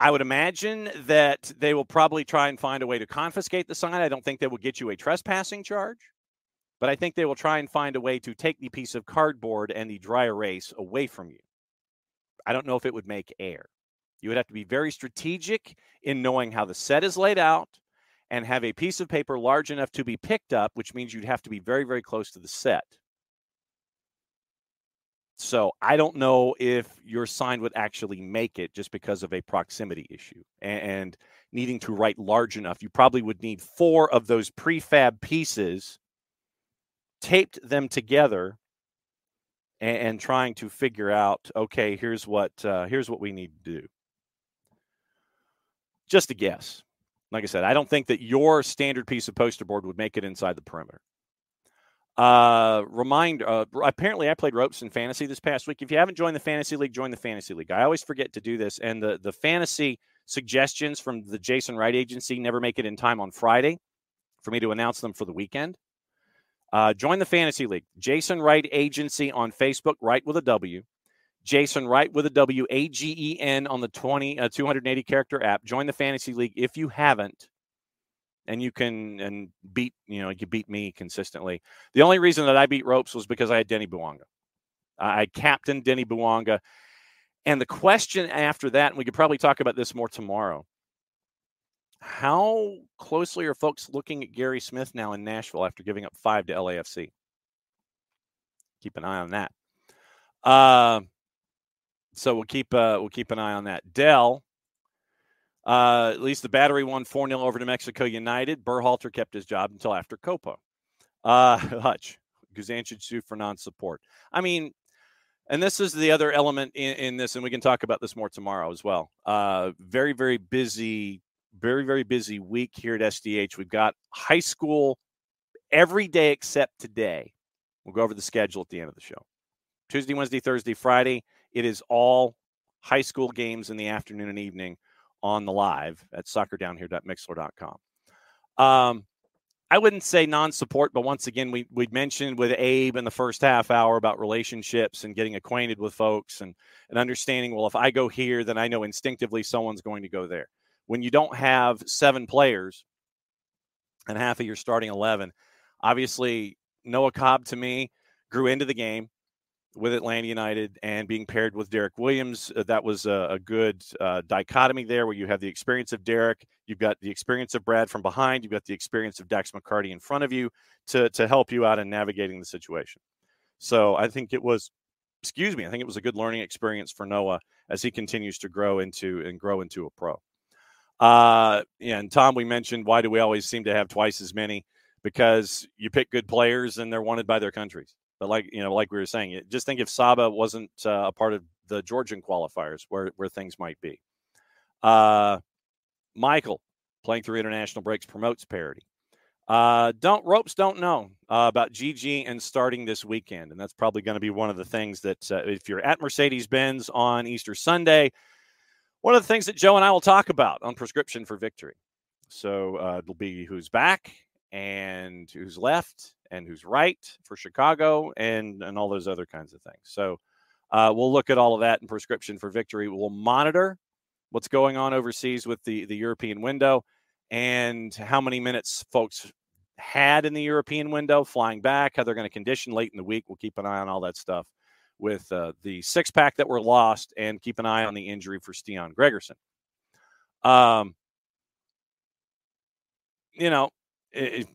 I would imagine that they will probably try and find a way to confiscate the sign. I don't think they will get you a trespassing charge, but I think they will try and find a way to take the piece of cardboard and the dry erase away from you. I don't know if it would make air. You would have to be very strategic in knowing how the set is laid out and have a piece of paper large enough to be picked up, which means you'd have to be very, very close to the set. So I don't know if your sign would actually make it just because of a proximity issue and, needing to write large enough. You probably would need four of those prefab pieces, taped them together, and, trying to figure out, okay, here's what uh, here's what we need to do. Just a guess. Like I said, I don't think that your standard piece of poster board would make it inside the perimeter. Uh, remind. Uh, apparently, I played ropes in fantasy this past week. If you haven't joined the fantasy league, join the fantasy league. I always forget to do this, and the the fantasy suggestions from the Jason Wright agency never make it in time on Friday for me to announce them for the weekend. Uh, join the fantasy league. Jason Wright agency on Facebook. Wright with a W. Jason Wright with a W A G E N on the 20 uh, 280 character app. Join the fantasy league if you haven't and you can and beat you know you beat me consistently. The only reason that I beat ropes was because I had Denis Bouanga. I captained Denis Bouanga, and the question after that, and we could probably talk about this more tomorrow. How closely are folks looking at Gary Smith now in Nashville after giving up five to LAFC? Keep an eye on that. Uh, so we'll keep uh, we'll keep an eye on that. Dell uh, at least the battery won 4 0 over New Mexico United. Berhalter kept his job until after Copa. Uh, Hutch, Guzan should sue for non support. I mean, and this is the other element in, in, this, and we can talk about this more tomorrow as well. Uh, very, very busy, very, very busy week here at SDH. We've got high school every day except today. We'll go over the schedule at the end of the show. Tuesday, Wednesday, Thursday, Friday. It is all high school games in the afternoon and evening on the live at soccerdownhere.mixlr.com. Um, I wouldn't say non-support, but once again, we we mentioned with Abe in the first half hour about relationships and getting acquainted with folks and and understanding. Well, if I go here, then I know instinctively someone's going to go there. When you don't have seven players and half of your starting eleven, obviously Noah Cobb to me grew into the game with Atlanta United and being paired with Derrick Williams. Uh, that was a, a good uh, dichotomy there where you have the experience of Derrick, you've got the experience of Brad from behind, you've got the experience of Dax McCarty in front of you to, to help you out in navigating the situation. So I think it was, excuse me, I think it was a good learning experience for Noah as he continues to grow into and grow into a pro. Uh, and Tom, we mentioned why do we always seem to have twice as many? Because you pick good players and they're wanted by their countries. But like you know, like we were saying, just think if Saba wasn't uh, a part of the Georgian qualifiers, where where things might be. Uh, Michael playing through international breaks promotes parity. Uh, don't ropes don't know uh, about GG and starting this weekend, and that's probably going to be one of the things that uh, if you're at Mercedes Benz on Easter Sunday, one of the things that Joe and I will talk about on Prescription for Victory. So uh, it'll be who's back and who's left and who's right for Chicago and and all those other kinds of things. So uh, we'll look at all of that in prescription for victory. We'll monitor what's going on overseas with the the European window and how many minutes folks had in the European window flying back, how they're going to condition late in the week. We'll keep an eye on all that stuff with uh, the six pack that were lost and keep an eye on the injury for Stian Gregersen. Um, you know,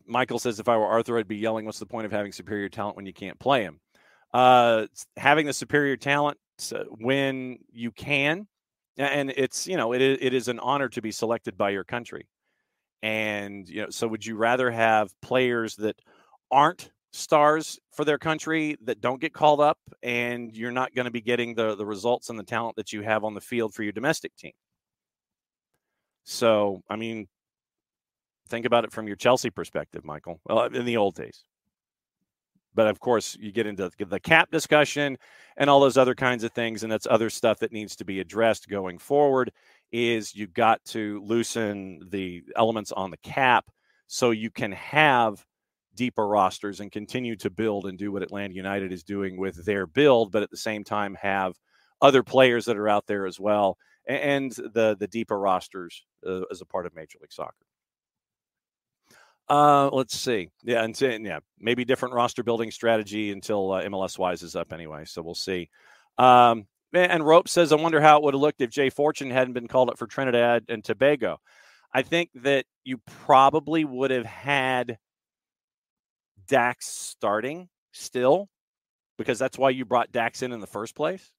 Michael says, if I were Arthur, I'd be yelling, What's the point of having superior talent when you can't play him? uh, having the superior talent when you can, and it's you know it is an honor to be selected by your country, and you know so would you rather have players that aren't stars for their country that don't get called up and you're not going to be getting the the results and the talent that you have on the field for your domestic team so i mean think about it from your chelsea perspective michael well in the old days but of course you get into the cap discussion and all those other kinds of things and that's other stuff that needs to be addressed going forward is you've got to loosen the elements on the cap so you can have deeper rosters and continue to build and do what Atlanta United is doing with their build, but at the same time have other players that are out there as well, and the the deeper rosters uh, as a part of Major League Soccer. Uh, let's see. Yeah, and, and yeah, maybe different roster building strategy until uh, MLS Wise is up anyway. So we'll see. Um, and Rope says, I wonder how it would have looked if Jay Fortune hadn't been called up for Trinidad and Tobago. I think that you probably would have had Dax starting still because that's why you brought Dax in in the first place.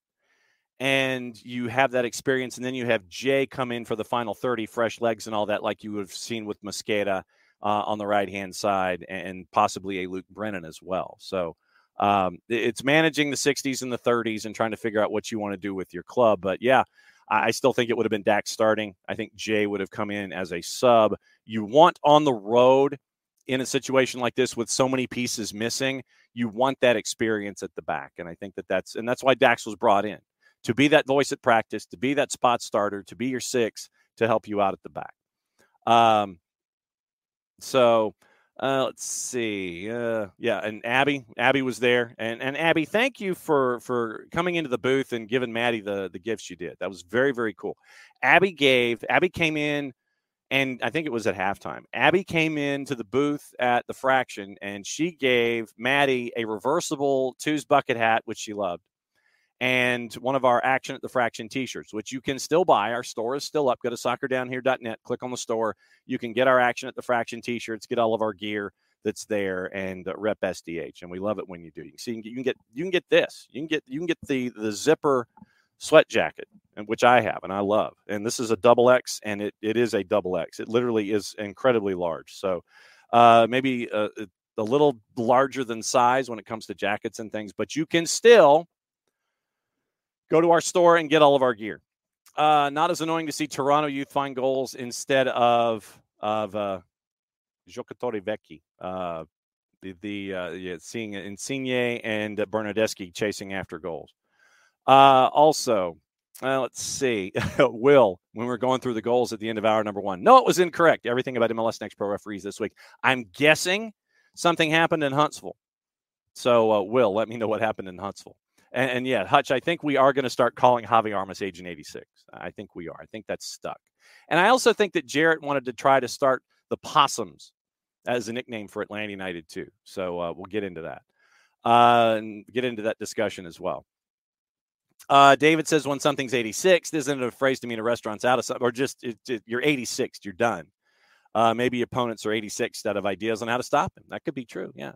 And you have that experience, and then you have Jay come in for the final 30, fresh legs and all that, like you would have seen with Mosquera uh, on the right hand side, and possibly a Luke Brennan as well. So um, it's managing the 60s and the 30s and trying to figure out what you want to do with your club. But yeah, I still think it would have been Dax starting. I think Jay would have come in as a sub. You want on the road in a situation like this with so many pieces missing, you want that experience at the back. And I think that that's and that's why Dax was brought in to be that voice at practice, to be that spot starter, to be your six to help you out at the back. Um, so uh, let's see. Uh, yeah, and Abby, Abby was there, and and Abby, thank you for for coming into the booth and giving Maddie the the gifts you did. That was very very cool. Abby gave. Abby came in and I think it was at halftime. Abby came into the booth at the fraction and she gave Maddie a reversible Two's bucket hat, which she loved, and one of our Action at the Fraction t shirts, which you can still buy. Our store is still up. Go to soccerdownhere.net, click on the store. You can get our Action at the Fraction t shirts, get all of our gear that's there and uh, rep SDH and we love it when you do. You can see you can get you can get this. You can get you can get the the zipper sweat jacket, which I have and I love. And this is a double X, and it, it is a double X. It literally is incredibly large. So uh, maybe a, a little larger than size when it comes to jackets and things, but you can still go to our store and get all of our gear. Uh, not as annoying to see Toronto youth find goals instead of of uh, Giocatori Vecchi. Uh, the the uh, yeah, seeing Insigne and Bernardeschi chasing after goals. Uh, also, uh, let's see. Will, when we're going through the goals at the end of hour number one. No, it was incorrect. Everything about MLS Next Pro referees this week. I'm guessing something happened in Huntsville. So, uh, Will, let me know what happened in Huntsville. And, and yeah, Hutch, I think we are going to start calling Javi Armas Agent 86. I think we are. I think that's stuck. And I also think that Jarrett wanted to try to start the Possums as a nickname for Atlanta United, too. So uh, we'll get into that. Uh, and get into that discussion as well. Uh, David says when something's 86, isn't it a phrase to mean a restaurant's out of something, or just it, it, you're 86, you're done. Uh, maybe opponents are 86 out of ideas on how to stop him. That could be true. Yeah.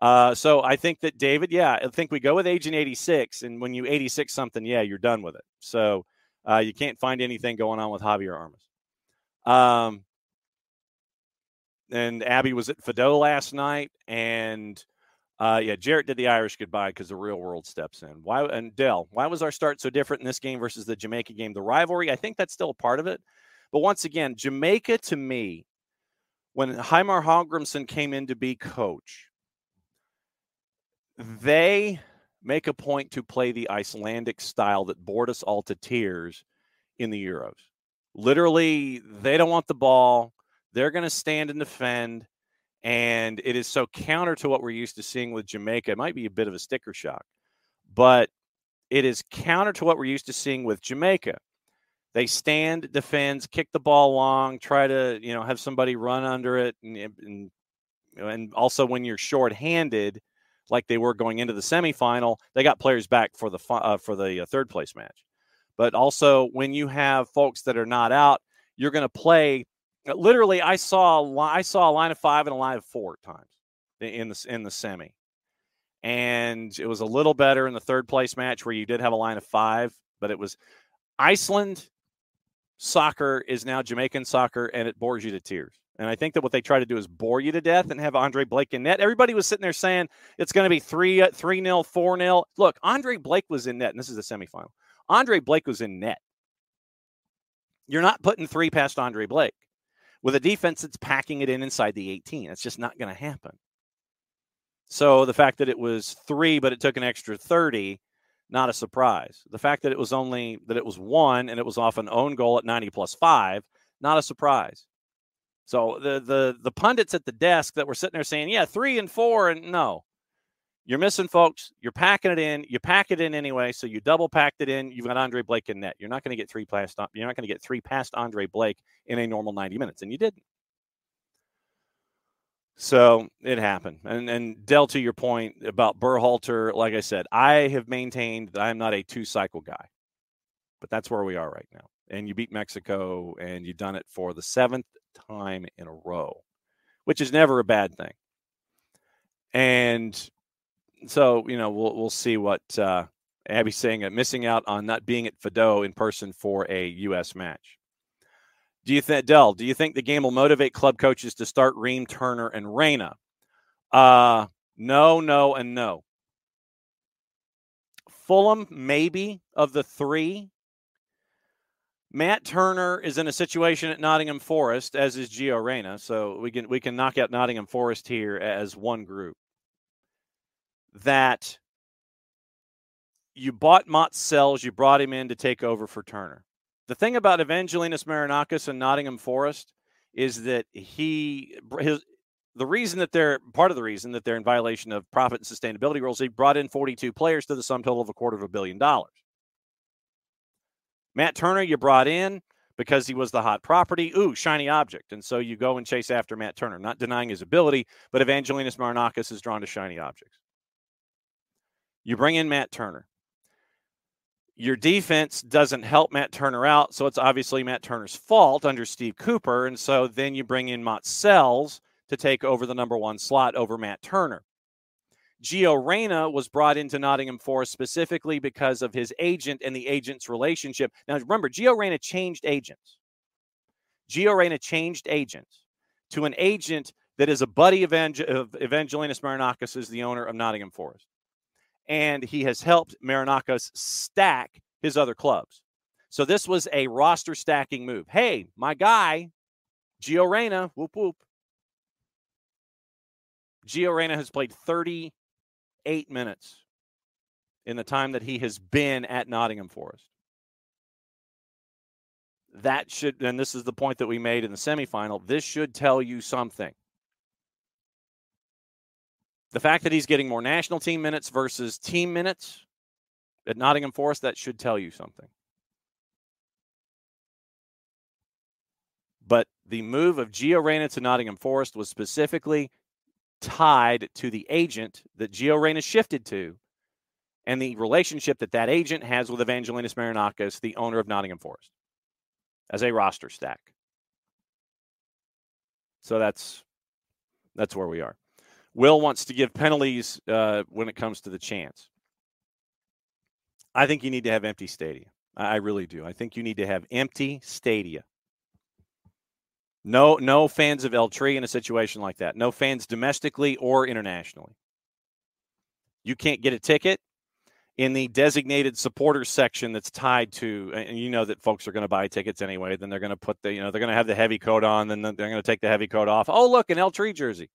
Uh, so I think that David, yeah, I think we go with Agent 86, and when you 86 something, yeah, you're done with it. So uh, you can't find anything going on with Javier Armas. Um, and Abby was at Fido last night, and uh, yeah, Jarrett did the Irish goodbye because the real world steps in. Why and Dell, why was our start so different in this game versus the Jamaica game? The rivalry, I think that's still a part of it. But once again, Jamaica to me, when Heimir Hallgrímsson came in to be coach, they make a point to play the Icelandic style that bored us all to tears in the Euros. Literally, they don't want the ball. They're going to stand and defend and it is so counter to what we're used to seeing with Jamaica. It might be a bit of a sticker shock, but it is counter to what we're used to seeing with Jamaica. They stand, defends, kick the ball long, try to you know have somebody run under it, and and, and also when you're short-handed, like they were going into the semifinal, they got players back for the uh, for the uh, third place match. But also when you have folks that are not out, you're going to play uh, literally, I saw I saw a line of five and a line of four times in the in the semi, and it was a little better in the third place match where you did have a line of five, but it was Iceland soccer is now Jamaican soccer, and it bores you to tears. And I think that what they try to do is bore you to death and have Andre Blake in net. Everybody was sitting there saying it's going to be three uh, three nil, four nil. Look, Andre Blake was in net, and this is the semifinal. Andre Blake was in net. You're not putting three past Andre Blake with a defense that's packing it in inside the 18. It's just not going to happen. So the fact that it was three, but it took an extra 30, not a surprise. The fact that it was only that it was one and it was off an own goal at 90 plus five, not a surprise. So the the the pundits at the desk that were sitting there saying, yeah, three and four, and no. You're missing folks. You're packing it in. You pack it in anyway. So you double packed it in. You've got Andre Blake in net. You're not going to get three past. Uh, you're not going to get three past Andre Blake in a normal 90 minutes, and you didn't. So it happened. And and Dell, to your point about Berhalter, like I said, I have maintained that I'm not a two cycle guy. But that's where we are right now. And you beat Mexico and you've done it for the seventh time in a row, which is never a bad thing. And so, you know, we'll we'll see what uh Abby's saying uh, missing out on not being at Fido in person for a US match. Do you think, Dell, do you think the game will motivate club coaches to start Ream, Turner, and Reyna? Uh, no, no, and no. Fulham, maybe of the three. Matt Turner is in a situation at Nottingham Forest, as is Gio Reyna. So we can we can knock out Nottingham Forest here as one group. That you bought Matz Sels, you brought him in to take over for Turner. The thing about Evangelinus Marinakis and Nottingham Forest is that he his the reason that they're part of the reason that they're in violation of profit and sustainability rules, he brought in 42 players to the sum total of a quarter of a billion dollars. Matt Turner, you brought in because he was the hot property. Ooh, shiny object. And so you go and chase after Matt Turner, not denying his ability, but Evangelinus Marinakis is drawn to shiny objects. You bring in Matt Turner your defense doesn't help Matt Turner out, so it's obviously Matt Turner's fault under Steve Cooper. And so then you bring in Matz Sels to take over the number one slot over Matt Turner. Gio Reyna was brought into Nottingham Forest specifically because of his agent and the agent's relationship. Now, remember, Gio Reyna changed agents. Gio Reyna changed agents to an agent that is a buddy of Evangelinus Marinakis, is the owner of Nottingham Forest and he has helped Marinakis stack his other clubs. So this was a roster stacking move. Hey, my guy, Gio Reyna, whoop whoop. Gio Reyna has played 38 minutes in the time that he has been at Nottingham Forest. That should, and this is the point that we made in the semifinal, this should tell you something the fact that he's getting more national team minutes versus team minutes at Nottingham Forest, that should tell you something. But the move of Gio Reyna to Nottingham Forest was specifically tied to the agent that Gio Reyna shifted to and the relationship that that agent has with Evangelinus Marinakis, the owner of Nottingham Forest, as a roster stack. So that's that's where we are. Will wants to give penalties uh, when it comes to the chance. I think you need to have empty stadia. I really do. I think you need to have empty stadia. No, no fans of El Tri in a situation like that. No fans domestically or internationally. You can't get a ticket in the designated supporters section that's tied to, and you know that folks are going to buy tickets anyway. Then they're going to put the, you know, they're going to have the heavy coat on, then they're going to take the heavy coat off. Oh, look, an El Tri jersey.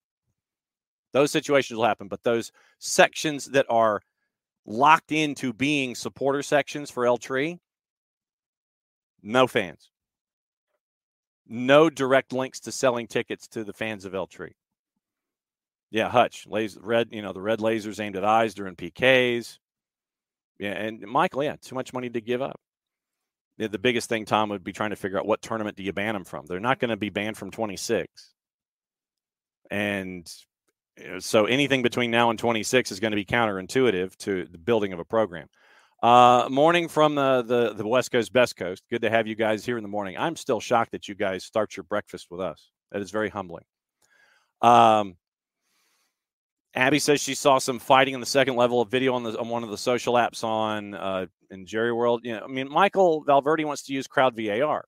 Those situations will happen, but those sections that are locked into being supporter sections for El Tri, no fans. No direct links to selling tickets to the fans of El Tri. Yeah, Hutch, laser, red, you know, the red lasers aimed at eyes during PKs. Yeah, and Michael, yeah, too much money to give up. The biggest thing, Tom, would be trying to figure out what tournament do you ban them from. They're not going to be banned from 26. And eh, so anything between now and 26 is going to be counterintuitive to the building of a program. Uh, morning from the, the the West Coast, Best Coast. Good to have you guys here in the morning. I'm still shocked that you guys start your breakfast with us. That is very humbling. Um, Abby says she saw some fighting in the second level of video on, the, on one of the social apps on uh, in Jerry World. You know, I mean, Michael Valverde wants to use crowd VAR.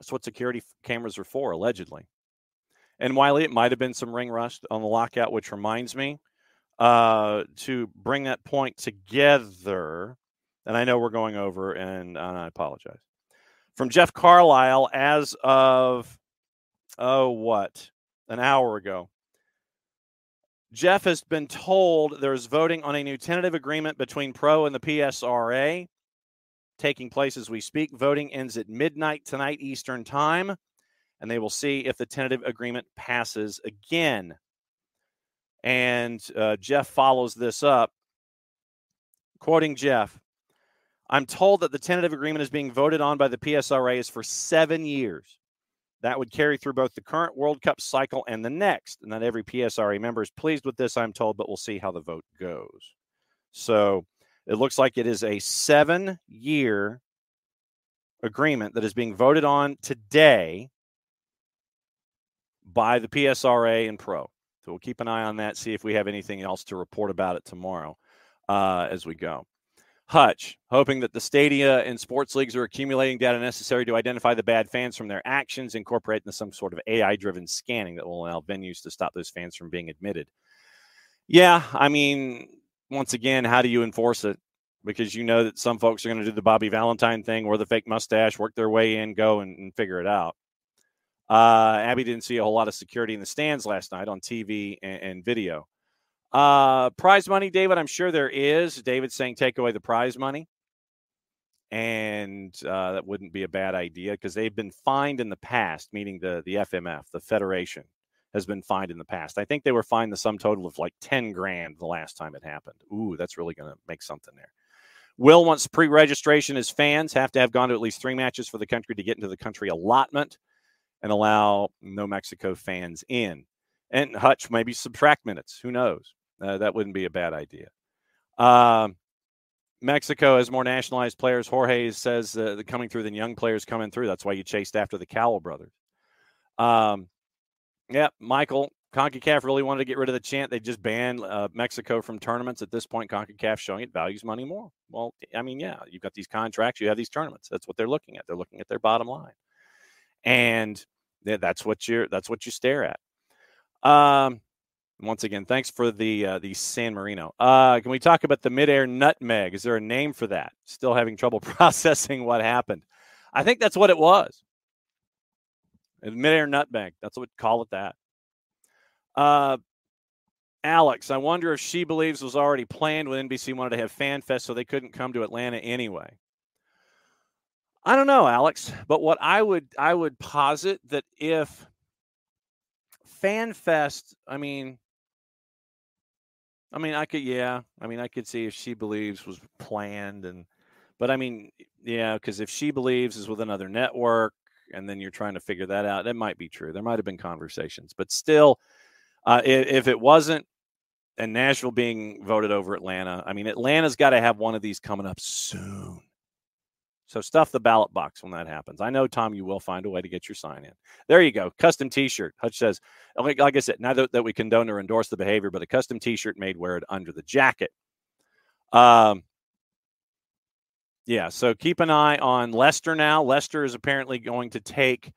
That's what security cameras are for, allegedly. And Wiley, it might have been some ring rust on the lockout, which reminds me uh, to bring that point together. And I know we're going over, and, and I apologize. From Jeff Carlisle, as of, oh, what, an hour ago. Jeff has been told there's voting on a new tentative agreement between Pro and the PSRA taking place as we speak. Voting ends at midnight tonight, Eastern Time, and they will see if the tentative agreement passes again. And uh, Jeff follows this up, quoting Jeff I'm told that the tentative agreement is being voted on by the PSRA is for seven years. That would carry through both the current World Cup cycle and the next. And not every PSRA member is pleased with this, I'm told, but we'll see how the vote goes. So it looks like it is a seven year agreement that is being voted on today by the PSRA and Pro. We'll keep an eye on that, see if we have anything else to report about it tomorrow uh, as we go. Hutch, hoping that the stadia and sports leagues are accumulating data necessary to identify the bad fans from their actions, incorporate into some sort of AI driven scanning that will allow venues to stop those fans from being admitted. Yeah, I mean, once again, how do you enforce it? Because you know that some folks are going to do the Bobby Valentine thing, wear the fake mustache, work their way in, go and, and figure it out. Uh, Abby didn't see a whole lot of security in the stands last night on TV and, and video. Uh, prize money, David. I'm sure there is. David saying take away the prize money, and uh, that wouldn't be a bad idea because they've been fined in the past. Meaning the the FMF, the federation, has been fined in the past. I think they were fined the sum total of like ten grand the last time it happened. Ooh, that's really going to make something there. Will wants pre-registration as fans have to have gone to at least three matches for the country to get into the country allotment and allow no Mexico fans in. And Hutch maybe subtract minutes. Who knows? Uh, that wouldn't be a bad idea. Um, Mexico has more nationalized players. Jorge says uh, coming through than young players coming through. That's why you chased after the Cowell brothers. Um, yeah, Michael, CONCACAF really wanted to get rid of the chant. They just banned uh, Mexico from tournaments. At this point, CONCACAF showing it values money more. Well, I mean, yeah, you've got these contracts, you have these tournaments. That's what they're looking at. They're looking at their bottom line, and that's what you're. That's what you stare at. Um, once again, thanks for the uh, the San Marino. Uh, can we talk about the midair nutmeg? Is there a name for that? Still having trouble processing what happened. I think that's what it was. Midair nutmeg. That's what we call it. That. Uh, Alex, I wonder if SheBelieves was already planned when NBC wanted to have Fan Fest, so they couldn't come to Atlanta anyway. I don't know, Alex, but what I would I would posit that if Fan Fest, I mean, I mean, I could, yeah. I mean, I could see if SheBelieves was planned, and but I mean, yeah, because if SheBelieves is with another network, and then you're trying to figure that out, that might be true. There might have been conversations, but still, uh, if, if it wasn't, and Nashville being voted over Atlanta, I mean, Atlanta's got to have one of these coming up soon. So stuff the ballot box when that happens. I know, Tom, you will find a way to get your sign in. There you go. Custom T-shirt. Hutch says, like, I said, not that, we condone or endorse the behavior, but a custom T-shirt made wear it under the jacket. Um, yeah. So keep an eye on Leicester now. Leicester is apparently going to take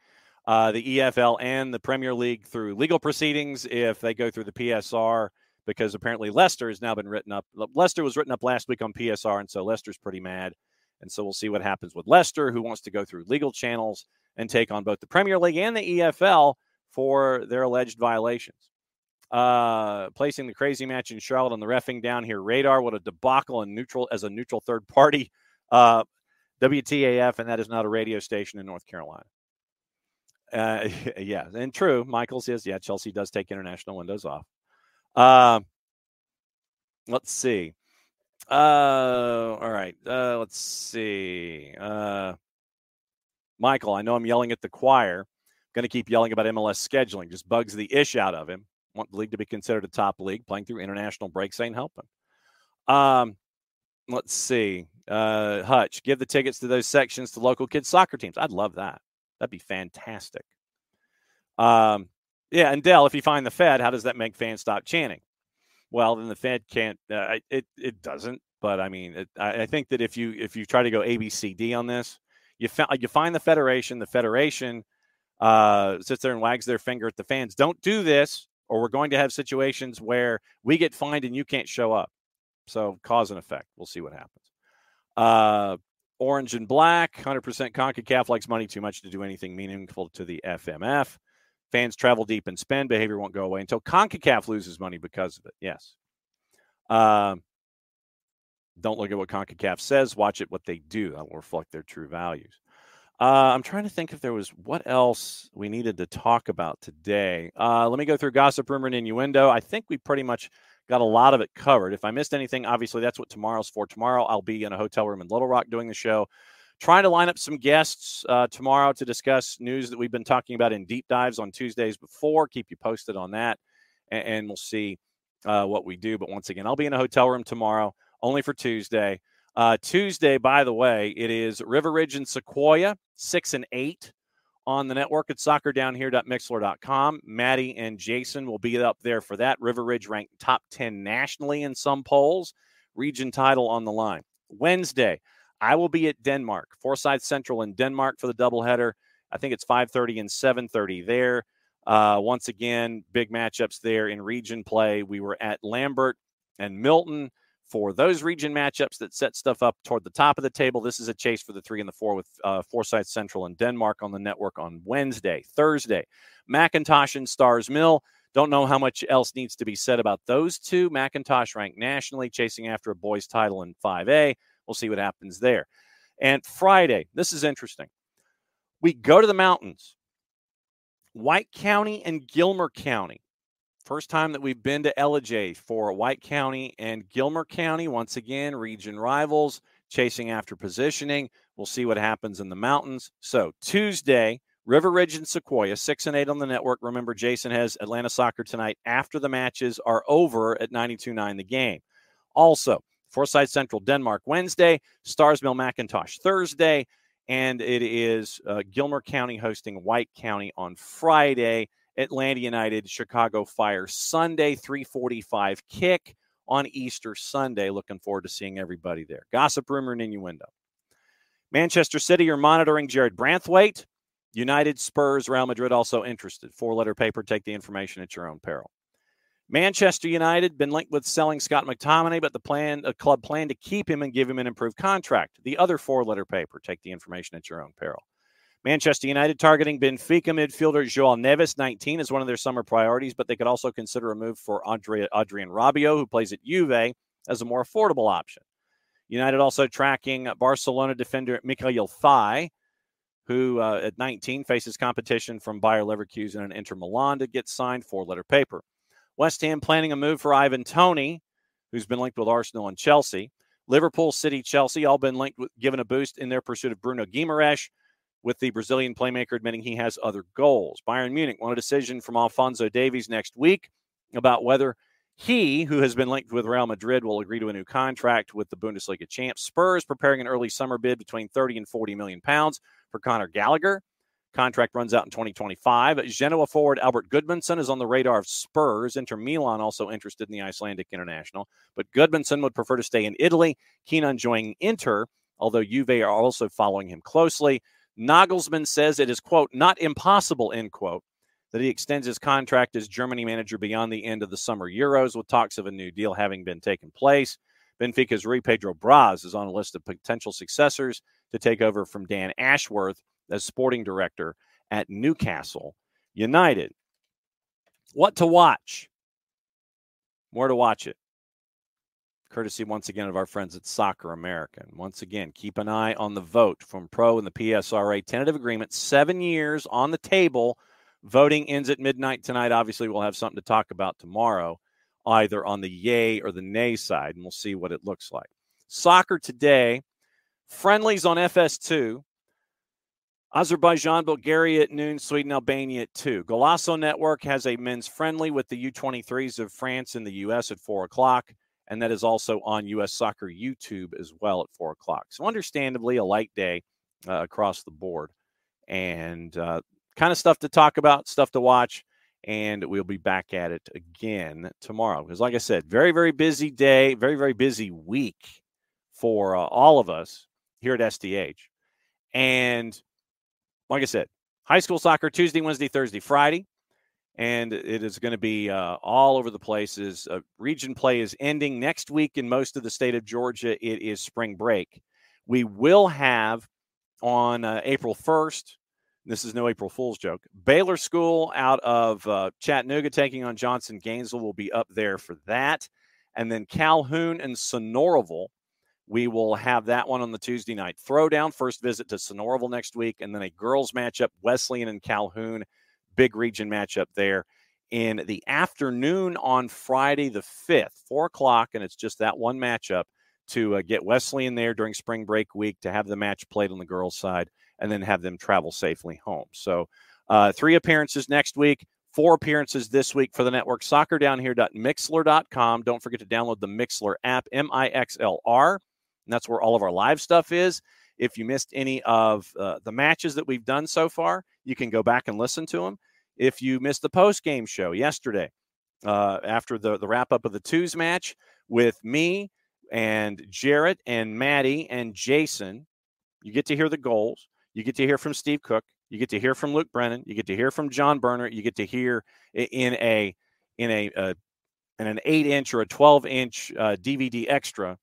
uh, the EFL and the Premier League through legal proceedings if they go through the PSR because apparently Leicester has now been written up. Leicester was written up last week on PSR, and so Leicester's pretty mad. And so we'll see what happens with Leicester, who wants to go through legal channels and take on both the Premier League and the EFL for their alleged violations. Uh, placing the crazy match in Charlotte on the refing down here radar. What a debacle and neutral as a neutral third party. Uh, WTAF, and that is not a radio station in North Carolina. Uh, yeah, and true. Michael says, yeah, Chelsea does take international windows off. Uh, let's see. Uh, all right. Uh, let's see. Uh, Michael, I know I'm yelling at the choir. Going to keep yelling about MLS scheduling. Just bugs the ish out of him. Want the league to be considered a top league. Playing through international breaks ain't helping. Um, let's see. Uh, Hutch, give the tickets to those sections to local kids soccer teams. I'd love that. That'd be fantastic. Um, Yeah, and Dell, if you find the Fed, how does that make fans stop chanting? Well, then the Fed can't. Uh, it it doesn't. But I mean, it, I, I think that if you if you try to go A B C D on this, you fa- you find the federation. The federation uh, sits there and wags their finger at the fans. Don't do this, or we're going to have situations where we get fined and you can't show up. So cause and effect. We'll see what happens. Uh, orange and black, 100% CONCACAF likes money too much to do anything meaningful to the FMF. Fans travel deep and spend. Behavior won't go away until CONCACAF loses money because of it. Yes. Um, don't look at what CONCACAF says. Watch it what they do. That will reflect their true values. Uh, I'm trying to think if there was what else we needed to talk about today. Uh, let me go through gossip, rumor, and innuendo. I think we pretty much got a lot of it covered. If I missed anything, obviously that's what tomorrow's for. Tomorrow I'll be in a hotel room in Little Rock doing the show trying to line up some guests uh, tomorrow to discuss news that we've been talking about in deep dives on Tuesdays before. Keep you posted on that, and, and we'll see uh, what we do. But once again, I'll be in a hotel room tomorrow, only for Tuesday. Uh, Tuesday, by the way, it is River Ridge and Sequoia, six and eight on the network at soccerdownhere.mixlr.com. Maddie and Jason will be up there for that. River Ridge ranked top 10 nationally in some polls, region title on the line. Wednesday, I will be at Denmark, Forsyth Central in Denmark for the doubleheader. I think it's 5:30 and 7:30 there. Uh, once again, big matchups there in region play. We were at Lambert and Milton for those region matchups that set stuff up toward the top of the table. This is a chase for the three and the four with uh, Forsyth Central and Denmark on the network on Wednesday. Thursday, McIntosh and Starr's Mill. Don't know how much else needs to be said about those two. McIntosh ranked nationally, chasing after a boys' title in 5A. We'll see what happens there. And Friday, this is interesting. We go to the mountains, White County and Gilmer County. First time that we've been to Ellijay for White County and Gilmer County. Once again, region rivals chasing after positioning. We'll see what happens in the mountains. So Tuesday, River Ridge and Sequoia, six and eight on the network. Remember, Jason has Atlanta soccer tonight after the matches are over at 92.9 the game. Also, Forsyth Central, Denmark Wednesday, Starr's Mill McIntosh Thursday, and it is uh, Gilmer County hosting White County on Friday. Atlanta United, Chicago Fire Sunday, 345 kick on Easter Sunday. Looking forward to seeing everybody there. Gossip, rumor, and innuendo. Manchester City are monitoring Jarrad Branthwaite. United, Spurs, Real Madrid also interested. Four letter paper. Take the information at your own peril. Manchester United been linked with selling Scott McTominay, but the plan, the club plan to keep him and give him an improved contract. The other four-letter paper. Take the information at your own peril. Manchester United targeting Benfica midfielder Joao Neves, 19, is one of their summer priorities, but they could also consider a move for Andre, Adrien Rabiot, who plays at Juve, as a more affordable option. United also tracking Barcelona defender Mikayil Faye, who uh, at 19 faces competition from Bayer Leverkusen and Inter Milan to get signed four-letter paper. West Ham planning a move for Ivan Toney, who's been linked with Arsenal and Chelsea. Liverpool, City, Chelsea, all been linked with given a boost in their pursuit of Bruno Guimaraes, with the Brazilian playmaker admitting he has other goals. Bayern Munich want a decision from Alphonso Davies next week about whether he, who has been linked with Real Madrid, will agree to a new contract with the Bundesliga champs. Spurs preparing an early summer bid between 30 and 40 million pounds for Conor Gallagher. Contract runs out in 2025. Genoa forward Albert Gudmundsson is on the radar of Spurs. Inter Milan also interested in the Icelandic international, but Gudmundsson would prefer to stay in Italy, keen on joining Inter, although Juve are also following him closely. Nagelsmann says it is, quote, not impossible, end quote, that he extends his contract as Germany manager beyond the end of the summer Euros, with talks of a new deal having been taken place. Benfica's Rui Pedro Braz is on a list of potential successors to take over from Dan Ashworth as sporting director at Newcastle United. What to watch? Where to watch it? Courtesy once again of our friends at Soccer American. Once again, keep an eye on the vote from Pro and the PSRA tentative agreement. Seven years on the table. Voting ends at midnight tonight. Obviously, we'll have something to talk about tomorrow, either on the yay or the nay side, and we'll see what it looks like. Soccer today, friendlies on FS2. Azerbaijan, Bulgaria at noon, Sweden, Albania at 2. Golazo Network has a men's friendly with the U23s of France and the U.S. at 4 o'clock, and that is also on U.S. Soccer YouTube as well at 4 o'clock. So, understandably, a light day uh, across the board, and uh, kind of stuff to talk about, stuff to watch, and we'll be back at it again tomorrow. Because, like I said, very, very busy day, very, very busy week for uh, all of us here at SDH. And like I said, high school soccer Tuesday, Wednesday, Thursday, Friday. And it is going to be uh, all over the places. Uh, region play is ending next week in most of the state of Georgia. It is spring break. We will have on uh, April 1st, this is no April Fool's joke. Baylor School out of uh, Chattanooga taking on Johnson Gainesville will be up there for that. And then Calhoun and Sonoraville we will have that one on the Tuesday night throwdown. First visit to Sonoraville next week, and then a girls matchup, Wesleyan and Calhoun, big region matchup there in the afternoon on Friday the 5th, 4 o'clock, and it's just that one matchup to uh, get Wesleyan there during spring break week to have the match played on the girls' side and then have them travel safely home. So, uh, three appearances next week, four appearances this week for the network. Soccer down here.mixlr.com. Don't forget to download the Mixlr app, M I X L R. And that's where all of our live stuff is. If you missed any of uh, the matches that we've done so far, you can go back and listen to them. If you missed the post game show yesterday, uh, after the, the wrap up of the twos match with me and Jarrett and Maddie and Jason, you get to hear the goals. You get to hear from Steve Cooke. You get to hear from Luke Brennan. You get to hear from John Berner. You get to hear in a in a uh, in an eight inch or a twelve inch uh, DVD extra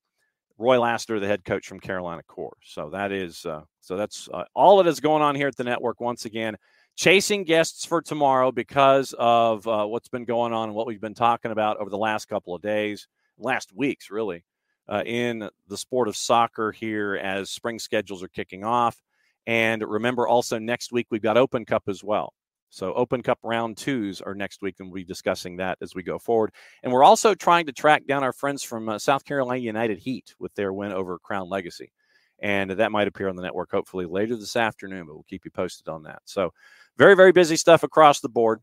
Roy Laster, the head coach from Carolina Core. So that is uh, so that's uh, all that is going on here at the network. Once again, chasing guests for tomorrow because of uh, what's been going on and what we've been talking about over the last couple of days, last weeks, really, uh, in the sport of soccer here as spring schedules are kicking off. And remember, also next week we've got Open Cup as well. So, Open Cup round twos are next week, and we'll be discussing that as we go forward. And we're also trying to track down our friends from uh, South Carolina United Heat with their win over Crown Legacy. And that might appear on the network hopefully later this afternoon, but we'll keep you posted on that. So, very, very busy stuff across the board.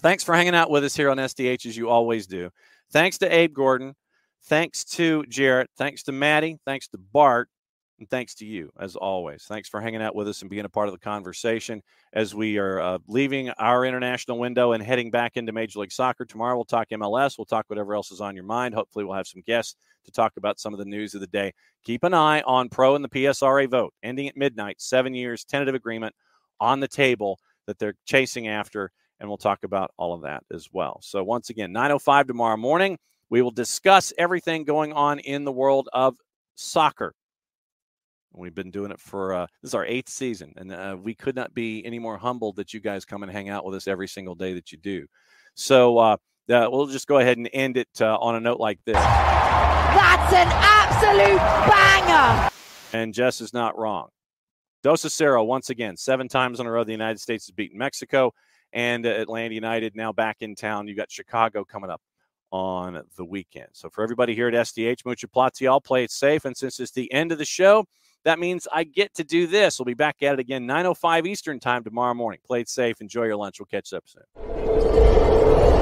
Thanks for hanging out with us here on SDH as you always do. Thanks to Abe Gordon. Thanks to Jarrett. Thanks to Maddie. Thanks to Bart. And thanks to you, as always. Thanks for hanging out with us and being a part of the conversation as we are uh, leaving our international window and heading back into Major League Soccer. Tomorrow, we'll talk MLS. We'll talk whatever else is on your mind. Hopefully, we'll have some guests to talk about some of the news of the day. Keep an eye on Pro and the PSRA vote ending at midnight, seven years, tentative agreement on the table that they're chasing after. And we'll talk about all of that as well. So, once again, 9.05 tomorrow morning, we will discuss everything going on in the world of soccer. We've been doing it for uh, this is our eighth season, and uh, we could not be any more humbled that you guys come and hang out with us every single day that you do. So uh, uh we'll just go ahead and end it uh, on a note like this. That's an absolute banger. And Jess is not wrong. Dos a Cero, once again, seven times in a row, the United States has beaten Mexico and Atlanta United now back in town. You got Chicago coming up on the weekend. So for everybody here at SDH, Mucha Platial, play it safe. And since it's the end of the show, that means I get to do this. We'll be back at it again 9:05 Eastern Time tomorrow morning. Play it safe. Enjoy your lunch. We'll catch up soon.